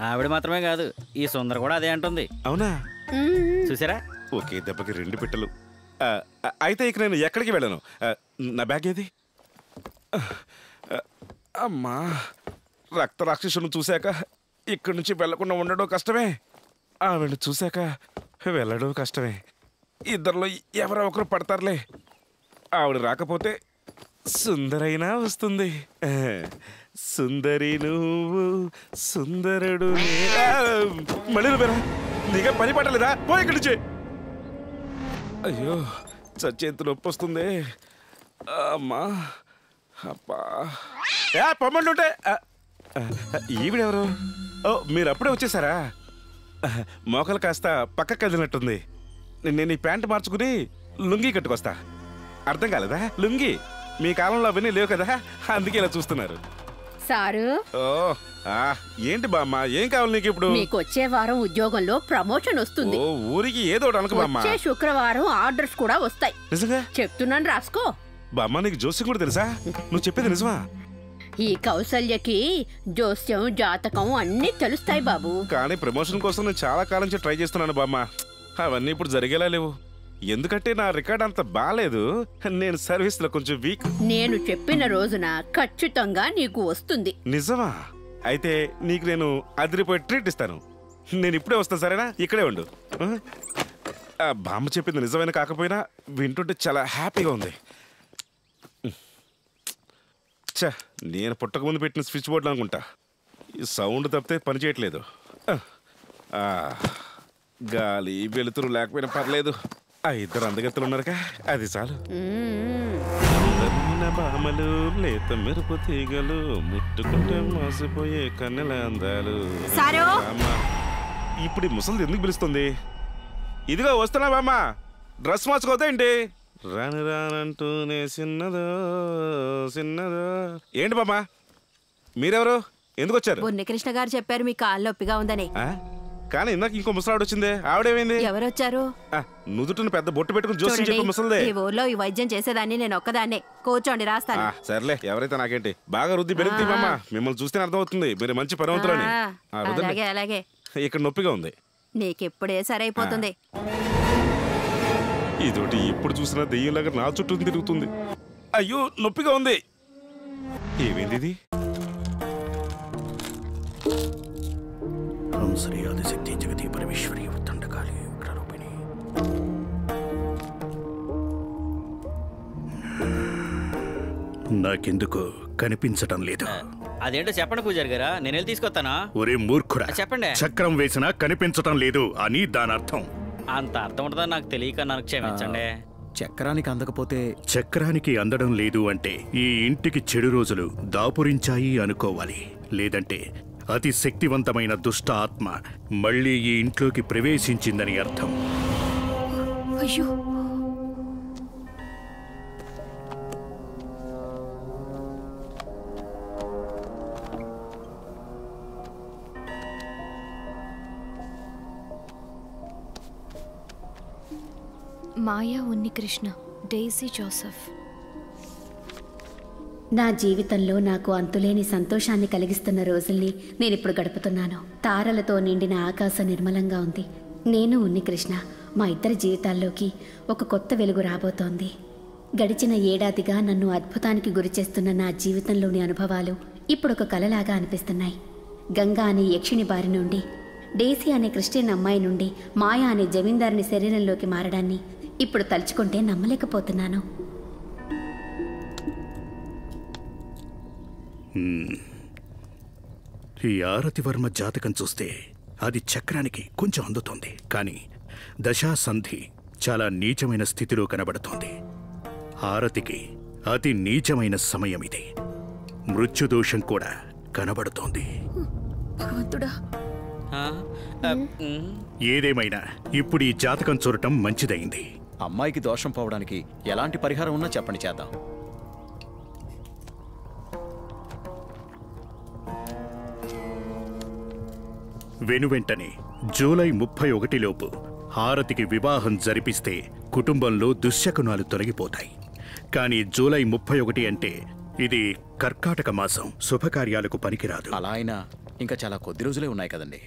ఆవిడ మాత్రమే కాదు ఈ సుందర కూడా అదే అంటుంది. అవునా? చూసారా? ఒకే దెబ్బకి రెండు పిట్టలు. అయితే ఇక నేను ఎక్కడికి వెళ్ళను? నా బ్యాగ్ ఏది? అమ్మా రక్త రాక్షసును చూశాక ఇక్కడి నుంచి వెళ్ళకుండా ఉండడం కష్టమే. ఆవిడ చూశాక వెళ్ళడం కష్టమే. ఇద్దరిలో ఎవరో ఒకరు పడతారులే. ఆవిడ రాకపోతే సుందరైనా వస్తుంది. సుందరి నువ్వు సుందరుడు మళ్ళీ నీకే పని పట్టలేదా పో ఇక్కడి నుంచి. అయ్యో చచ్చేంత నొప్పి వస్తుంది అమ్మా అబ్బా. ఏ పొమ్మంటుంటే ఆ, ఆ, ఈవిడెవరు? ఓ మీరు అప్పుడే వచ్చేసారా మోకలు కాస్త పక్కకు కదిలినట్టుంది. నేను నేను ఈ ప్యాంట్ మార్చుకుని లుంగీ కట్టుకొస్తా. అర్థం కాలేదా? లుంగీ. మీ కాలంలో అవన్నీ లేవు కదా? అందుకే ఇలా చూస్తున్నారు. సారు? ఓ ఆ, ఏంటి బామ్మ? ఏం కావాలి నీకు ఇప్పుడు? మీకు వచ్చే వారం ఉద్యోగంలో ప్రమోషన్ వస్తుంది. ఓ ఊరికి ఏదో ఒకటి అనుకో బామ్మ. వచ్చే శుక్రవారం ఆర్డర్స్ కూడా వస్తాయి. నిజంగా? చెప్తున్నాను రాసుకో. బామ్మ నీకు జోస్యం కూడా తెలుసా? నువ్వు చెప్పేది నిజమా? ఈ కౌసల్యకి జోస్యం జాతకం అన్నీ తెలుస్తాయి బాబు. కానీ ప్రమోషన్ కోసం నేను చాలా కాలం నుంచి ట్రై చేస్తున్నాను బామ్మ. అవన్నీ ఇప్పుడు జరిగేలా లేవు. ఎందుకంటే నా రికార్డ్ అంత బాగాలేదు నేను సర్వీస్లో కొంచెం వీక్. నేను చెప్పిన రోజున ఖచ్చితంగా నీకు వస్తుంది. నిజమా? అయితే నీకు నేను అదిరిపోయి ట్రీట్ ఇస్తాను. నేను ఇప్పుడే వస్తాను సరేనా? ఇక్కడే ఉండు. బామ్మ చెప్పింది నిజమైన కాకపోయినా వింటుంటే చాలా హ్యాపీగా ఉంది. ఛ నేను పుట్టక ముందు పెట్టిన స్విచ్ బోర్డు అనుకుంటా. ఈ సౌండ్ తప్పితే పని చేయట్లేదు. గాలి వెలుతురు లేకపోయినా పర్లేదు. ఆ ఇద్దరు అందగత్తలు ఉన్నారుగా. అది చాలు. అందమైన బామలు లేత మెరుపు తీగలు ముట్టుకుంటే మోసపోయే కన్నెల అందాలు. సారు! ఇప్పుడు ఈ ముసలిది ఎందుకు పిలుస్తుంది? ఇదిగో వస్తున్నా బామ్మ డ్రెస్ మార్చుకోవద్దా ఏంటి? రాను రానంటూనే చిన్నదో చిన్నదో ఏంటి బామ్మ మీరెవరు? ఎందుకు వచ్చారు? బున్ని కృష్ణ గారు చెప్పారు మీ కాళ్ళు నొప్పిగా ఉందని. ఆ? కానీ ఇందాక ఇంకో ముసలాడు వచ్చిందే. ఆవిడేమైంది? ఎవరొచ్చారు? నుదుటిని పెద్ద బొట్టు పెట్టుకుని జోసి చెప్పి ముసలిదే. ఈ ఊర్లో ఈ వైద్యం చేసేదాన్ని నేను ఒక్కదాన్నే. కూర్చోండి రాస్తాను. సర్లే ఎవరైతే నాకేంటి? బాగా రుద్ది బెరుకుతీ మామ మిమ్మల్ని చూస్తే అర్థమవుతుంది. మీరు మంచి పరవంతులని. అలాగే అలాగే. ఇక్కడ నొప్పిగా ఉంది. నీకెప్పుడే సరైపోతుంది. ఇదోటి ఎప్పుడు చూసినా దెయ్యంలాగా నా చుట్టూ తిరుగుతుంది. అయ్యో నొప్పిగా ఉంది. ఏమైంది ఇది? ఓం శ్రీ ఆదిశక్తి జగతి పరమేశ్వరి ఉగ్రరూపిణి. నాకెందుకు కనిపించటం లేదు. అదేంటో చెప్పండి పూజారి గారా నేను వెళ్ళి తీసుకొస్తానా? ఒరే మూర్ఖుడా చెప్పండి. చక్రం వేసినా కనిపించటం లేదు అని దాని అర్థం అంత అర్థం ఉంటుందని నాకు తెలియక నాకు క్షమించండి. చక్రానికి అందకపోతే చక్రానికి అందడం లేదు అంటే ఈ ఇంటికి చెడు రోజులు దాపురించాయి అనుకోవాలి. లేదంటే అతి శక్తివంతమైన దుష్ట ఆత్మ మళ్ళీ ఈ ఇంట్లోకి ప్రవేశించిందని అర్థం. అయ్యో. Maya Unni Krishna Daisy Joseph. నా జీవితంలో నాకు అంతులేని సంతోషాన్ని కలిగిస్తున్న రోజుల్ని నేనిప్పుడు గడుపుతున్నాను. తారలతో నిండిన ఆకాశం నిర్మలంగా ఉంది. నేను ఉన్ని కృష్ణ. మా ఇద్దరి జీవితాల్లోకి ఒక కొత్త వెలుగు రాబోతోంది. గడిచిన ఏడాదిగా నన్ను అద్భుతానికి గురిచేస్తున్న నా జీవితంలోని అనుభవాలు ఇప్పుడు ఒక కలలాగా అనిపిస్తున్నాయి. గంగా అనే యక్షిణి బారి నుండి డేసీ అనే క్రిస్టియన్ అమ్మాయి నుండి మాయా అనే జమీందారుని శరీరంలోకి మారడాన్ని ఇప్పుడు తలుచుకుంటే నమ్మలేకపోతున్నాను. ఈ ఆరతివర్మ జాతకం చూస్తే అది చక్రానికి కొంచెం అందుతోంది. కానీ దశా సంధి చాలా నీచమైన స్థితిలో కనబడుతోంది. ఆరతికి అతి నీచమైన సమయం ఇది. మృత్యుదోషం కూడా కనబడుతోంది. ఏదేమైనా ఇప్పుడు ఈ జాతకం చూడటం మంచిదైంది అమ్మాయికి దోషం పోవడానికి ఎలాంటి పరిహారం ఉన్నా చెప్పండి చేద్దాం. వెనువెంటనే జూలై ముప్పై ఒకటిలోపు హారతికి వివాహం జరిపిస్తే కుటుంబంలో దుశ్శకునాలు తొలగిపోతాయి. కానీ జూలై ముప్పై ఒకటి అంటే ఇది కర్కాటక మాసం శుభకార్యాలకు పనికిరాదు. అలా అయినా ఇంకా చాలా కొద్ది రోజులే ఉన్నాయి కదండి.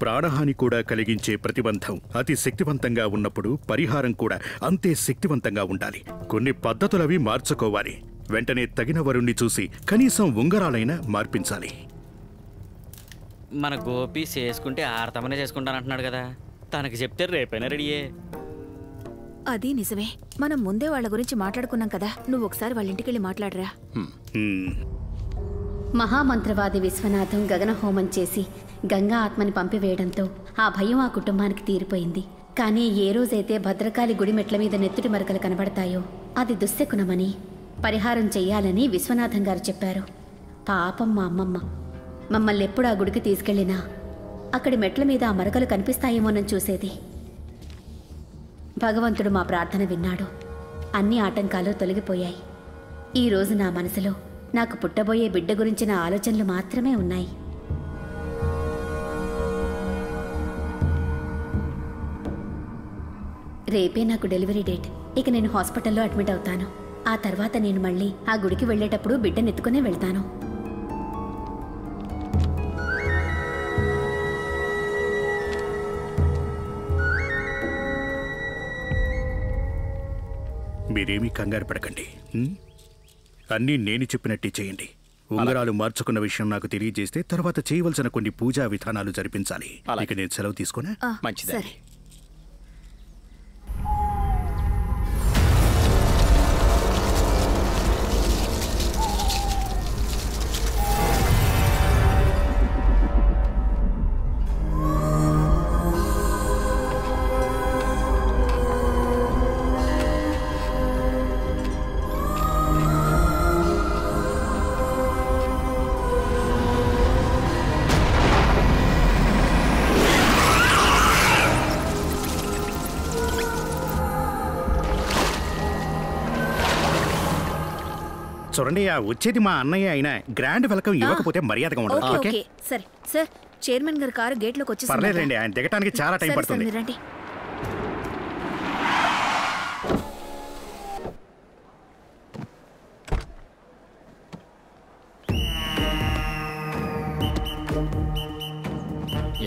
ప్రాణహాని కూడా కలిగించే ప్రతిబంధం అతి శక్తివంతంగా ఉన్నప్పుడు పరిహారం కూడా అంతే శక్తివంతంగా ఉండాలి. కొన్ని పద్ధతులవి మార్చుకోవాలి. వెంటనే తగిన వరుణ్ణి చూసి కనీసం ఉంగరాలైనా మార్పించాలి. మన గోపి చేసుకుంటే ఆడతామనే చేసుకుంటానంటున్నాడు కదా. తనకి చెప్తే రేపైనా రెడీయే. అది నిజమే. మనం ముందే వాళ్ళ గురించి మాట్లాడుకున్నాం కదా. నువ్వు ఒకసారి వాళ్ళ ఇంటికి వెళ్ళి మాట్లాడరా మహామంత్రవాది విశ్వనాథం గగన హోమం చేసి గంగా ఆత్మని పంపివేయడంతో ఆ భయం ఆ కుటుంబానికి తీరిపోయింది. కానీ ఏ రోజైతే భద్రకాళి గుడి మెట్ల మీద నెత్తుటి మరకలు కనబడతాయో అది దుశ్శకునమని పరిహారం చెయ్యాలని విశ్వనాథం గారు చెప్పారు. పాపం మా అమ్మమ్మ. మమ్మల్ని ఎప్పుడు ఆ గుడికి తీసుకెళ్ళినా అక్కడి మెట్ల మీద ఆ మరకలు కనిపిస్తాయేమోనని చూసేది. భగవంతుడు మా ప్రార్థన విన్నాడు. అన్ని ఆటంకాలు తొలగిపోయాయి. ఈ రోజు నా మనసులో నాకు పుట్టబోయే బిడ్డ గురించిన ఆలోచనలు మాత్రమే ఉన్నాయి. రేపే నాకు డెలివరీ డేట్. ఇక నేను హాస్పిటల్లో అడ్మిట్ అవుతాను. ఆ తర్వాత నేను మళ్ళీ ఆ గుడికి వెళ్ళేటప్పుడు బిడ్డనెత్తుకునే వెళ్తాను. మీరేమీ కంగారు పడకండి? అన్నీ నేను చెప్పినట్టే చేయండి. ఉంగరాలు మార్చుకున్న విషయం నాకు తెలియజేస్తే తర్వాత చేయవలసిన కొన్ని పూజా విధానాలు జరిపించాలి. ఇక నేను సెలవు తీసుకున్నా? ఆ, సరే. చూడండి ఆ వచ్చేది మా అన్నయ్య అయినా గ్రాండ్ వెల్కమ్ ఇవ్వకపోతే మర్యాదగా ఉండదు. ఓకే సరే. సార్ చైర్మన్ గారి కారు గేట్లోకి వచ్చేసింది. పర్లేదండి ఆయన దిగటానికి చాలా టైం పడుతుంది. మీరు రండి.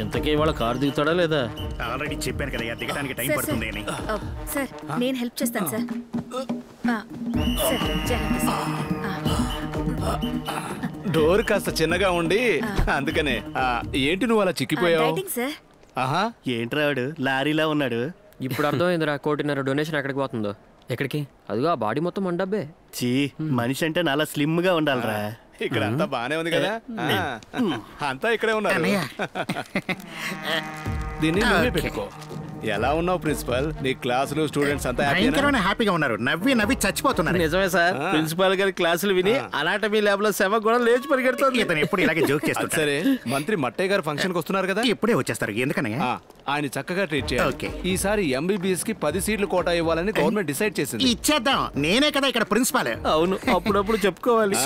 ఇంతకీ ఇవాళ కారు దిగుతాడా లేదా? ఆల్రెడీ చెప్పాను కదా దిగడానికి టైం సార్, పడుతుంది అని. సార్ నేను హెల్ప్ చేస్తాను సార్. సార్. డోర్ కాస్త చిన్నగా ఉండి అందుకనే. ఆ, ఏంటి నువ్వు అలా చిక్కిపోయావు? ఆహా. ఏంట్రాడు లారీలా ఉన్నాడు. ఇప్పుడు అర్థమైందిరా కోటిన్నర డొనేషన్ ఎక్కడికి పోతుందో. ఎక్కడికి? అదిగో ఆ బాడీ మొత్తం మన డబ్బే. చీ మనిషి అంటే నాలా స్లిమ్గా ఉండాలిరా. ఇక్కడ అంతా బానే ఉంది కదా? ఆ, అంతా ఇక్కడే ఉన్నారు. దీన్ని పెట్టుకో. ఎలా ఉన్నావు ప్రిన్సిపల్? నీ క్లాసులు స్టూడెంట్స్ అంతా భయంకరమైన హ్యాపీగా ఉన్నారు. నవ్వి నవ్వి చచ్చిపోతున్నారు. నిజమే సార్. ప్రిన్సిపాల్ గారి క్లాసులు విని అనాటమీ ల్యాబ్లో శవ కూడా లేచి పరిగెడుతుంది. ఇతను ఎప్పుడు ఇలాగే జోక్ చేస్తుంటాడు సరే. మంత్రి మట్టయ్య గారు ఫంక్షన్కి వస్తున్నారు కదా? ఇప్పుడే వచ్చేస్తారు. ఎందుకని ఆయన చక్కగా ట్రీట్ చేయాలి. ఓకే. ఈసారి ఎంబీబీఎస్కి పది సీట్లు కోటా ఇవ్వాలని గవర్నమెంట్ డిసైడ్ చేసింది. ఇచ్చేద్దాం. నేనే కదా ఇక్కడ ప్రిన్సిపాల్. అవును అప్పుడప్పుడు చెప్పుకోవాలి.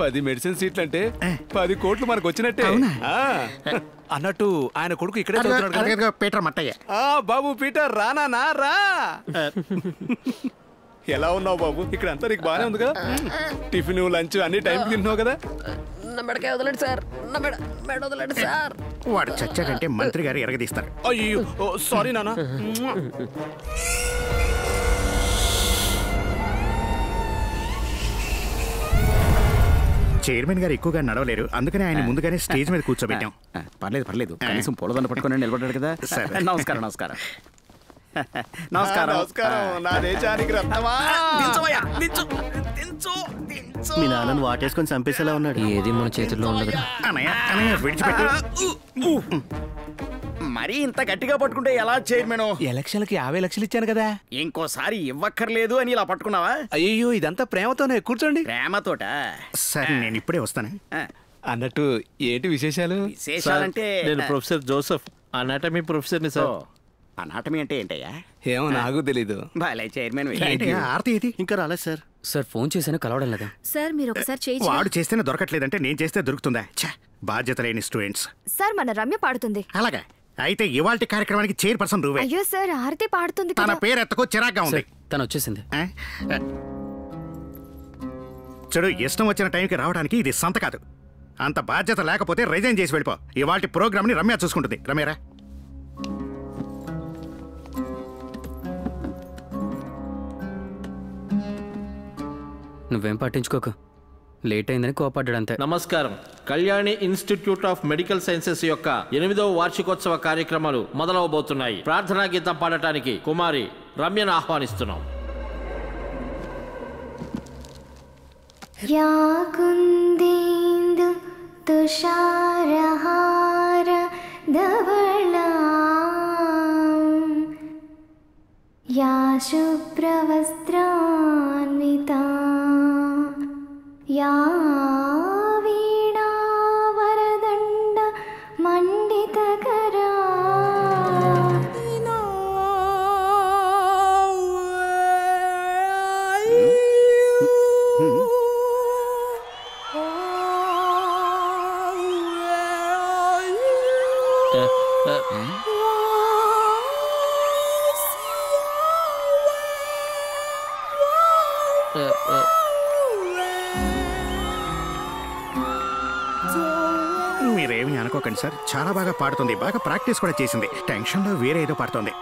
పది మెడిసిన్ సీట్లు అంటే పది కోట్లు మనకు వచ్చినట్టే. అన్నట్టు ఆయన కొడుకు ఇక్కడే చదువుతున్నాడు పీటర్ మట్టయ్య. ఆ బాబు పీటర్ రానా నా రా. ఎలా ఉన్నావు బాబు? ఇక్కడ అంతా నీకు బాగానే ఉంది కదా? టిఫిన్ లంచ్ అన్ని టైం తింటున్నావు కదా? నా మెడకాయ వదలండి సార్. నా మెడ మెడ వదలండి సార్. వాడు చచ్చాడంటే మంత్రి గారు ఎరగదీస్తారు. అయ్యో సారీ నాన్న. చైర్మన్ గారు ఎక్కువగా నడవలేరు. అందుకని ఆయన ముందుగానే స్టేజ్ మీద కూర్చోబెట్టాం. పర్లేదు పర్లేదు. కనీసం పూలదండ పట్టుకొని నిలబడ్డాడు కదా. సరే. నమస్కారం నమస్కారం. నమస్కారం. నమస్కారం. నా దేశానికి రత్నమా మీ నాన్నను వాటేసుకొని చంపేసేలా ఉన్నాడు. ఏది మన చేతుల్లో ఉండదు. మరీ ఇంత గట్టిగా పట్టుకుంటే ఎలా చైర్మన్? ఎలక్షన్లకి యాభై లక్షలు ఇచ్చాను కదా. ఇంకోసారి ఇవ్వక్కర్లేదు అని ఇలా పట్టుకున్నావా? అయ్యో ఇదంతా ప్రేమతోనే. కూర్చోండి. ప్రేమతోట? సరే నేను ఇప్పుడే వస్తాను. అన్నట్టు ఏంటి విశేషాలు? విశేషాలంటే నేను ప్రొఫెసర్ జోసెఫ్ అనాటమీ ప్రొఫెసర్ని సార్ అనాటమీ అంటే ఏంటయ్యా? ఏమో నాకు తెలీదు. భలే చైర్మన్ ఆరతి ఏది ఇంకా రాలేదు సార్. సార్ ఫోన్ చేశాను కలవడం లేదా? సార్ మీరు ఒకసారి చేయి వాడు చేస్తేనే దొరకట్లేదంటే నేను చేస్తే దొరుకుతుందా? ఛ, బాధ్యత లేని స్టూడెంట్స్. సార్ మన రమ్య పాడుతుంది. అలాగా. అయితే ఇవాల్టి కార్యక్రమానికి చైర్ పర్సన్ నువ్వే. అయ్యో సార్ ఆరతి పాడుతుంది తన పేరు ఎత్తకో చిరాగ్గా ఉంది. తను వచ్చేసింది? చూడు ఇష్టం వచ్చిన టైంకి రావడానికి ఇది సంత కాదు. అంత బాధ్యత లేకపోతే రిజైన్ చేసి వెళ్ళిపో. ఇవాళ ప్రోగ్రామ్ని రమ్య చూసుకుంటుంది. రమ్యరా నువ్వేం పట్టించుకోకు లేట్ అయిందని కోపడ్డాడు అంతే నమస్కారం Kalyani institute of medical sciences యొక్క ఎనిమిదవ వార్షికోత్సవ కార్యక్రమాలు మొదలవబోతున్నాయి ప్రార్థనా గీతం పాడటానికి కుమారి రమ్యను ఆహ్వానిస్తున్నాం या कुन्देन्दु तुषारहार धवला या शुभ्रवस्त्रान्विता या సార్. చాలా బాగా పాడుతుంది. బాగా ప్రాక్టీస్ కూడా చేసింది. టెన్షన్లో వేరే ఏదో పాడుతుంది.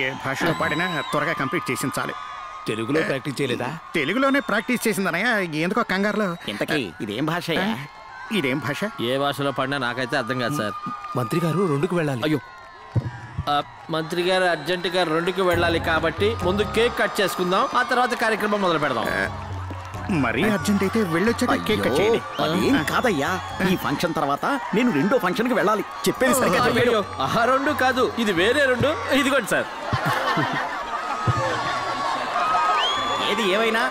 ఏ భాషలో పాడినా త్వరగా కంప్లీట్ చేసింది చాలు. తెలుగులో ప్రాక్టీస్ చేయలేదా? తెలుగులోనే ప్రాక్టీస్ చేసిందనయ్య ఎందుకో కంగారులో. ఇంతకీ ఇదేం భాష ఇదేం భాష? ఏ భాషలో పడినా నాకైతే అర్థం కాదు సార్. మంత్రి గారు రెండుకు వెళ్ళాలి. అయ్యో. మంత్రి గారు అర్జెంటుగా రెండుకి వెళ్ళాలి కాబట్టి ముందు కేక్ కట్ చేసుకుందాం. ఆ తర్వాత కార్యక్రమం మొదలు పెడదాం. మరీ అర్జెంట్ అయితే వెళ్ళొచ్చాక కేక్ కట్ అయ్యో, చేయండి. అదేం కాదయ్యా. ఈ ఫంక్షన్ తర్వాత నేను రెండో ఫంక్షన్కి వెళ్ళాలి. చెప్పేది సరిగ్గా చెప్పాడు అయ్యో, ఆ రెండు కాదు ఇది వేరే రెండు. ఇదిగోండి సార్. ఏది ఏమైనా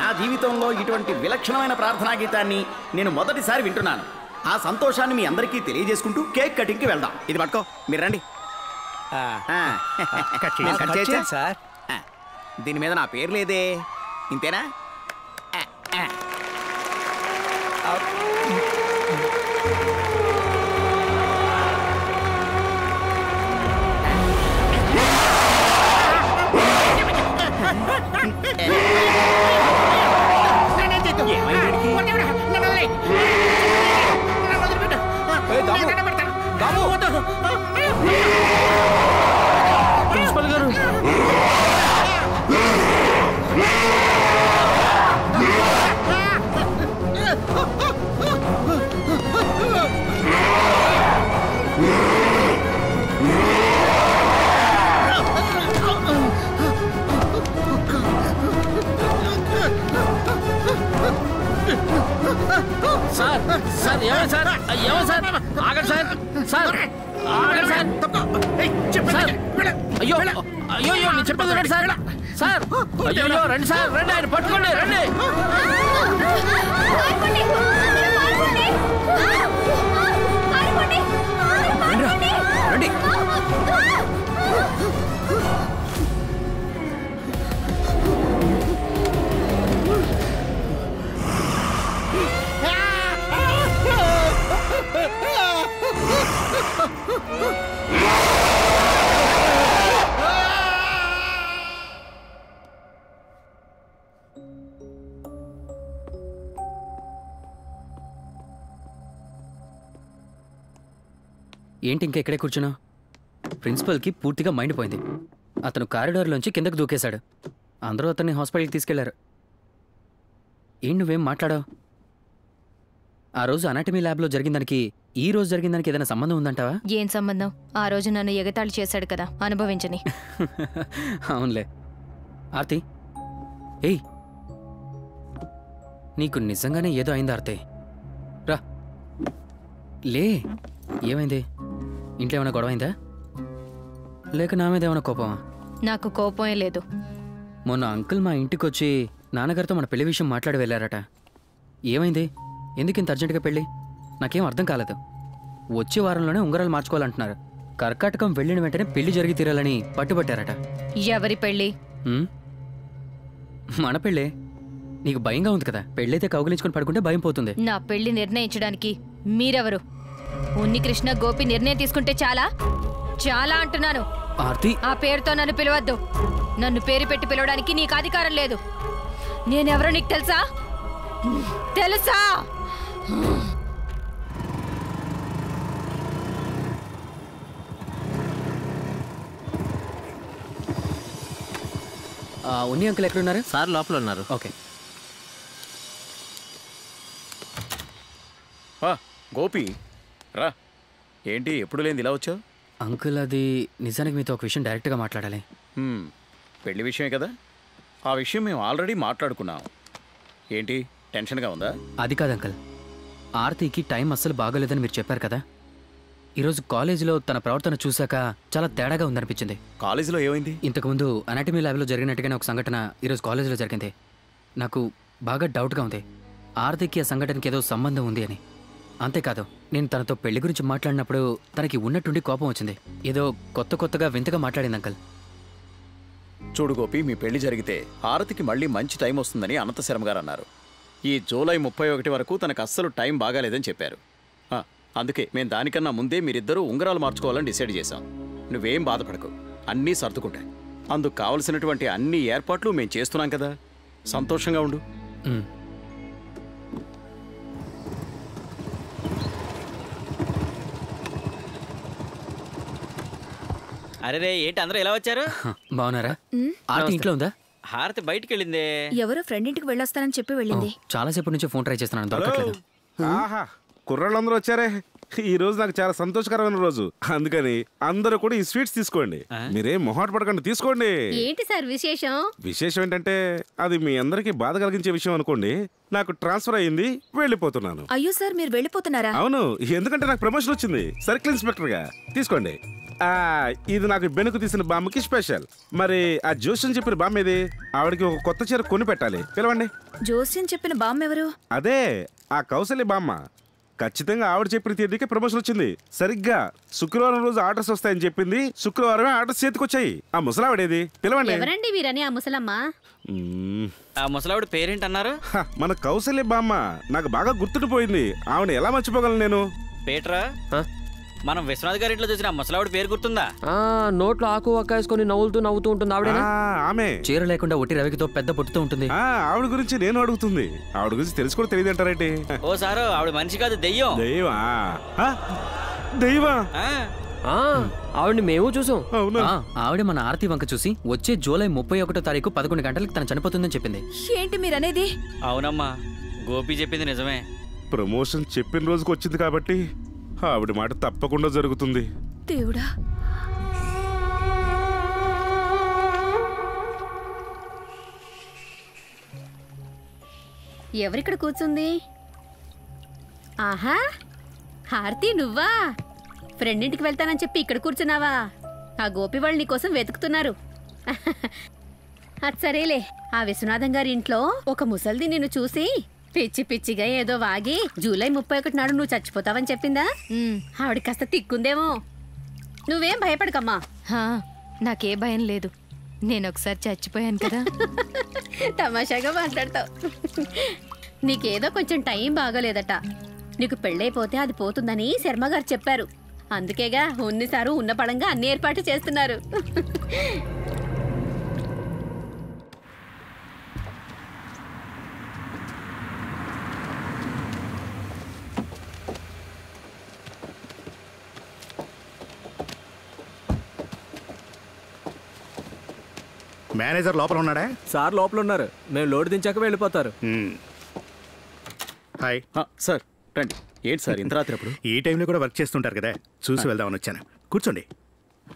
నా జీవితంలో ఇటువంటి విలక్షణమైన ప్రార్థనా గీతాన్ని నేను మొదటిసారి వింటున్నాను. ఆ సంతోషాన్ని మీ అందరికీ తెలియజేసుకుంటూ కేక్ కటింగ్కి వెళ్దాం. ఇది పట్టుకో మీరు రండి. దీని మీద నా పేరు లేదే. ఇంతేనా? ప్రిన్సిపల్ గారు. సార్ సార్ ఏమో సార్? ఏమో సార్? ఆగండి సార్. సార్ అయ్యో అయ్యో అయ్యో నేను చెప్పేది రండి సార్ సార్ అయ్యో అయ్యో, రండి సార్ రండి ఆయన పట్టుకోండి రండి రండి ఏంటి ఇంకా ఇక్కడే కూర్చున్నావు ప్రిన్సిపల్కి పూర్తిగా మైండ్ పోయింది. అతను కారిడార్లోంచి కిందకు దూకేశాడు. అందరూ అతన్ని హాస్పిటల్కి తీసుకెళ్ళారు. ఏం నువ్వేం మాట్లాడావు? ఆ రోజు అనాటమీ ల్యాబ్లో జరిగిన దానికి ఈ రోజు జరిగిన దానికి ఏదైనా సంబంధం ఉందంటావా? ఏం సంబంధం? ఆ రోజు నన్ను ఎగతాళి చేశాడు కదా అనుభవించని. అవునులే. ఆర్తి. ఏయ్. నీకు నిజంగానే ఏదో అయిందా ఆర్తి? రా. లే. ఏమైంది? ఇంట్లో ఏమైనా గొడవ అయిందా? లేక నా మీద ఏమైనా కోపమా? నాకు కోపమే లేదు. మొన్న అంకుల్ మా ఇంటికి వచ్చి నాన్నగారితో మన పెళ్ళి విషయం మాట్లాడి వెళ్ళారట. ఏమైంది? ఎందుకు ఇంత అర్జెంటుగా పెళ్ళి? నాకేం అర్థం కాలేదు. వచ్చే వారంలోనే ఉంగరాలు మార్చుకోవాలంటున్నారు. కర్కాటకం వెళ్ళిన వెంటనే పెళ్ళి జరిగి తీరాలని పట్టుబట్టారట. ఎవరి పెళ్ళి? మన పెళ్ళే. నీకు భయంగా ఉంది కదా. పెళ్ళైతే కౌగిలించుకొని పడుకుంటే భయం పోతుంది. నా పెళ్ళి నిర్ణయించడానికి మీరెవరు? ఉన్ని కృష్ణ గోపి నిర్ణయం తీసుకుంటే చాలా? చాలా అంటున్నాను. ఆర్తి? ఆ పేరుతో నన్ను పిలవద్దు. నన్ను పేరు పెట్టి పిలవడానికి నీకు అధికారం లేదు. నేనెవరో నీకు తెలుసా? తెలుసా? ఉన్ని అంకుల్ ఎక్కడున్నారు? సార్ లోపల ఉన్నారు. ఓకే. గోపి రా. ఏంటి ఎప్పుడు లేని ఇలా వచ్చావు? అంకుల్ అది నిజానికి మీతో ఒక విషయం డైరెక్ట్గా మాట్లాడాలి. హ్మ్, పెళ్ళి విషయమే కదా? ఆ విషయం మేము ఆల్రెడీ మాట్లాడుకున్నాం. ఏంటి టెన్షన్గా ఉందా? అది కాదు అంకుల్. ఆర్తికి టైం అస్సలు బాగోలేదని మీరు చెప్పారు కదా. ఈరోజు కాలేజీలో తన ప్రవర్తన చూశాక చాలా తేడాగా ఉందనిపించింది. కాలేజీలో ఏమైంది? ఇంతకుముందు అనాటమీ ల్యాబ్లో జరిగినట్టుగానే ఒక సంఘటన ఈరోజు కాలేజీలో జరిగింది. నాకు బాగా డౌట్గా ఉంది. ఆర్తికి ఆ సంఘటనకి ఏదో సంబంధం ఉంది అని. అంతేకాదు నేను తనతో పెళ్ళి గురించి మాట్లాడినప్పుడు తనకి ఉన్నట్టుండి కోపం వచ్చింది. ఏదో కొత్త కొత్తగా వింతగా మాట్లాడింది అంకల్. చూడు గోపి మీ పెళ్ళి జరిగితే హారతికి మళ్ళీ మంచి టైం వస్తుందని అనంత శర్మ గారు అన్నారు. ఈ జూలై ముప్పై ఒకటి వరకు తనకు అస్సలు టైం బాగాలేదని చెప్పారు. అందుకే మేము దానికన్నా ముందే మీరిద్దరూ ఉంగరాలు మార్చుకోవాలని డిసైడ్ చేశాం. నువ్వేం బాధపడకు. అన్నీ సర్దుకుంటాయి. అందుకు కావలసినటువంటి అన్ని ఏర్పాట్లు మేము చేస్తున్నాం కదా. సంతోషంగా ఉండు. అరే రే ఏంటి అందరూ ఎలా వచ్చారు? బాగున్నారా. ఆర్తి ఇంట్లో ఉందా? హారతి బయటికి వెళ్ళిందే ఎవరో ఫ్రెండ్ ఇంటికి వెళ్ళొస్తానని చెప్పి వెళ్ళింది. చాలాసేపు నుంచి ఫోన్ ట్రై చేస్తున్నాను దొరకట్లేదు. ఆహా కుర్రాళ్ళందరూ వచ్చారే. ఈ రోజు నాకు చాలా సంతోషకరమైన రోజు. అందుకని అందరూ కూడా ఈ స్వీట్స్ తీసుకోండి. మీరేం మొహాట పడకండి తీసుకోండి. ఏంటి సార్ విశేషం? విశేషం ఏంటంటే అది మీ అందరికీ బాధ కలిగించే విషయం అనుకోండి నాకు ట్రాన్స్ఫర్ అయ్యింది వెళ్ళిపోతున్నాను. అయ్యో సార్ మీరు వెళ్ళిపోతున్నారా? అవును ఎందుకంటే నాకు ప్రమోషన్ వచ్చింది. సర్కిల్ ఇన్స్పెక్టర్గా తీసుకోండి. ఇది నాకు బెనుకు తీసిన బామ్మకి స్పెషల్. మరి ఆ జోషన్ చెప్పిన బామ్మ ఏది? ఆవిడకి ఒక కొత్త చీర కొని పెట్టాలి. పిలవండి. జోస్యం చెప్పిన బామ్మ ఎవరు? అదే ఆ కౌశల్య బామ్మ. ఖచ్చితంగా ఆవిడ చెప్పిన తేదీకే ప్రమోషన్ వచ్చింది. సరిగ్గా శుక్రవారం రోజు ఆర్డర్స్ వస్తాయని చెప్పింది. శుక్రవారమే ఆర్డర్స్ చేతికొచ్చాయి ఆ ముసలావిడేది? పిలవండి. ఎవరండి వీరని ఆ ముసలమ్మ? మ్మ్. ఆ ముసలావిడ పేరేంటి అన్నారు హ, మన కౌశల్య బామ్మ. నాకు బాగా గుర్తుండిపోయింది. ఆవిడ ఎలా మర్చిపోగలను నేను? పేట్రా? మనం విశ్వనాథ్ గారి ఇంట్లో చూసిన ముసలావిడ పేరు గుర్తుందా? ఆ నోట్లో ఆకు వేసుకొని నవ్వులుతూ నవ్వుతూ ఉంటుంది ఆవిడేనా? ఆమె. చీర లేకుండా ఒట్టి రవికితో పెద్ద పొట్టుతో ఉంటుంది. ఆ, ఆవిడ గురించి నేను అడుగుతుంది. ఆవిడ గురించి తెలుసు కూడా తెలియదు అంటారేంటి ఓ సారు ఆవిడ మనిషి కాదు దెయ్యం. దైవా ఆ, ఆవిడ్ని మేము చూసాం. ఆ, ఆవిడ మన ఆర్తి వంక చూసి వచ్చే జూలై ముప్పై ఒకటో తారీఖు పదకొండు గంటలకు తను చనిపోతుందని చెప్పింది. ఏంటి మీరు అనేది అవునమ్మా గోపి చెప్పింది నిజమే. ప్రమోషన్ చెప్పిన రోజుకి వచ్చింది కాబట్టి ఆవిడ మాట తప్పకుండా జరుగుతుంది. దేవుడా. ఎవరిక్కడ కూర్చుంది? ఆహా హారతి నువ్వా? ఫ్రెండ్ ఇంటికి వెళ్తానని చెప్పి ఇక్కడ కూర్చున్నావా? ఆ గోపి వాళ్ళు నీకోసం వెతుకుతున్నారు. అది సరేలే. ఆ విశ్వనాథం గారి ఇంట్లో ఒక ముసల్ది నిన్ను చూసి పిచ్చి పిచ్చిగా ఏదో వాగి జూలై ముప్పై ఒకటి నాడు నువ్వు చచ్చిపోతావని చెప్పిందా? ఆవిడ కాస్త తిక్కుందేమో. నువ్వేం భయపడకమ్మా. హా, నాకే భయం లేదు. నేను ఒకసారి చచ్చిపోయాను కదా. తమాషాగా మాట్లాడతావు. నీకేదో కొంచెం టైం బాగోలేదట. నీకు పెళ్ళైపోతే అది పోతుందని శర్మ గారు చెప్పారు. అందుకేగా ఉన్నిసారు ఉన్న పడంగా అన్ని ఏర్పాటు చేస్తున్నారు. మేనేజర్ లోపల ఉన్నాడా? సార్ లోపల ఉన్నారు మేము లోడ్ దించాక వెళ్ళిపోతారు. హాయ్. సార్ రండి. ఏంటి సార్ ఇంత రాత్రి అప్పుడు? ఈ టైంలో కూడా వర్క్ చేస్తుంటారు కదా. చూసి వెళ్దామని వచ్చాను. కూర్చోండి.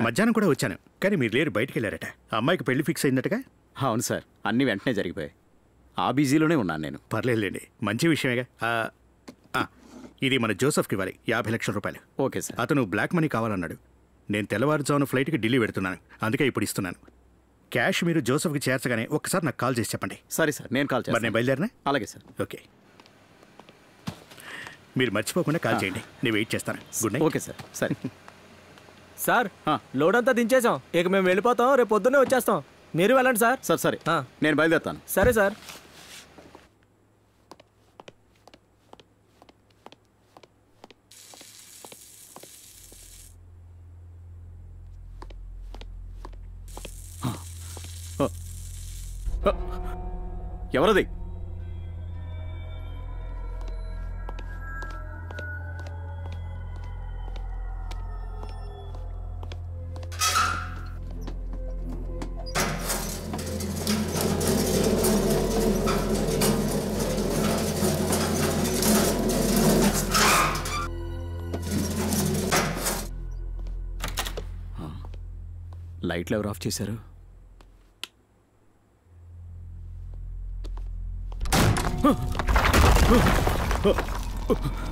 మధ్యాహ్నం కూడా వచ్చాను. కానీ మీరు లేరు బయటికి వెళ్ళారట. అమ్మాయికి పెళ్ళి ఫిక్స్ అయిందటగా? అవును సార్ అన్ని వెంటనే జరిగిపోయాయి. ఆ బిజీలోనే ఉన్నాను నేను. పర్లేదులేండి. మంచి విషయమేగా. ఇది మన జోసఫ్కి ఇవ్వాలి. యాభై లక్షల రూపాయలు. Okay sir. అతను బ్లాక్ మనీ కావాలన్నాడు. నేను తెల్లవారుజామున ఫ్లైట్కి ఢిల్లీ పెడుతున్నాను అందుకే ఇప్పుడు ఇస్తున్నాను. క్యాష్ మీరు జోసఫ్కి చేర్చగానే ఒక్కసారి నాకు కాల్ చేసి చెప్పండి. సరే సార్ నేను కాల్ మరి నేను బయలుదేరినా? అలాగే సార్. ఓకే. మీరు మర్చిపోకుండా కాల్ చేయండి. నేను వెయిట్ చేస్తాను. గుడ్ నైట్ ఓకే సార్ సరే. సార్ లోడ్ అంతా దించేసాం ఇక మేము వెళ్ళిపోతాం రేపు పొద్దున్నే వచ్చేస్తాం. మీరు వెళ్ళండి సార్. సార్ సరే. నేను బయలుదేరుతాను. సరే సార్. ఎవరది? లైట్లు ఎవరు ఆఫ్ చేశారు? あっ。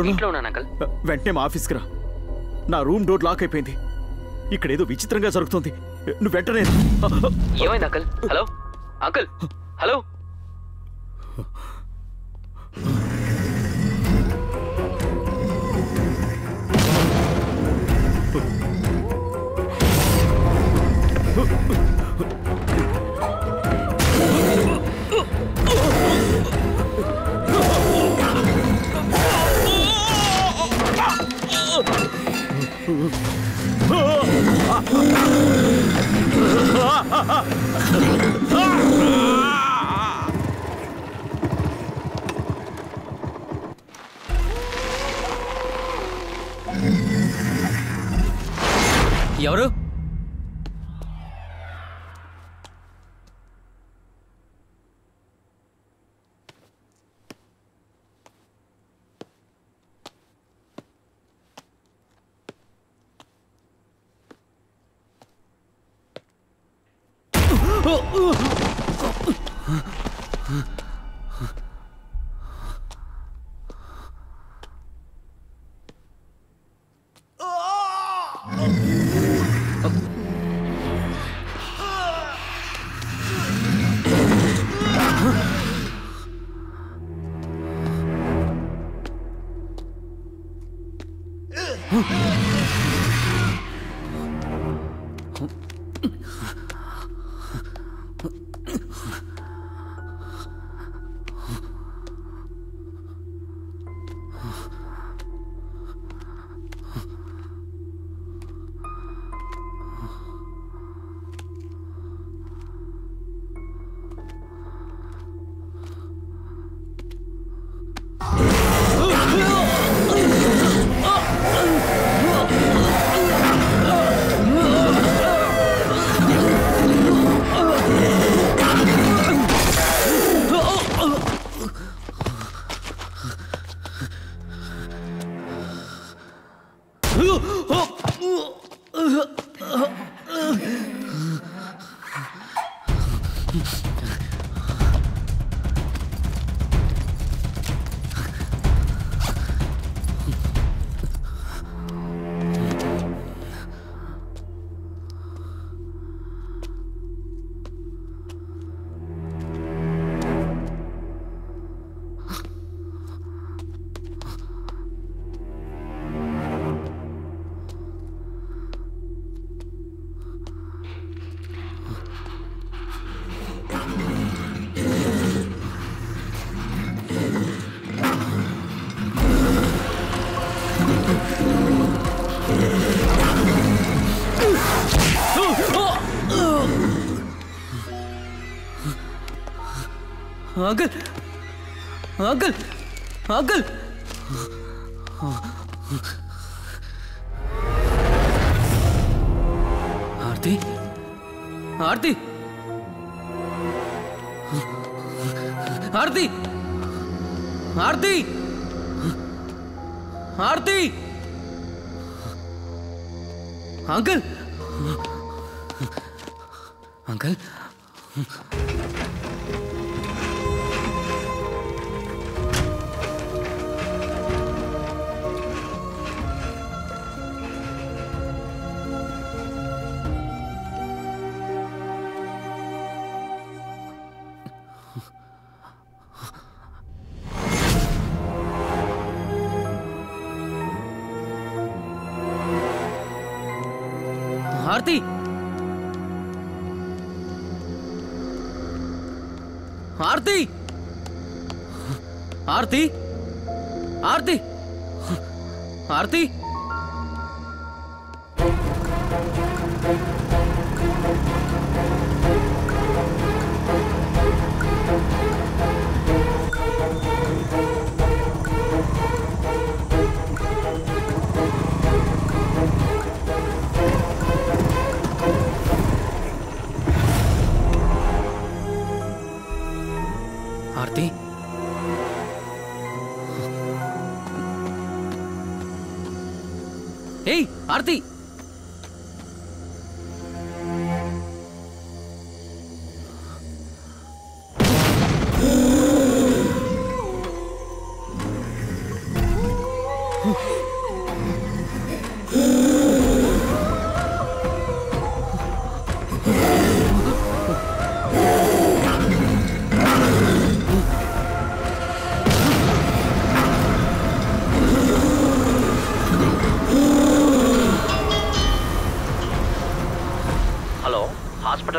ఎక్కడున్నా ఇంట్లో ఉన్నాను అంకుల్. వెంటనే మా ఆఫీస్కి రా. నా రూమ్ డోర్ లాక్ అయిపోయింది. ఇక్కడ ఏదో విచిత్రంగా జరుగుతుంది. నువ్వు వెంటనే ఏమైంది అంకుల్? హలో? అంకుల్? హలో? ఎవరు అంకుల్ అంకుల్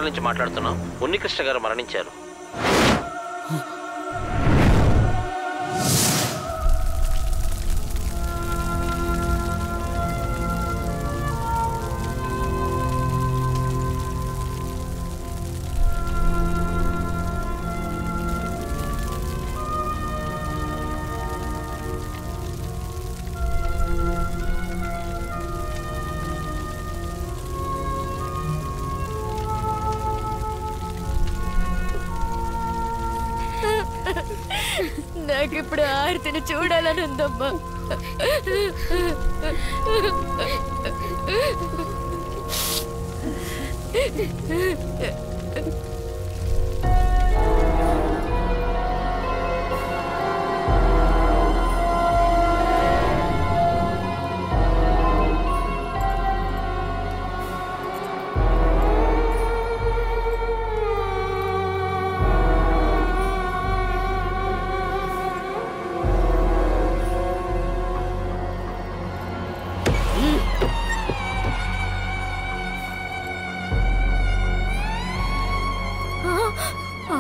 హాస్పిటల్ నుంచి మాట్లాడుతున్నాం. ఉన్నికృష్ణ గారు మరణించారు.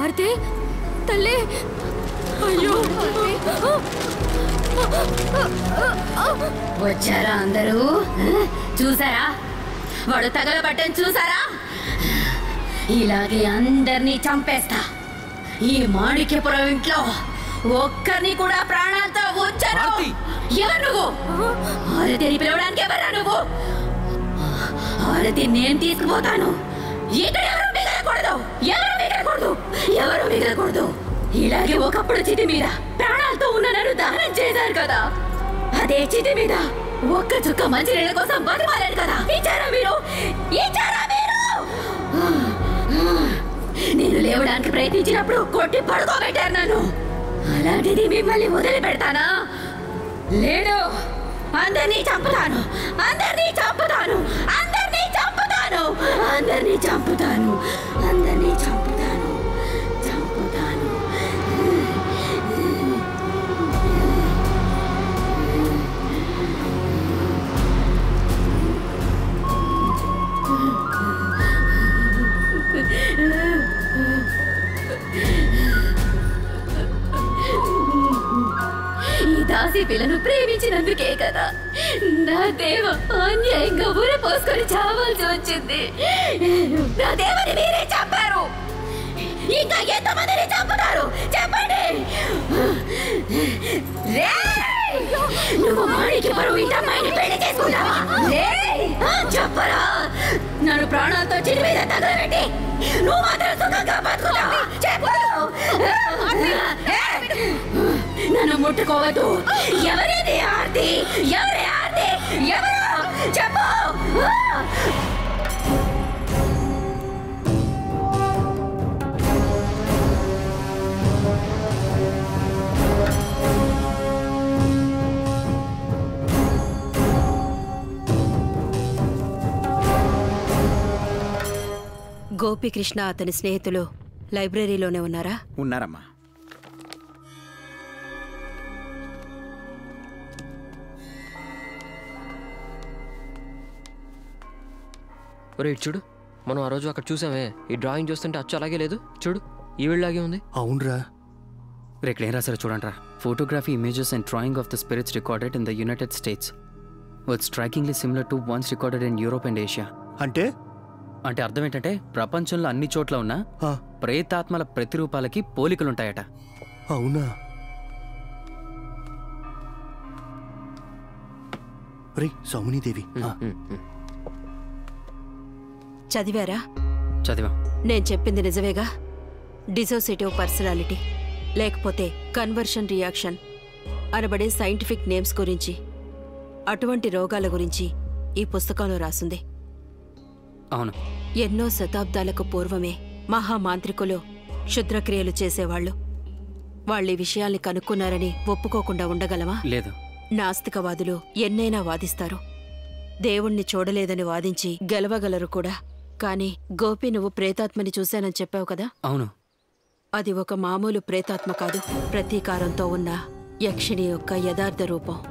ఆర్తి తల్లి. అయ్యో. వచ్చారా అందరూ? చూసారా? వాడు తగలబట్టని చూసారా? ఇలాగే అందరినీ చంపేస్తా. ఈ మాణిక్యపురం ఇంట్లో ఒక్కరిని కూడా ప్రాణాలతో ఎవరు నువ్వు? ఆరతిని పిలవడానికి ఎవరా నువ్వు? ఆరతి నేను తీసుకుపోతాను. ఇక్కడ ఎవరు? మిగలకూడదు ఎవరు మిగలకూడదు. ఎవరు మిగలకూడదు. ఇలాగే ఒకప్పుడు చితి మీద ప్రాణాలతో ఉన్న నన్ను దానం చేశారు కదా. అదే చితి మీద ఒక్క చుక్క మంచి నీళ్ళ కోసం బతమాలేదు కదా. ఇచ్చారా మీరు? ఇచ్చారా మీరు? నేను లేవడానికి ప్రయత్నించినప్పుడు కొట్టి పడుకోబెట్టారు నన్ను. అలాంటిది మిమ్మల్ని వదిలి పెడతానా లేడు. అందరినీ చంపుతాను. అందరినీ చంపుతాను. అందరినీ చంపుతాను. అందరినీ చంపుతాను. అందరినీ చంపుతాను. చంపుతాను. ఈ దాసి పిల్లను ప్రేమించినందుకే కదా. నా దేవ అన్యాయంగా ఊర పోసుకొని చావాల్సి వచ్చింది. నా దేవని మీరే చంపారు. ఇంకా ఎంతమందిని చంపుతారు? చెప్పండి! నువ్వు మాణికి పరువు ఇంటి అమ్మాయిని పెళ్ళి చేసుకున్నావా! చెప్పరా? నన్ను ప్రాణాలతో చిరి మీద తగలబెట్టి నువ్వు మాత్రం సుఖంగా బతుకుతావా? చెప్పు. నన్ను ముట్టుకోవద్దు. ఎవరేది ఆర్తి? ఎవరే ఆర్తి? ఎవరు? చెప్పు. గోపికృష్ణ అతని స్నేహితులు లైబ్రరీలోనే ఉన్నారా? ఉన్నారమ్మా. ఒరే చూడు. మనం ఆ రోజు అక్కడ చూసామే. ఈ డ్రాయింగ్ చూస్తుంటే అచ్చు అలాగే లేదు. చూడు ఈవిళ్ళలాగే ఉంది. అవునరా. ఇక్కడ ఏం రాశారో చూడండి రా. Photography images and drawing of the spirits recorded in the United States what strikingly similar to ones recorded in Europe and Asia అంటే? అంటే అర్థం ఏంటంటే ప్రపంచంలో అన్ని చోట్ల ఉన్న ప్రేతాత్మల ప్రతిరూపాలకి పోలికలుంటాయట. అవునా? రే సౌమినీదేవి. చదివారా? చదివా. నేను చెప్పింది నిజమేగా? డిసోసిటివ్ పర్సనాలిటీ లేకపోతే కన్వర్షన్ రియాక్షన్ అనబడే సైంటిఫిక్ నేమ్స్ గురించి అటువంటి రోగాల గురించి ఈ పుస్తకంలో రాసుంది. అవును. ఎన్నో శతాబ్దాలకు పూర్వమే మహామాంత్రికులు క్షుద్రక్రియలు చేసేవాళ్ళు. వాళ్ళు ఈ విషయాల్ని కనుక్కున్నారని ఒప్పుకోకుండా ఉండగలమా? లేదు. నాస్తికవాదులు ఎన్నైనా వాదిస్తారు. దేవుణ్ణి చూడలేదని వాదించి గెలవగలరు కూడా. కాని గోపి నువ్వు ప్రేతాత్మని చూశానని చెప్పావు కదా? అవును. అది ఒక మామూలు ప్రేతాత్మ కాదు. ప్రతీకారంతో ఉన్న యక్షిణి యొక్క యథార్థ రూపం.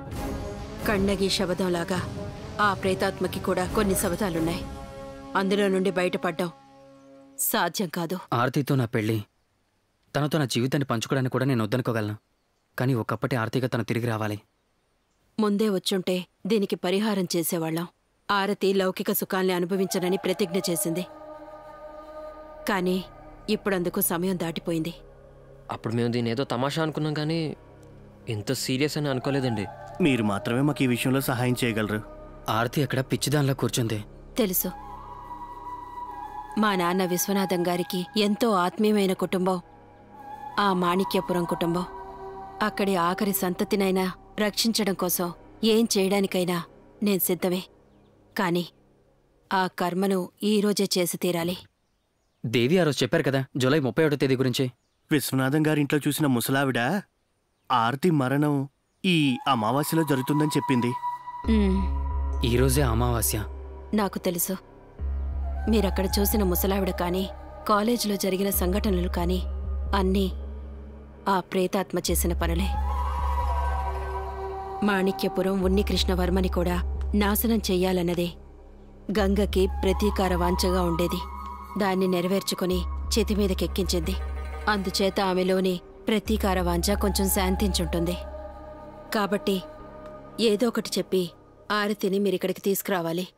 కண்ணగి శబదంలాగా ఆ ప్రేతాత్మకి కూడా కొన్ని శబదాలున్నాయి. అందులో నుండి బయటపడ్డాం సాధ్యం కాదు. ఆర్తితో నా పెళ్ళి. తనతో నా జీవితాన్ని పంచుకోవడానికి కూడా నేను వద్దనుకోగలను. కానీ ఒకప్పటి ఆర్తిగా తను తిరిగి రావాలి. ముందే వచ్చుంటే దీనికి పరిహారం చేసేవాళ్ళం. ఆరతి లౌకిక సుఖాల్ని అనుభవించనని ప్రతిజ్ఞ చేసింది. కానీ ఇప్పుడందుకు సమయం దాటిపోయింది. అప్పుడు మేము దీని ఏదో తమాషా అనుకున్నాం కానీ ఇంత సీరియస్ అని అనుకోలేదండి. మీరు మాత్రమే మాకు ఈ విషయంలో సహాయం చేయగలరు. ఆర్తి అక్కడ పిచ్చిదానిలా కూర్చుంది. తెలుసు. మా నాన్న విశ్వనాథం గారికి ఎంతో ఆత్మీయమైన కుటుంబం. ఆ మాణిక్యపురం కుటుంబం. అక్కడి ఆఖరి సంతతినైనా రక్షించడం కోసం ఏం చేయడానికైనా నేను సిద్ధమే. కాని ఆ కర్మను ఈరోజే చేసి తీరాలి. దేవి ఆ రోజు చెప్పారు కదా జూలై ముప్పై ఒకటో తేదీ గురించి. విశ్వనాథం గారింట్లో చూసిన ముసలావిడ ఆర్తి మరణం ఈ అమావాస్యలో జరుగుతుందని చెప్పింది. ఉమ్, ఈ రోజే అమావాస్య. నాకు తెలుసు. మీరక్కడ చూసిన ముసలావిడ కానీ కాలేజీలో జరిగిన సంఘటనలు కానీ అన్నీ ఆ ప్రేతాత్మ చేసిన పనులే. మాణిక్యపురం ఉన్ని కృష్ణవర్మని కూడా నాశనం చెయ్యాలన్నదే. గంగకి ప్రతీకార వాంఛగా ఉండేది. దాన్ని నెరవేర్చుకుని చేతి మీదకెక్కించింది. అందుచేత ఆమెలోని ప్రతీకార వాంఛ కొంచెం శాంతించుంటుంది. కాబట్టి ఏదో ఒకటి చెప్పి ఆరతిని మీరిక్కడికి తీసుకురావాలి.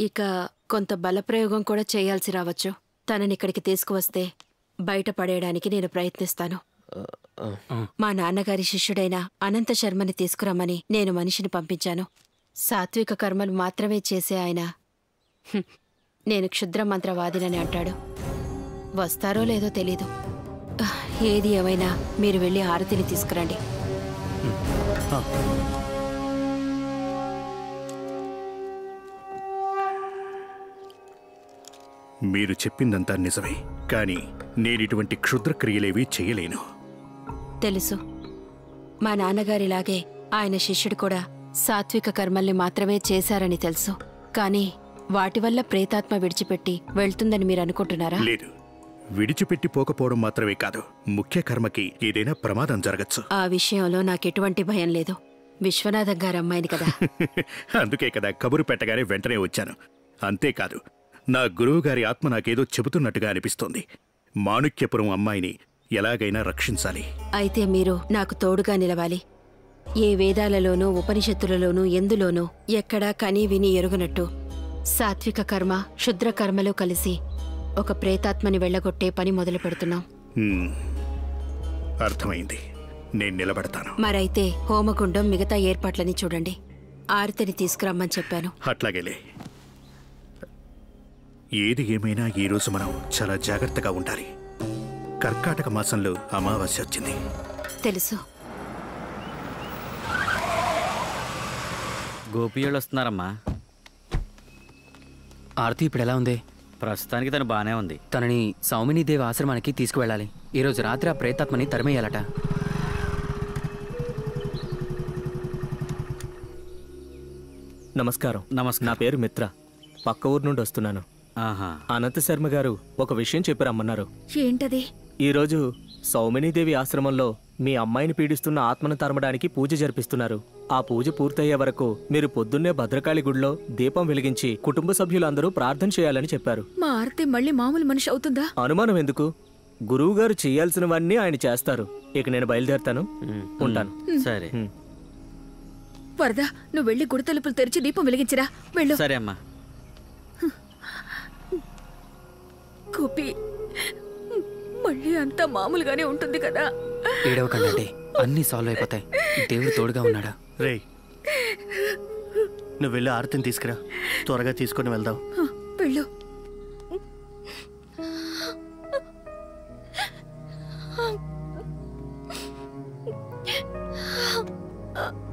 ఇక కొంత బలప్రయోగం కూడా చేయాల్సి రావచ్చు. తనని ఇక్కడికి తీసుకువస్తే బయటపడేయడానికి నేను ప్రయత్నిస్తాను. మా నాన్నగారి శిష్యుడైన అనంత శర్మని తీసుకురమ్మని నేను మనిషిని పంపించాను. సాత్విక కర్మలు మాత్రమే చేసే ఆయన. "హ్మ్, నేను క్షుద్ర మంత్రవాదినని అంటాడు. వస్తారో లేదో తెలీదు. ఏది ఏమైనా మీరు వెళ్ళి ఆరతిని తీసుకురండి. మీరు చెప్పిందంతా నిజమే. కానీ నేనిటువంటి క్షుద్రక్రియలేవీ చేయలేను. తెలుసు. మా నాన్నగారిలాగే ఆయన శిష్యుడు కూడా సాత్విక కర్మల్ని మాత్రమే చేశారని తెలుసు. కానీ వాటి వల్ల ప్రేతాత్మ విడిచిపెట్టి వెళ్తుందని మీరు అనుకుంటున్నారా? లేదు. విడిచిపెట్టి పోకపోవడం మాత్రమే కాదు. ముఖ్య కర్మకి ఏదైనా ప్రమాదం జరగచ్చు. ఆ విషయంలో నాకెటువంటి భయం లేదు. విశ్వనాథం గారి అమ్మాయిని కదా. అందుకే కదా కబురు పెట్టగానే వెంటనే వచ్చాను. అంతేకాదు నా గురువు గారి ఆత్మ నాకేదో చెబుతున్నట్టుగా అనిపిస్తోంది. మాణిక్యపురం అమ్మాయిని ఎలాగైనా రక్షించాలి. అయితే మీరు నాకు తోడుగా నిలవాలి. ఏ వేదాలలోనూ ఉపనిషత్తులలోనూ ఎందులోనూ ఎక్కడా కని విని ఎరుగునట్టు. సాత్విక కర్మ క్షుద్ర కర్మలు కలిసి ఒక ప్రేతాత్మని వెళ్ళగొట్టే పని మొదలు పెడుతున్నాం. అర్థమైంది. నేను నిలబడతాను. మరైతే హోమగుండం మిగతా ఏర్పాట్లని చూడండి. ఆరతిని తీసుకురమ్మని చెప్పాను. అట్లాగేలే ఏది ఏమైనా ఈ రోజు మనం చాలా జాగ్రత్తగా ఉండాలి. కర్కాటక మాసంలో అమావాస్య వచ్చింది. తెలుసు. గోపియోళ్ళు వస్తున్నారమ్మా ఆర్తి ఇప్పుడు ఎలా ఉంది? ప్రస్తుతానికి తను బాగానే ఉంది. తనని సౌమినీదేవి ఆశ్రమానికి తీసుకువెళ్ళాలి. ఈరోజు రాత్రి ఆ ప్రేతాత్మని తరిమేయాలట. నమస్కారం. నమస్కారం. నా పేరు మిత్ర. పక్క ఊరు నుండి వస్తున్నాను. అనంత శర్మ గారు ఒక విషయం చెప్పి రమ్మన్నారు ఏంటది? ఈరోజు సౌమినీదేవి ఆశ్రమంలో మీ అమ్మాయిని పీడిస్తున్న ఆత్మను తరమడానికి పూజ జరిపిస్తున్నారు. ఆ పూజ పూర్తయ్యే వరకు మీరు పొద్దున్నే భద్రకాళి గుడిలో దీపం వెలిగించి కుటుంబ సభ్యులందరూ ప్రార్థన చేయాలని చెప్పారు. మా ఆర్తి మళ్ళీ మామూలు మనిషి అవుతుందా? అనుమానం ఎందుకు? గురువు గారు చేయాల్సినవన్నీ ఆయన చేస్తారు. ఇక నేను బయలుదేరుతాను. ఉంటాను. సరే. వరద నువ్వు వెళ్ళి గుడి తలుపులు తెరిచి దీపం వెలిగించిరా. వెళ్ళు. సరే అమ్మా. గోపి మళ్ళీ అంతా మామూలుగానే ఉంటుంది కదా. ఏడవకండి అన్నీ సాల్వ్ అయిపోతాయి. దేవుడు తోడుగా ఉన్నాడా? రేయ్ నువ్వు వెళ్ళి ఆరతిని తీసుకురా. త్వరగా తీసుకొని వెళ్దాం. వెళ్ళు. నా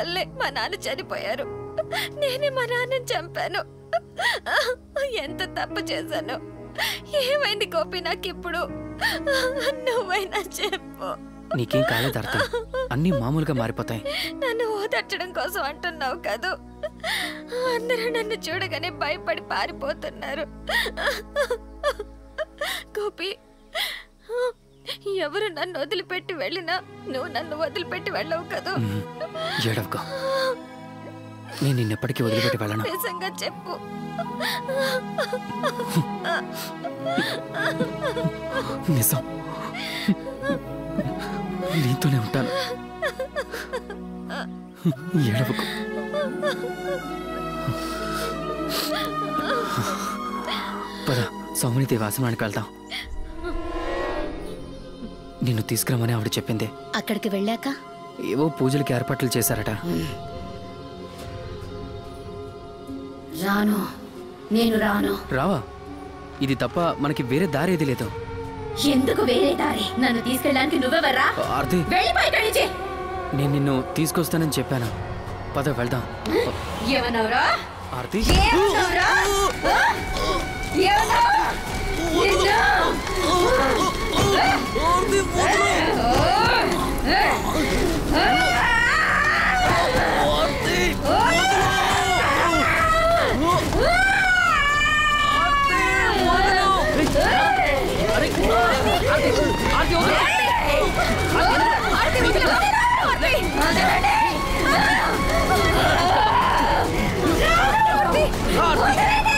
వల్లే మా నాన్న చనిపోయారు. నేనే మా నాన్నని చంపాను. ఎంత తప్పు చేశాను. ఏమైంది గోపి నాకు ఇప్పుడు నువ్వైనా చెప్పు. నీకేం కాలేదు అర్థం. అన్నీ మామూలుగా మారిపోతాయి. నన్ను ఓదార్చడం కోసం అంటున్నావు కదూ? అందరూ నన్ను చూడగానే భయపడి పారిపోతున్నారు. గోపి ఎవరు నన్ను వదిలిపెట్టి వెళ్ళినా నువ్వు నన్ను వదిలిపెట్టి వెళ్ళవు కదూ? ఏడవకో. నేను నిన్నెప్పటికీ వదిలిపెట్టి వెళ్ళను. నిజంగా చెప్పు. నిజం. నీతోనే ఉంటాను. ఏడవకు. పద సౌమినిదేవి ఆశ్రమానికి వెళ్దాం. నిన్ను తీసుకురమ్మని ఆవిడ చెప్పింది. అక్కడికి వెళ్ళాక? ఏవో పూజలకి ఏర్పాట్లు చేశారట. రాను. నేను రాను. రావా? ఇది తప్ప మనకి వేరే దారి ఏది లేదు. ఎందుకు వేరే దారి? నన్ను తీసుకెళ్ళడానికి నువ్వెవర్రా ఆర్తి. నేను నిన్ను తీసుకొస్తానని చెప్పాను. పద వెళ్దాం. ఏమన్నావురా? ఆర్తి. ఏమన్నావురా? 안돼 모두라 안돼 모두라 Hot!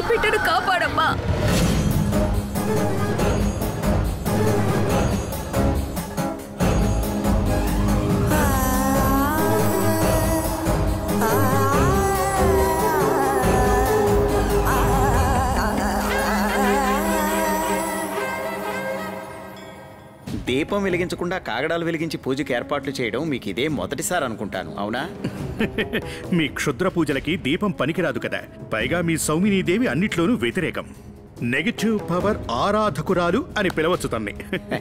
என் பிட்டனை దీపం వెలిగించకుండా కాగడాలు వెలిగించి పూజకి ఏర్పాట్లు చేయడం మీకు ఇదే మొదటిసారి అనుకుంటాను అవునా? మీ క్షుద్ర పూజలకి దీపం పనికిరాదు కదా. పైగా మీ సౌమినీదేవి అన్నిట్లోనూ వ్యతిరేకం. నెగటివ్ పవర్ ఆరాధకురాలు అని పిలవచ్చు తన్ని.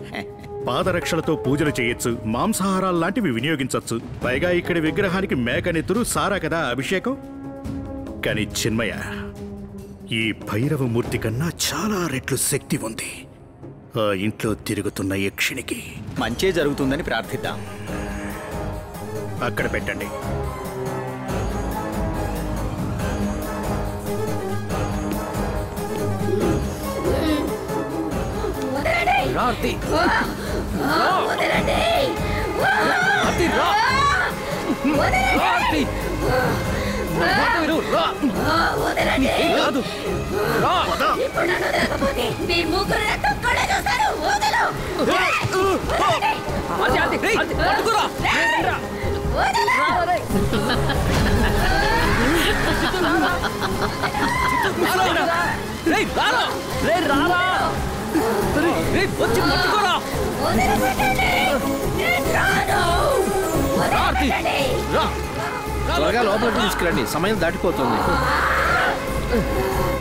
పాదరక్షలతో పూజలు చేయొచ్చు మాంసాహారాలు లాంటివి వినియోగించవచ్చు పైగా ఇక్కడి విగ్రహానికి మేకనెత్తురు సారా కదా అభిషేకం? కానీ చిన్మయ ఈ భైరవమూర్తి కన్నా చాలా రెట్లు శక్తి ఉంది. ఆ ఇంట్లో తిరుగుతున్న యక్షినికి మంచే జరుగుతుందని ప్రార్థిద్దాం. అక్కడ పెట్టండి. రా. ఆర్తి వదలండి ఆర్తి రా రా ఆర్తి నా మాట విను రా వదలండి ఏం కాదు రా ఇప్పుడు నన్ను వదలకపోతే మీ ముగ్గురు రక్తం కళ్ళ చూస్తారు వదలు ఆర్తి ఆర్తి రేయ్ పట్టుకోరా రేయ్, రా త్వరగా లోపలికి తీసుకురండి. సమయం దాటిపోతుంది.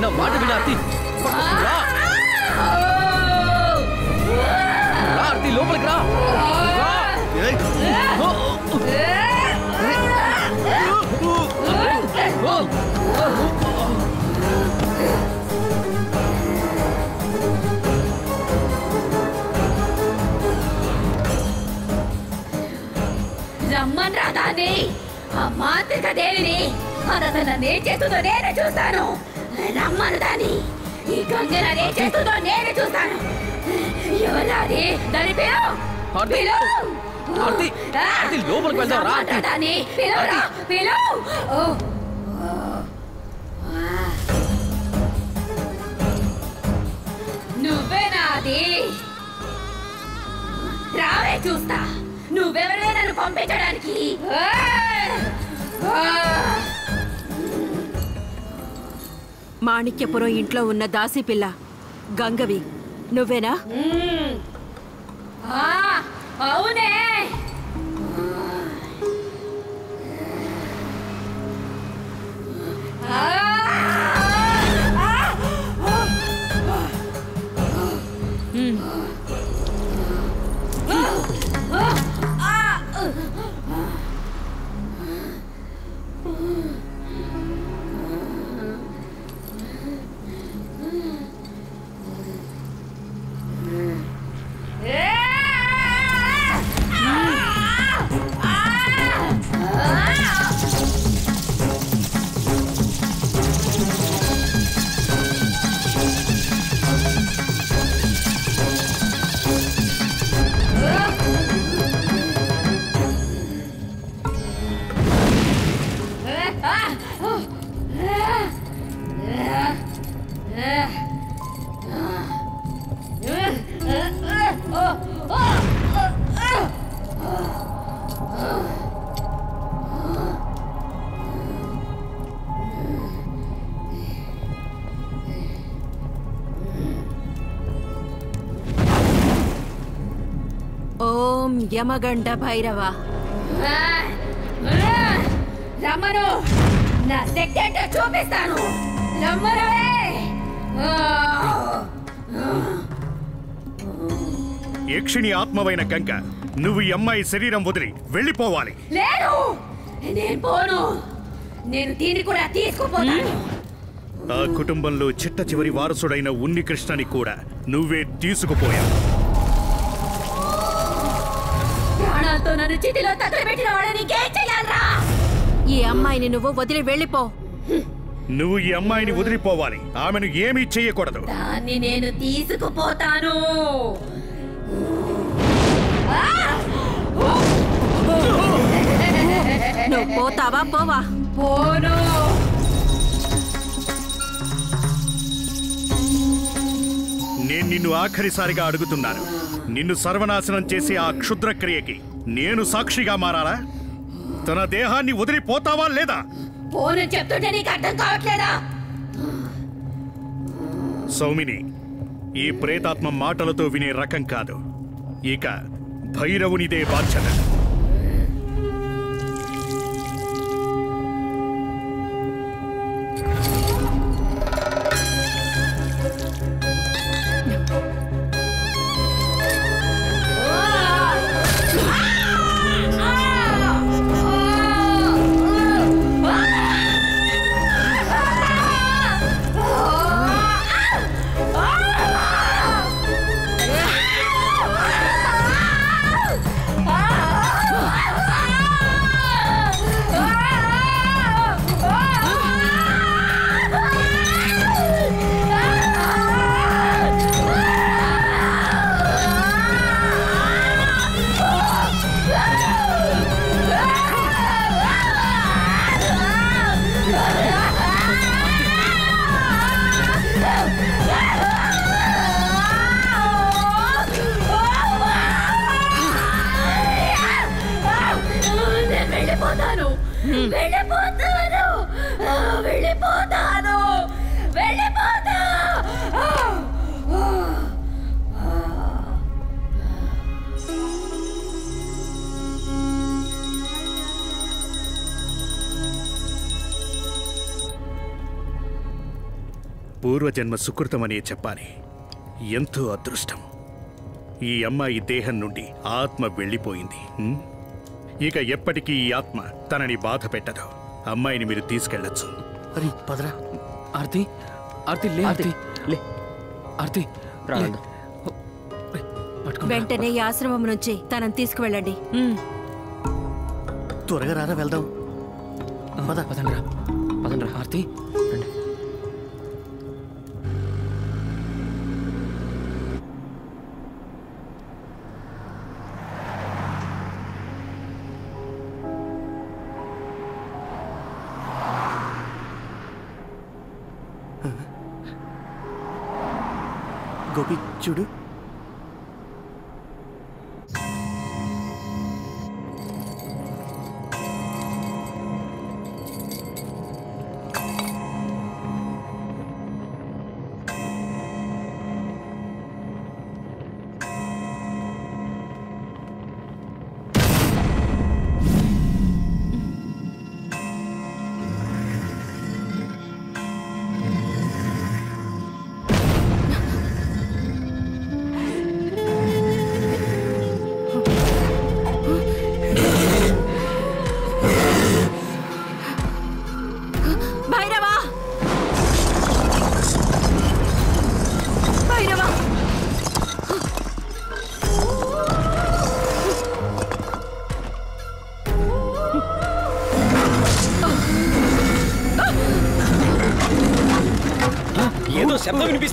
నా మాట విన ఆర్తి. లోపలికి రా. రమ్మన్ ఆ మాంత్రిక దేవిని ఏం చేస్తుందో నేనే చూస్తాను రమ్మను దాన్ని ఈ గంగనది ఏం చేస్తుందో నేనే చూస్తాను ఎవరాది దాని పేరు లోపలికి వెళ్దాం, రా! దాన్ని పిలువురా, పిలువు! రావే చూస్తా నువ్వెవరే నన్ను పంపించడానికి! మాణిక్యపురం ఇంట్లో ఉన్న దాసి పిల్ల గంగవి నువ్వేనా? అవునే. ఆ, యమగండ భైరవ. రమ్మను నా శక్తి ఏంటో చూపిస్తాను రమ్మనవే యక్షిణి ఆత్మవైన గంగ నువ్వు ఈ అమ్మాయి శరీరం వదిలి వెళ్ళిపోవాలి. లేదు నేను పోను. నేను దీన్ని కూడా తీసుకుపోతాను. ఆ కుటుంబంలో చిట్ట చివరి వారసుడైన ఉన్ని కృష్ణని కూడా నువ్వే తీసుకుపోయావు. ప్రాణాలతో నన్ను చితిలో తగలబెట్టిన వాడు నీకేం చెయ్యాలరా ఈ అమ్మాయిని నువ్వు వదిలి వెళ్ళిపో. నువ్వు ఈ అమ్మాయిని వదిలిపోవాలి. ఆమెను ఏమీ చెయ్యకూడదు. దాన్ని నేను తీసుకుపోతాను! నువ్వు పోతావా? పోవా. పోను! నేను నిన్ను ఆఖరిసారిగా అడుగుతున్నాను. నిన్ను సర్వనాశనం చేసే ఆ క్షుద్ర క్రియకి నేను సాక్షిగా మారాలా? తన దేహాన్ని వదిలిపోతావా లేదా? పోను చెప్తుంటే నీకు అర్థం కావట్లేదా? సౌమిని ఈ ప్రేతాత్మ మాటలతో వినే రకం కాదు. ఇక భైరవునిదే బాధ్యత. పూర్వజన్మ సుకృతమనే చెప్పాలి. ఎంతో అదృష్టం. ఈ అమ్మాయి దేహం నుండి ఆత్మ వెళ్ళిపోయింది? ఇక ఎప్పటికీ ఈ ఆత్మ తనని బాధ పెట్టదు. అమ్మాయిని మీరు అరే పదరా. ఆర్తి ఆర్తి లే ఆర్తి. లే. ఆర్తి రా, లే. వెళ్దాం. వెంటనే ఈ ఆశ్రమం నుంచి తనని తీసుకువెళ్ళండి. త్వరగా రారా వెళ్దాం. పద. పదండ్రా. పదండ్రా ఆర్తి.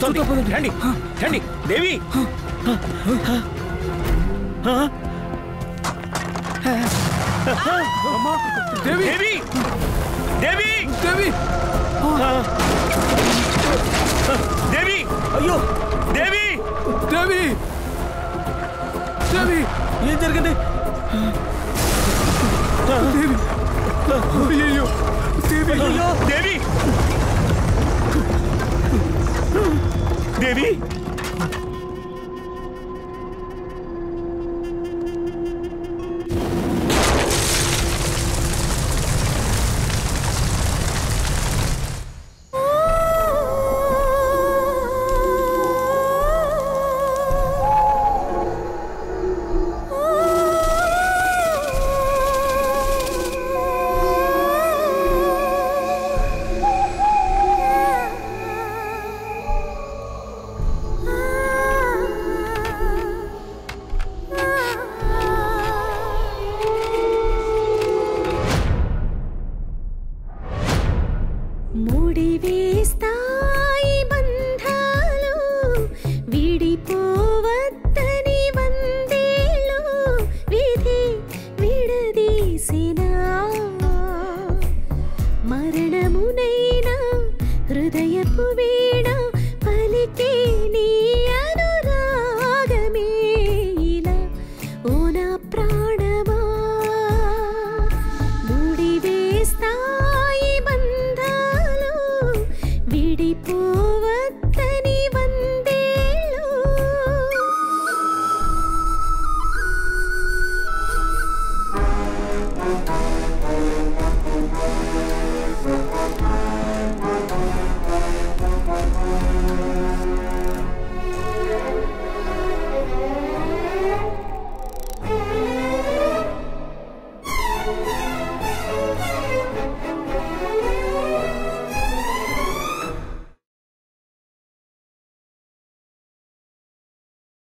రండి.